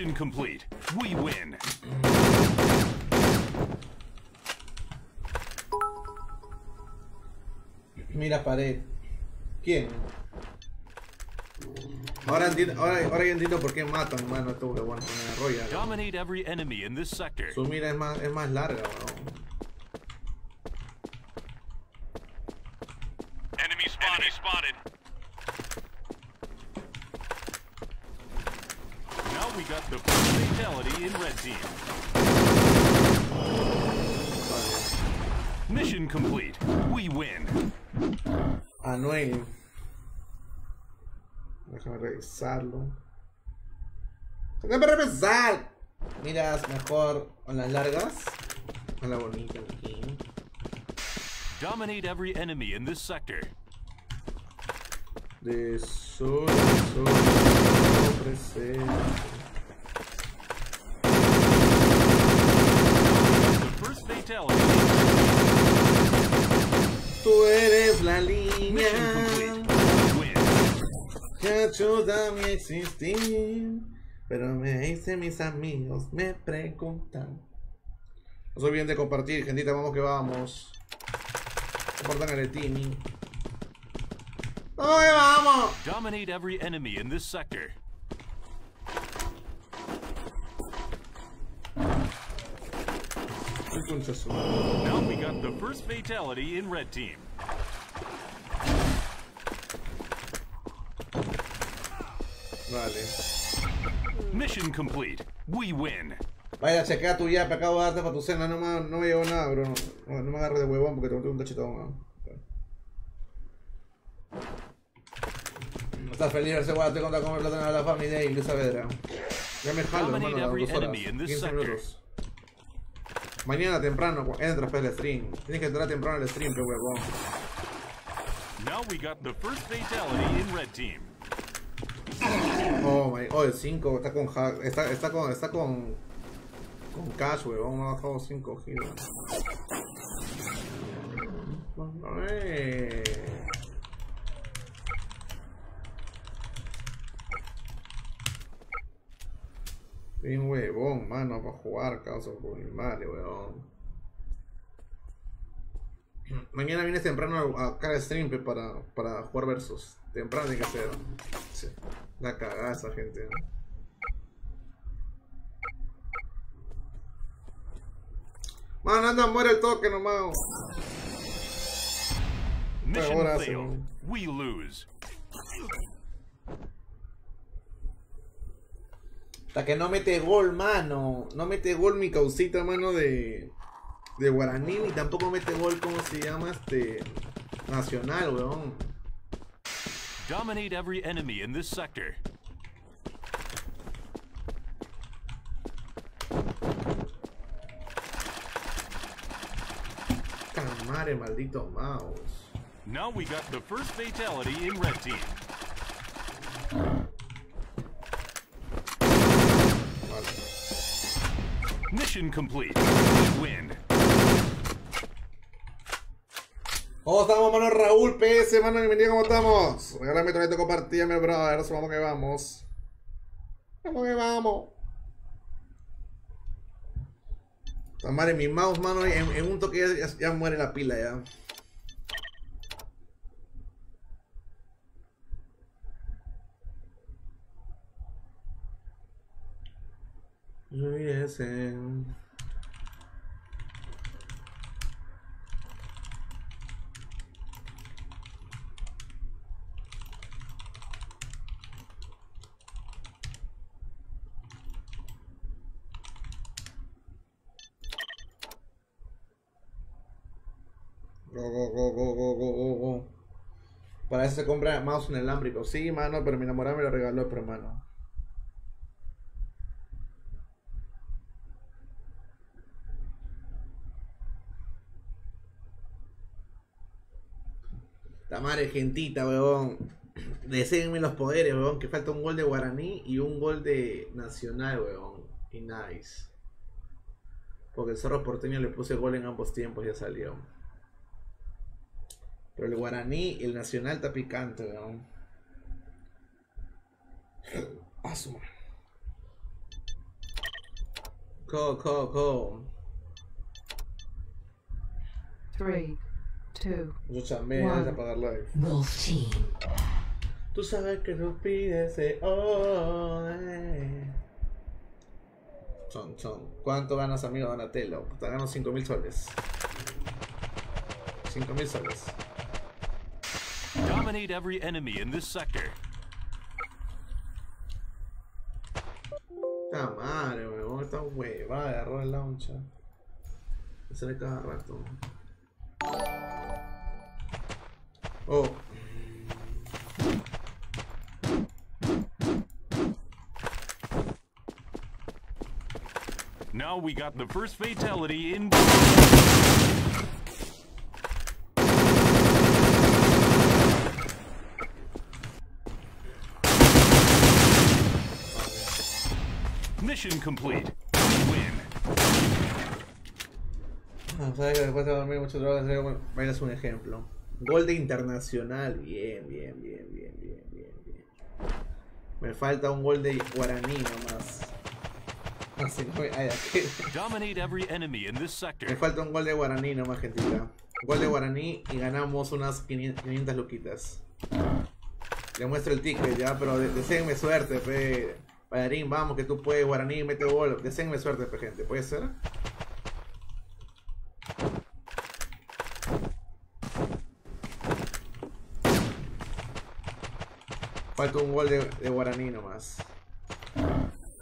Mission complete. We win. Mira pared. ¿Quién? Ahora entiendo, ahora, ahora ya entiendo por qué matan, mano, estos huevones con la roya. ¿no? Dominate every enemy in this sector. Su mira es más, es más larga, weón. Red team. Mission complete. We win. Anuel. Déjame revisarlo. Déjame revisar. Miras mejor con las largas. Con la bonita aquí. Dominate every enemy in this sector. De sol, sol, presente. Tú eres la línea que ayuda a mi existir. Pero me hice mis amigos, me preguntan. No soy bien de compartir, gentita, vamos que vamos. Compartan el. ¡Vamos que vamos! Dominate every enemy in this sector. Ay, concha su- Now we got the first fatality in red team. Vale. Mission complete. We win. Vaya, chequea tu ya, acabo de darte para tu cena, no me, no me llevo nada, bro. No, no me agarres de huevón porque te boté un cachetón, ¿no? No estás feliz verse guay, te contra comer plátano a la Family Day, Luis Saavedra. Ya me jalo, hermano, las dos horas, enemy in this 15 sector. minutos. Mañana temprano, entras para el stream. Tienes que entrar temprano al stream, pe huevón. Now we got the first fatality in red team. Oh my, oh, el 5 está con hack, está, está con, está con, con cash, huevón, ha bajado 5 giros. Ay. Bien huevón, mano, para jugar, causa por mi madre, huevón. [clears throat] Mañana vienes temprano a cada stream para, para jugar versus. Temprano tiene que ser. Sí. La cagada esa gente. ¿no? Mano, anda, muere el toque nomás. Mission failed. We lose. Hasta que no mete gol, mano. No mete gol mi causita, mano, de. De Guaraní, ni tampoco mete gol, ¿cómo se llama? Este. Nacional, weón. Dominate every enemy in this sector. Camare, maldito mouse. Now we got the first fatality in red team. Vale. Mission complete. Win. ¿Cómo estamos, mano? Raúl PS, mano, bienvenido, ¿cómo estamos? Regálame tonito, compartíame, brother. Vamos que vamos. Vamos que vamos. Madre, mi mouse, mano, en, en un toque ya- ya muere la pila ya. Hubiesen. Go, go, go, go, go, go, go, go. Para eso se compra mouse inalámbrico. Sí, mano, pero mi enamorada me lo regaló, pero hermano. Madre gentita, weón. [clears throat] Deseenme los poderes, weón. Que falta un gol de Guaraní y un gol de Nacional, weón. Y nice. Porque el zorro porteño le puse gol en ambos tiempos, ya salió. Pero el Guaraní y el Nacional está picante, weón. [clears throat] Asuma. Co, co, co. Three, two, Yo también, One. es apagar. Wolf Team. Tú sabes que no pides hoy. Son, son. ¿Cuánto ganas, amigo Donatello? Te gano 5 mil soles. 5 mil soles. Dominate every enemy in this sector. Esta madre, weón. Esta hueva agarró el launcher. Se ve cada rato. Oh. Now we got the first fatality in. Mission complete. Win. Ah, después de dormir mucho drogas, bailas un ejemplo. Gol de internacional. Bien, bien, bien, bien, bien, bien, bien. Me falta un gol de guaraní nomás. Así no aquí. Me falta un gol de guaraní nomás, gentita. Gol de guaraní y ganamos unas 500 500 luquitas. Le muestro el ticket ya, pero de- deseenme suerte, pe. Bailarín, vamos que tú puedes, guaraní, mete gol. Deseenme suerte, pe, gente. ¿Puede ser? Falta un gol de, de guaraní nomás.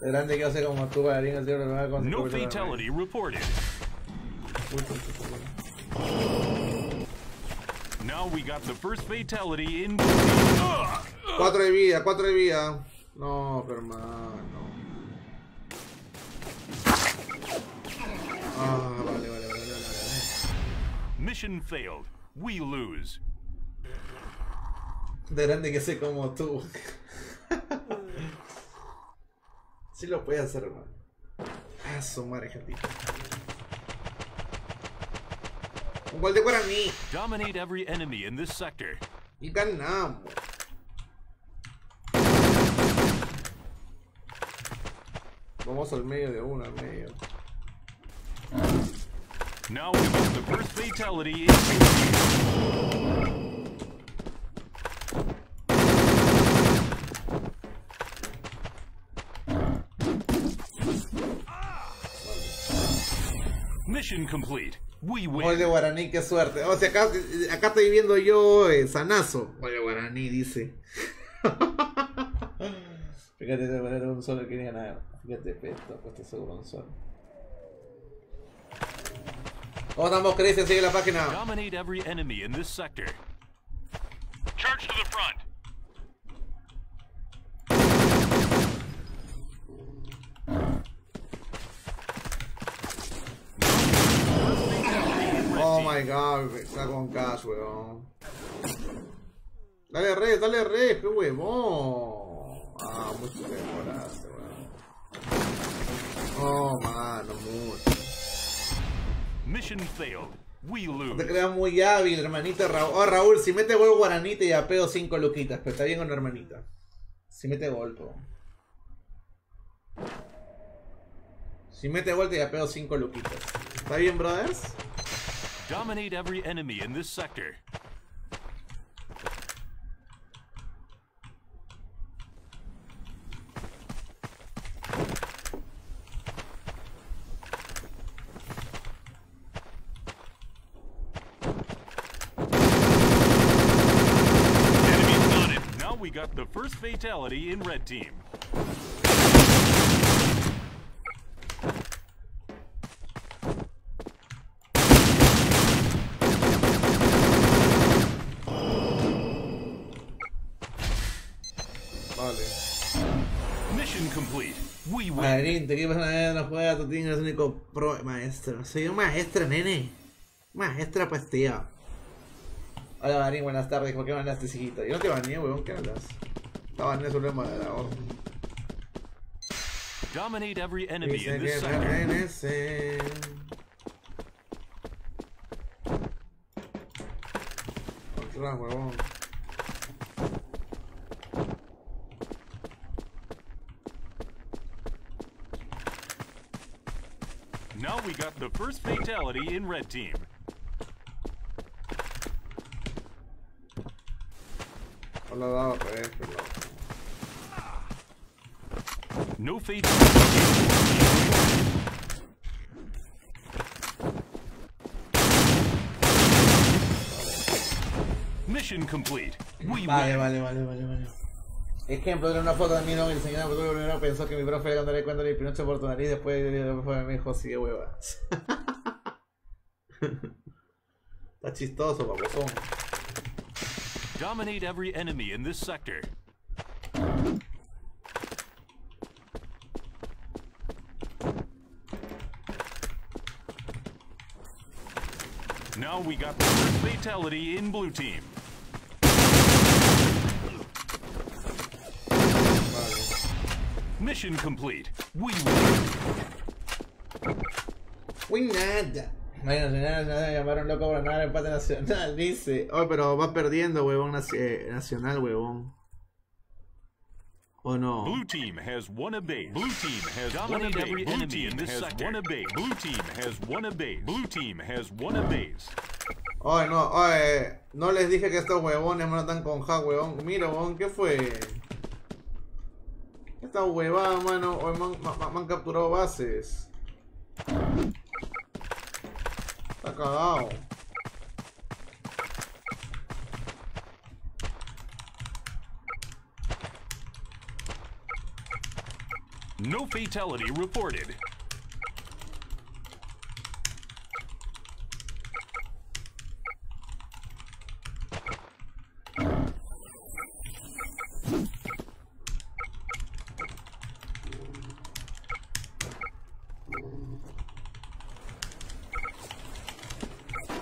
El grande quiero ser como tú, bailarín. el tío, lo va a con- No fatality reported. Now we got the first fatality in. Ugh! Cuatro de vida, cuatro de vida. No, pero hermano. Ah, vale, vale, vale, vale, vale. Mission failed. We lose. De grande que sé como tú. [laughs] Sí lo puede hacer, hermano. Ah, su madre, gentita. Un gol de Guaraní. Dominate every enemy in this sector. Y ganamos. Vamos al medio de uno, al medio. Now we got the first fatality in. Mission complete. We win. Guaraní, qué suerte. O sea, acá, acá estoy viendo yo eh, Sanazo. Gol de Guaraní, dice. [laughs] Fíjate, de poner un solo que quería ganar. Fíjate, pesto, puesto seguro un solo. ¿Cómo estamos, Cristian? Sigue la página. Dominate every enemy in this sector. Charge to the front. Oh my god, está con cash, weón. Dale red, dale red, qué huevón. Ah, mucho te demoraste, weón. Oh, mano, mucho. Mission failed. We No lose. te creas muy hábil, hermanita Raúl. Oh, Raúl, si mete gol guaranita y apeo 5 luquitas, pero está bien con hermanita. Si mete gol, po. Si mete gol te apeo 5 luquitas. ¿Está bien, brothers? Dominate every enemy in this sector. Enemy spotted. Now we got the first fatality in red team. Te equipas una no juega, tú tienes el único pro maestro. Soy un maestro, nene. Maestra, pues tío. Hola Marín, buenas tardes. ¿Por qué mandaste, hijito? Yo no te baneé, weón. ¿Qué hablas? Estaba en eso de moderador. Dominate every enemy Dice in que this regrese. Controla, huevón. Got the first fatality in red team. Hola, dado otra vez, pero... No fatality. Mission complete. We Vale, win. vale, vale, vale, vale. Ejemplo, era una foto de mí, no, el señor porque primero pensó que mi profe era cuando le cuando le pinocho por tu nariz, después, después me dijo, sí, de huevas. [laughs] Está chistoso, babosón. Dominate every enemy in this sector. Now we got the first fatality in blue team. Mission complete. We win. Nada. Bueno, me llamaron loco por ganar empate nacional, dice. Oh, pero va perdiendo, huevón, eh, nacional, huevón. ¿O no? Blue team has one a base. Blue team has dominate every Blue enemy team in this has sector. one One a base. Blue team has one a base. Blue team has one a base. Ay, no, ay, no les dije que estos huevones me están con hack, huevón. Mira, huevón, ¿qué fue? Esta huevada, mano. Hoy me, han- capturado bases. Está cagado. No fatality reported.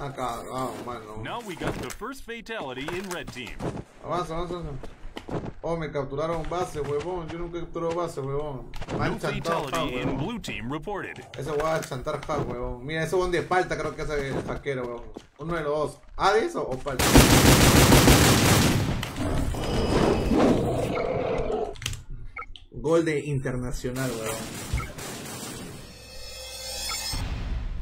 Está cagado, mano. Now we got the first fatality in red team. Avanza, avanza, avanza. Oh, me capturaron base, huevón. Yo nunca capturo base, huevón. Hack, fatality in blue team reported. Ese huevón a chantar hack, huevón. Mira, ese huevón de palta creo que es el hackero, huevón. Uno de los dos. ¿Hades o, o palta? Gol de internacional, huevón.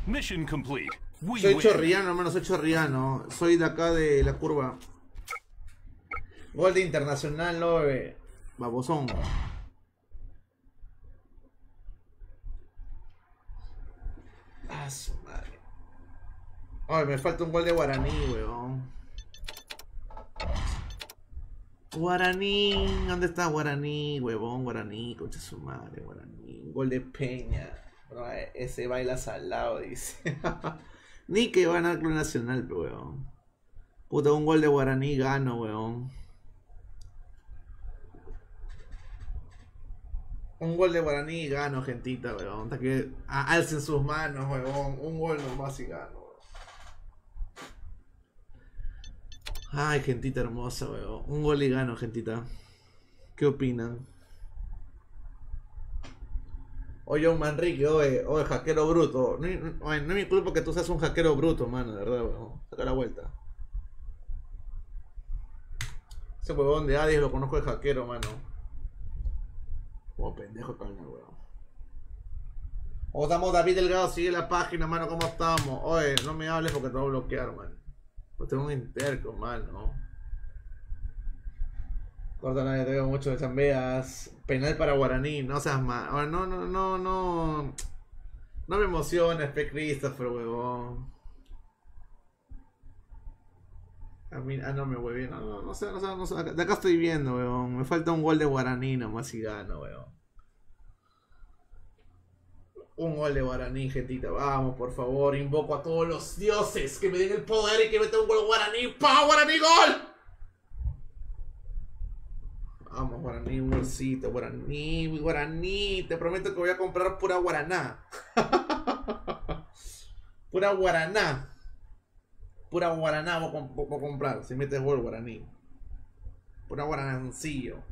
Mission complete. Soy chorriano, hermano, soy chorriano. Soy de acá de la curva. Gol de internacional, no, bebé. Babosón. Ah, su madre. Ay, me falta un gol de Guaraní, weón. Guaraní, ¿dónde está Guaraní, huevón? Guaraní, concha su madre, Guaraní. Un gol de Peña. Ese baila salado, dice. [laughs] Ni que va a Club Nacional, weón. Puta, un gol de Guaraní gano, weón. Un gol de Guaraní gano, gentita, weón. Hasta que alcen sus manos, weón. Un gol nomás y gano, weón. Ay, gentita hermosa, weón. Un gol y gano, gentita. ¿Qué opinan? Oye, un Manrique, oye, oye, hackero bruto. No, no- no es mi culpa que tú seas un hackero bruto, mano, de verdad, weón. Saca la vuelta. Ese huevón de Hades lo conozco de hackero, mano. Como pendejo caña, weón. ¿Cómo estamos, David Delgado? Sigue la página, mano, ¿cómo estamos? Oye, no me hables porque te voy a bloquear, man. Pues tengo un interco, mano. Corta nadie, te veo mucho de chambeas. Penal para Guaraní, no seas. Ahora, no, no, no, no. No me emociones, P. Christopher, huevón. A mí, ah, no me hueví, no, no, no sé, no sé, no sé. De acá estoy viendo, weón. Me falta un gol de Guaraní nomás y gano, weón. Un gol de Guaraní, gentita. Vamos, por favor, invoco a todos los dioses que me den el poder y que meta un gol Guaraní. ¡Pa, Guaraní, gol! Vamos, Guaraní, un bolsito, guaraní, guaraní. Te prometo que voy a comprar pura guaraná. [laughs] pura guaraná. Pura guaraná voy a, comprar. Si metes gol, guaraní. Pura guaranancillo.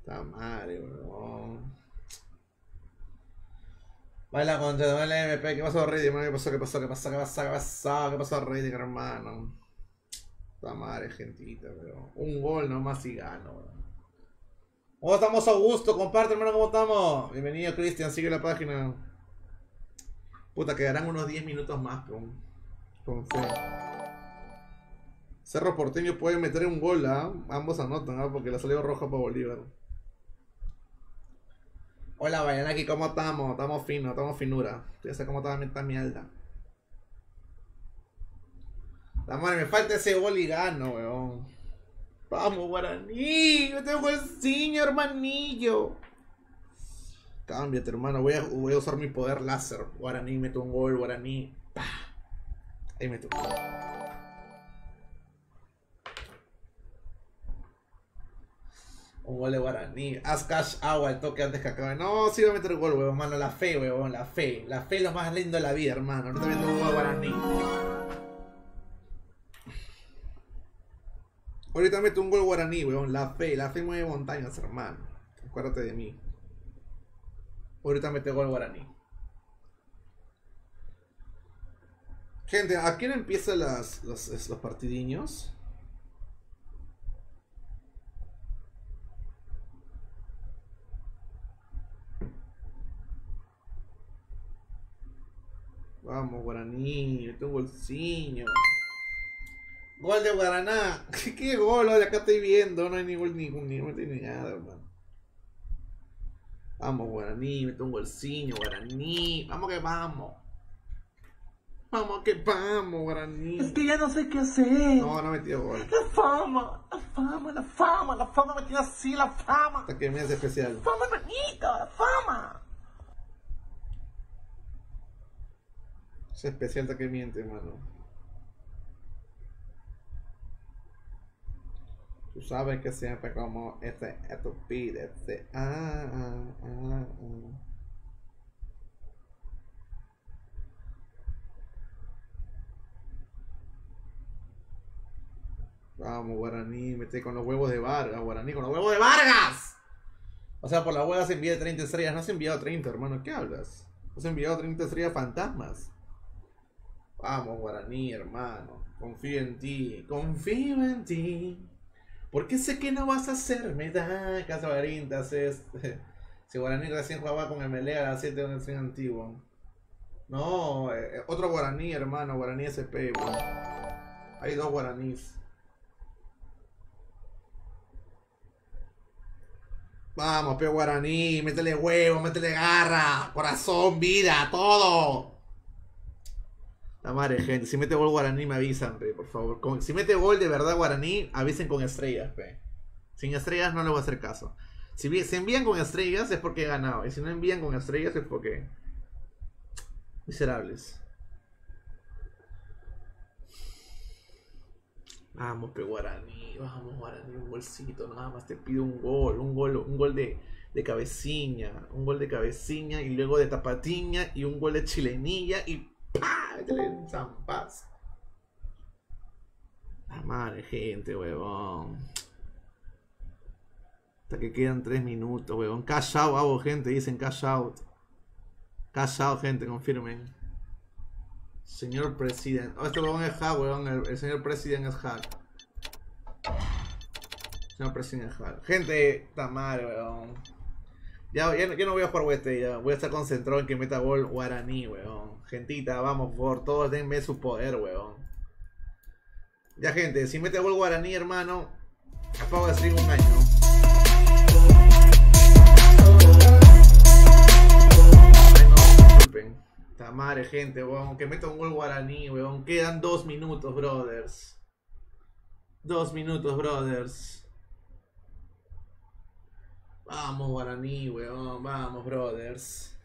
Está madre, weón. Baila contra baila MP. ¿Qué pasó, hermano? ¿Qué pasó? ¿Qué pasó? ¿Qué pasó? ¿Qué pasó? ¿Qué pasó? ¿Qué pasó, Redding, hermano? Está madre, gentita, pero un gol nomás y gano. ¿Cómo estamos, Augusto? Comparte, hermano, ¿cómo estamos? Bienvenido, Cristian, sigue la página. Puta, quedarán unos 10 minutos más con, con fe. Cerro Porteño puede meter un gol, ¿ah? Ambos anotan, ¿ah? Porque la salió roja para Bolívar. Hola, Bayanaki, ¿cómo estamos? Estamos finos, estamos finura. Ya sé cómo está esta mierda. La madre, me falta ese gol y gano, weón. Vamos, Guaraní. Yo tengo el ciño, hermanillo. Cámbiate, hermano. Voy a, usar mi poder láser. Guaraní, meto un gol, Guaraní. Ahí meto un gol. De Guaraní. Haz cash agua el toque antes que acabe. No, sí voy a meter el gol, weón, mano. La fe, weón, la fe. La fe es lo más lindo de la vida, hermano. No te meto un gol Guaraní. Ahorita meto un gol guaraní, weón. La fe, la fe mueve montañas, hermano. Acuérdate de mí. Ahorita meto gol guaraní. Gente, ¿a quién empiezan las, los, los partidiños? Vamos, guaraní. Un golciño. Gol de Guaraná. [laughs] ¿Qué gol? De acá estoy viendo. No hay ni gol ni, no tiene nada, hermano. Vamos, Guaraní. Mete un golciño, Guaraní. Vamos que vamos. Vamos que vamos, Guaraní. Es que ya no sé qué hacer. No, no metió gol. La fama, la fama, la fama, la fama me tiene así, la fama. Hasta que me hace especial. Fama hermanito, la fama. Es especial hasta que miente, hermano. Tú sabes que siempre como este estupidez. este, Ah, ah, ah, ah. Vamos, Guaraní, mete con los huevos de Vargas, Guaraní, con los huevos de Vargas. O sea, por la hueva se envía 30 estrellas. No has enviado 30, hermano. ¿Qué hablas? Has enviado 30 estrellas fantasmas. Vamos, Guaraní, hermano. Confío en ti. Confío en ti. Porque sé que no vas a hacerme daño. Casa Barintas es. [laughs] Si Guaraní recién jugaba con Melea a las 7 de versión antiguo. No, eh, otro Guaraní, hermano. Guaraní SP, bro. Hay dos Guaranís. Vamos, peo Guaraní, métele huevo, métele garra, corazón, vida, todo. La madre, gente, si mete gol Guaraní me avisan, por favor. Si mete gol de verdad Guaraní, avisen con estrellas. Sin estrellas no le voy a hacer caso. Si se envían con estrellas es porque he ganado. Y si no envían con estrellas es porque... Miserables. Vamos, pe Guaraní, vamos Guaraní, un golcito, nada más te pido un gol, un gol, un gol de, de un gol de cabeciña y luego de tapatiña y un gol de chilenilla y ¡pah! Métele en zampas. La madre, gente, huevón. Hasta que quedan tres minutos, huevón. Cash out, hago, gente, dicen cash out. Cash out, gente, confirmen. Señor President. Oh, este huevón es hack, huevón. El, el señor President es hack. Señor President es hack. Gente, está mal, huevón. Ya, ya, no- voy a jugar este, ya. Voy a estar concentrado en que meta gol Guaraní, weón. Gentita, vamos, por todos denme su poder, weón. Ya, gente, si mete gol Guaraní, hermano, apago de stream un año. Ay, no, disculpen. Ta madre, gente, weón. Que meta un gol Guaraní, weón. Quedan dos minutos, brothers. Dos minutos, brothers. Vamos, Guaraní, weón. Vamos, brothers.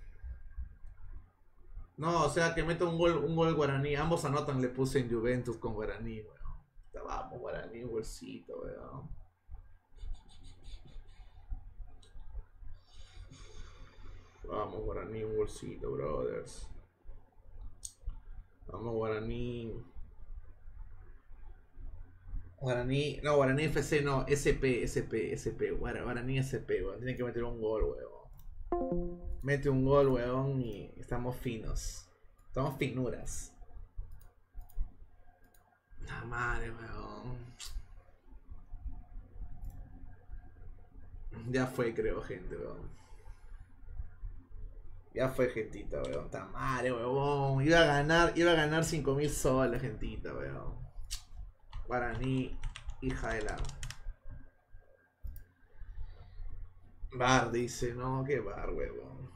No, o sea, que meta un gol, un gol Guaraní. Ambos anotan, le puse en Juventus con Guaraní, weón. Vamos, Guaraní, bolsito, weón. Vamos, Guaraní, un bolsito, brothers. Vamos, Guaraní. Guaraní, no, Guaraní FC no, SP, SP, SP, Guara- Guaraní SP, weón. Tiene que meter un gol, weón. Mete un gol, weón, y estamos finos. Estamos finuras. La madre, weón. Ya fue, creo, gente, weón. Ya fue, gentita, weón. Está madre, weón. Iba a ganar, iba a ganar 5000 soles, gentita, weón. Guaraní, de la. Bar dice, no, qué bar, weón.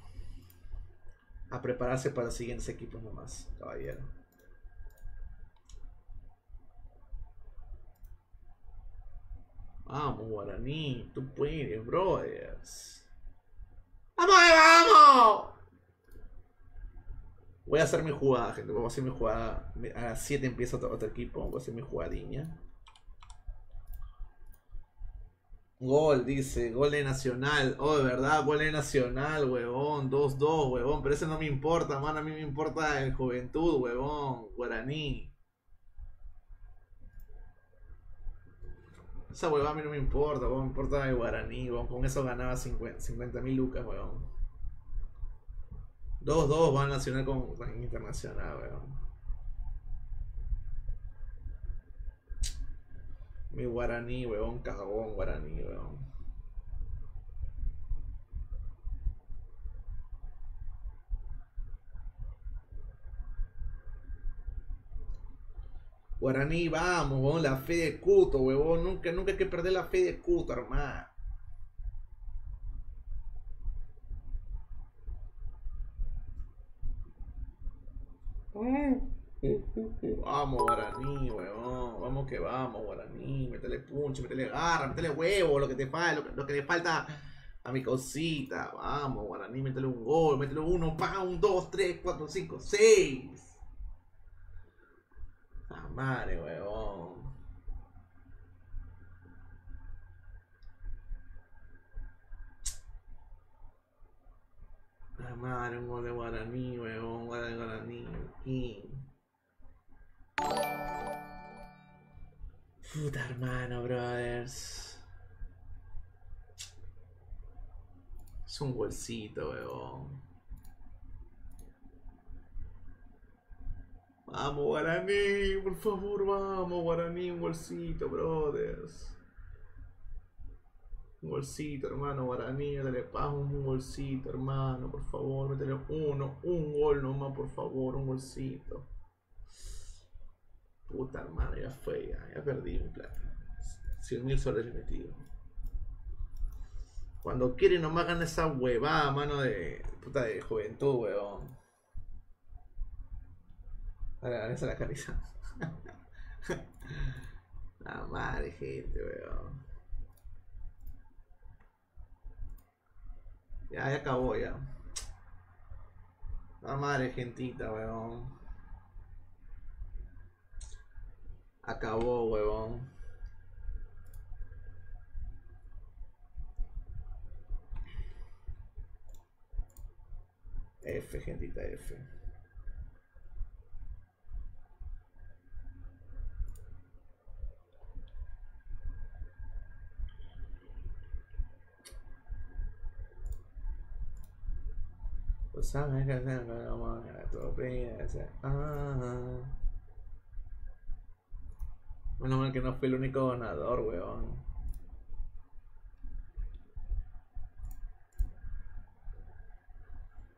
A prepararse para los siguientes equipos nomás, caballero. Vamos, Guaraní, tú puedes, brothers. ¡Vamos, vamos! Voy a hacer mi jugada, gente. Voy a hacer mi jugada. A las 7 empieza otro, otro equipo. Voy a hacer mi jugadinha. Gol, dice. Gol de Nacional. Oh, de verdad, gol de Nacional, huevón. 2-2, huevón. Pero ese no me importa, man. A mí me importa el Juventud, huevón. Guaraní. Esa huevada a mí no me importa, huevón. Me importa el Guaraní, huevón. Con eso ganaba 50 mil lucas, huevón. 2-2 va Nacional con, con Internacional, weón. Mi guaraní, weón, cagón guaraní, weón. Guaraní, vamos, weón, la fe de Cuto, weón. Nunca, nunca hay que perder la fe de Cuto, hermano. Vamos, Guaraní, weón. Vamos que vamos, Guaraní. Métele punche, métele garra, métele huevo, lo que te falta, lo que, le falta a mi cosita. Vamos, Guaraní, métele un gol, métele uno, pa, un, dos, tres, cuatro, cinco, seis. Ah, madre, weón. La un gol de Guaraní, weón, un gol de Guaraní. King. Puta hermano, brothers. Es un bolsito, weón. Vamos, Guaraní, por favor, vamos, Guaraní, un bolsito, brothers. Un bolsito, hermano, Guaraní, dale paz, un bolsito, hermano, por favor, métele uno, un gol nomás, por favor, un bolsito. Puta hermano, ya fue, ya, ya perdí mi plata. 100 mil soles metido. Cuando quiere nomás gana esa huevada, mano de puta de juventud, huevón. Ahora esa la camisa. [laughs] La madre, gente, weón. Ya, ya acabó, ya. La madre, gentita, weón. Acabó, huevón. F, gentita, F. Pues sabes que hacer pero vamos a atropellar, ese- Ah. Menos mal que no fui el único ganador, weón.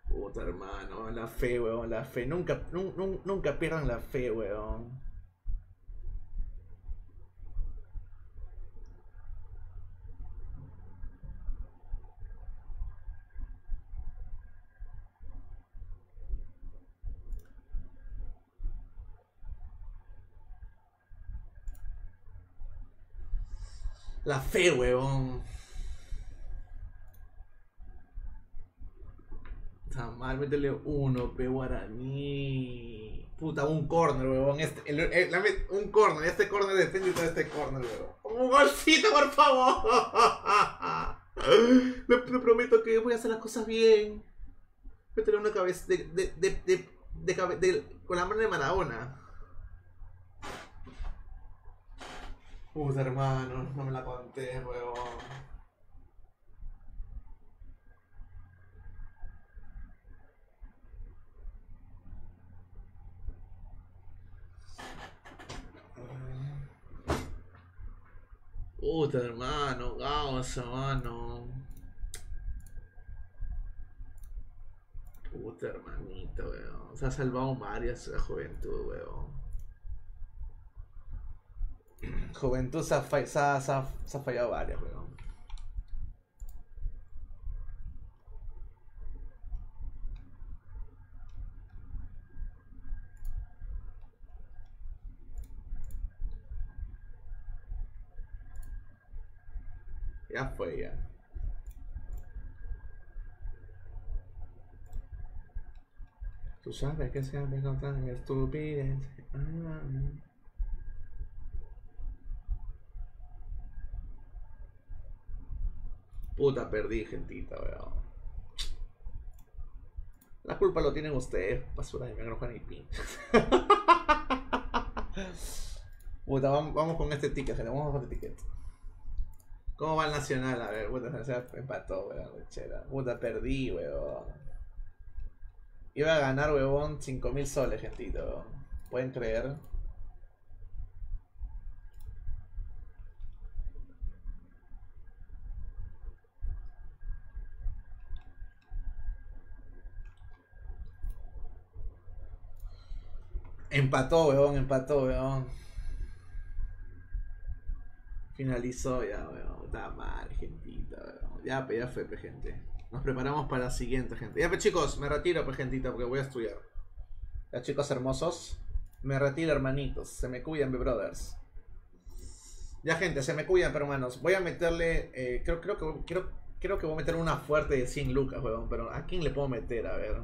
Puta hermano, la fe, weón, la fe. Nunca, nun- nun- nunca pierdan la fe, weón. La fe, weón. Está mal, métele uno, pe guaraní. Puta, un corner, weón. Este, un corner, este corner defende todo este corner, weón. Un golcito, por favor. [laughs] Le, prometo que voy a hacer las cosas bien. Métele una cabeza de, de, de, de, de de- con la mano de Maradona. Puta hermano, no me la conté, huevón. Puta hermano, gausa, mano. Puta hermanito, weón. Se ha salvado varias la juventud, weón. Juventud se ha, fa- se ha- se ha- se ha fallado varias, weón. Ya fue, ya. Tú sabes que siempre son tan estúpidas. Ah. Puta, perdí, gentita, weón. La culpa lo tienen ustedes, basura de negro Juan y Pin. [laughs] Puta, vamos, vamos con este ticket, gente, vamos con este ticket. ¿Cómo va el Nacional? A ver, puta, se empató, weón, lechera. Puta, perdí, weón. Iba a ganar, weón, 5000 soles, gentito. ¿Pueden creer? Empató, weón, empató, weón. Finalizó ya, weón. Está mal, gentita, weón. Ya, pues ya fue, pues, gente. Nos preparamos para la siguiente, gente. Ya, pues, chicos, me retiro, pues, gentita, porque voy a estudiar. Ya, chicos hermosos. Me retiro, hermanitos. Se me cuidan, mi brothers. Ya, gente, se me cuidan, pero hermanos. Voy a meterle. eh, creo, creo, que, creo, creo que voy a meter una fuerte de 100 lucas, weón. Pero ¿a quién le puedo meter? A ver.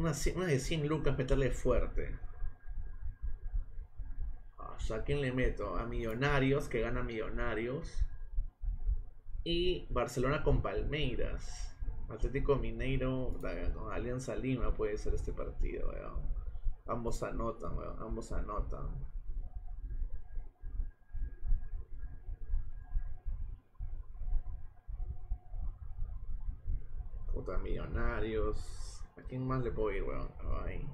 Una, ci- una de 100 lucas meterle fuerte. O sea, ¿a quién le meto? A Millonarios, que gana Millonarios. Y Barcelona con Palmeiras. Atlético Mineiro con Alianza Lima puede ser este partido, weón. Ambos anotan, weón. Ambos anotan. Puta, Millonarios. ¿A quién más le puedo ir, weón? Ay.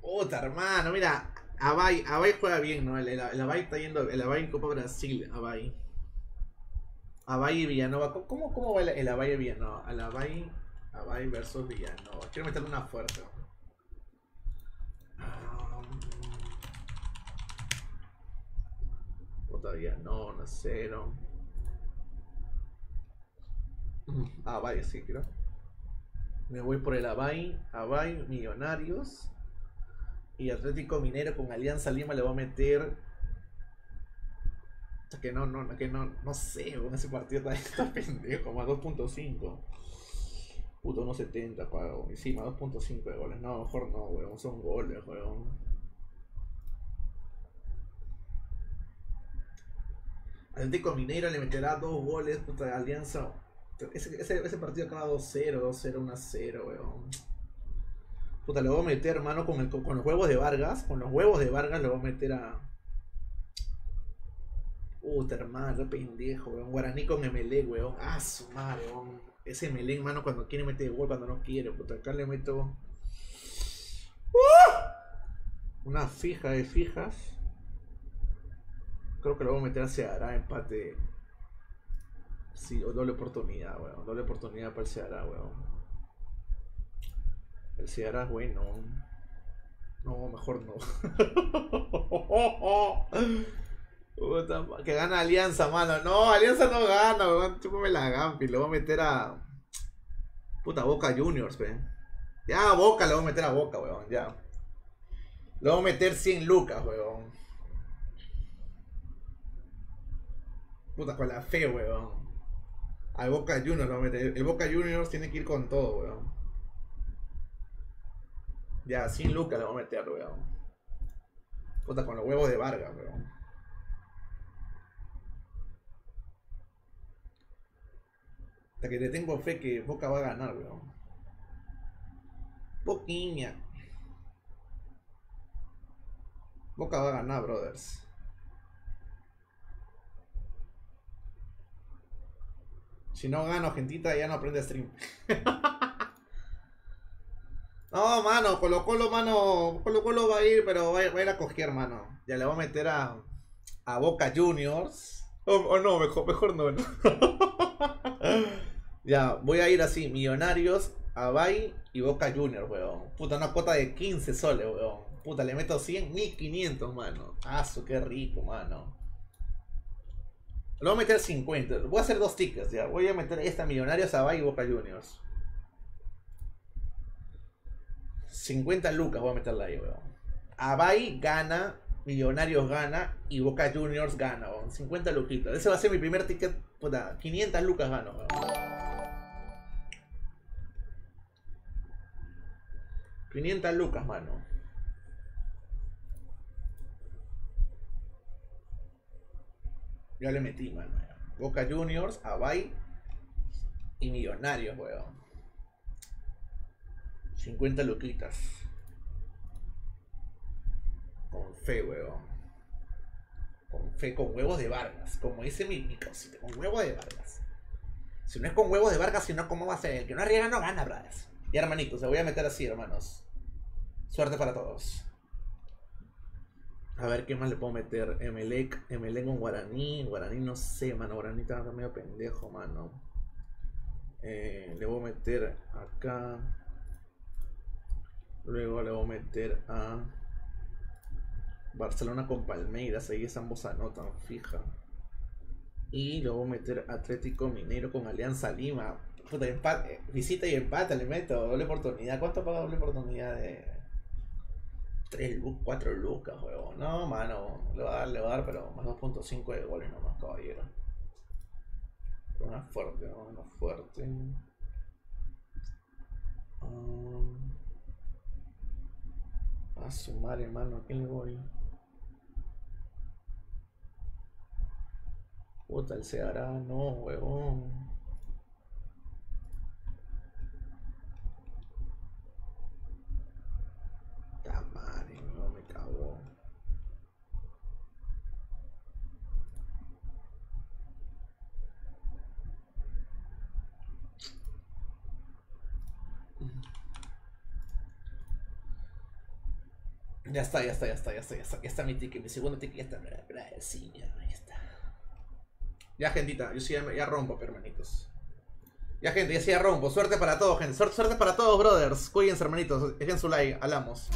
Puta, hermano, mira. Abay, Abay juega bien, ¿no? El, el, el Abay está yendo. El Abay en Copa Brasil, Abay. Abay y Villanova. ¿Cómo- ¿Cómo, va el, el Abay y Villanova? Al Abay, Abay versus Villanova. Quiero meterle una fuerte. Ah, Puta Villanova, cero. Abay, sí, creo. Me voy por el Abay, Abay, Millonarios. Y Atlético Minero con Alianza Lima le voy a meter. Que no, no, que no, no sé, weón, ese partido está, [laughs] pendejo, más 2.5. Puto 1.70 pago. Más 2.5 de goles. No, mejor no, weón. Son goles, weón. Atlético Mineiro le meterá dos goles contra Alianza. Ese, ese, ese partido acaba 2-0, 2-0, 1-0, weón. Puta, le voy a meter, hermano, con, el, con los huevos de Vargas. Con los huevos de Vargas le voy a meter a. Puta, hermano, qué pendejo, weón. Guaraní con MLE, weón. Ah, su madre, weón. Ese MLE, hermano, cuando quiere meter gol, cuando no quiere. Puta, acá le meto. ¡Uh! Una fija de fijas. Creo que lo voy a meter a Ceará, empate. Sí, doble oportunidad, weón. Doble oportunidad para el Ceará, weón. El Ceará es bueno. No, mejor no. [laughs] Que gana Alianza, mano. No, Alianza no gana, weón. Chúpame la Gampi. Le voy a meter a. Puta Boca Juniors, weón. Ya, Boca, le voy a meter a Boca, weón. Ya. Le voy a meter 100 lucas, weón. Puta, con la fe, weón. Al Boca Juniors a meter. El Boca Juniors tiene que ir con todo, weón. Ya, 100 lucas le voy a meter, weón. Puta, con los huevos de Vargas, weón. Hasta que le tengo fe que Boca va a ganar, weón. Boquiña. Boca va a ganar, brothers. Si no gano, gentita, ya no aprende stream. [laughs] no, mano, Colo Colo, mano. Colo Colo va a ir, pero va a, va a ir a coger, mano. Ya le voy a meter a, a Boca Juniors. O o no, mejor, mejor no, no. [laughs] ya, voy a ir así, Millonarios, Abay y Boca Juniors, weón. Puta, una cuota de 15 soles, weón. Puta, le meto 100, 1500, mano. Aso, qué rico, mano. Le voy a meter 50. Voy a hacer dos tickets, ya. Voy a meter esta Millonarios, Abay y Boca Juniors. 50 lucas voy a meterla ahí, weón. Abay gana, Millonarios gana y Boca Juniors gana, weón. 50 luquitas. Ese va a ser mi primer ticket. Puta, 500 lucas gano, weón. 500 lucas, mano. Ya le metí, mano. Boca Juniors, Abay y Millonarios, weón. 50 luquitas. Con fe, weón. Con fe, con huevos de Vargas. Como dice mi, mi cosita, con huevos de Vargas. Si no es con huevos de Vargas, si no, ¿cómo va a ser? El que no arriesga no gana, brothers. Y hermanitos, se voy a meter así, hermanos. Suerte para todos. A ver qué más le puedo meter. Emelec, Emelec con Guaraní. Guaraní no sé, mano. Guaraní está medio pendejo, mano. Eh, le voy a meter acá. Luego le voy a meter a Barcelona con Palmeiras. Ahí es ambos anotan fija. Y le voy a meter Atlético Mineiro con Alianza Lima. Puta, empate, visita y empate, le meto. Doble oportunidad. ¿Cuánto paga doble oportunidad de 3 lucas, 4 lucas, huevón? No, mano. Le va a dar, le va a dar, pero más 2.5 de goles nomás, caballero. Una fuerte, ¿no? Una fuerte. Um, a sumar, hermano, ¿a quién le voy? Puta, el Ceará, no, huevón. Ta madre, no me cago. Ya está, ya está, ya está, ya está, ya está, ya está mi ticket, mi segundo ticket ya está, sí, ya, ya está. Ya, gentita, yo sí ya, rompo, hermanitos. Ya, gente, ya sí ya rompo. Suerte para todos, gente. Suerte, suerte para todos, brothers. Cuídense, hermanitos. Dejen su like. Hablamos.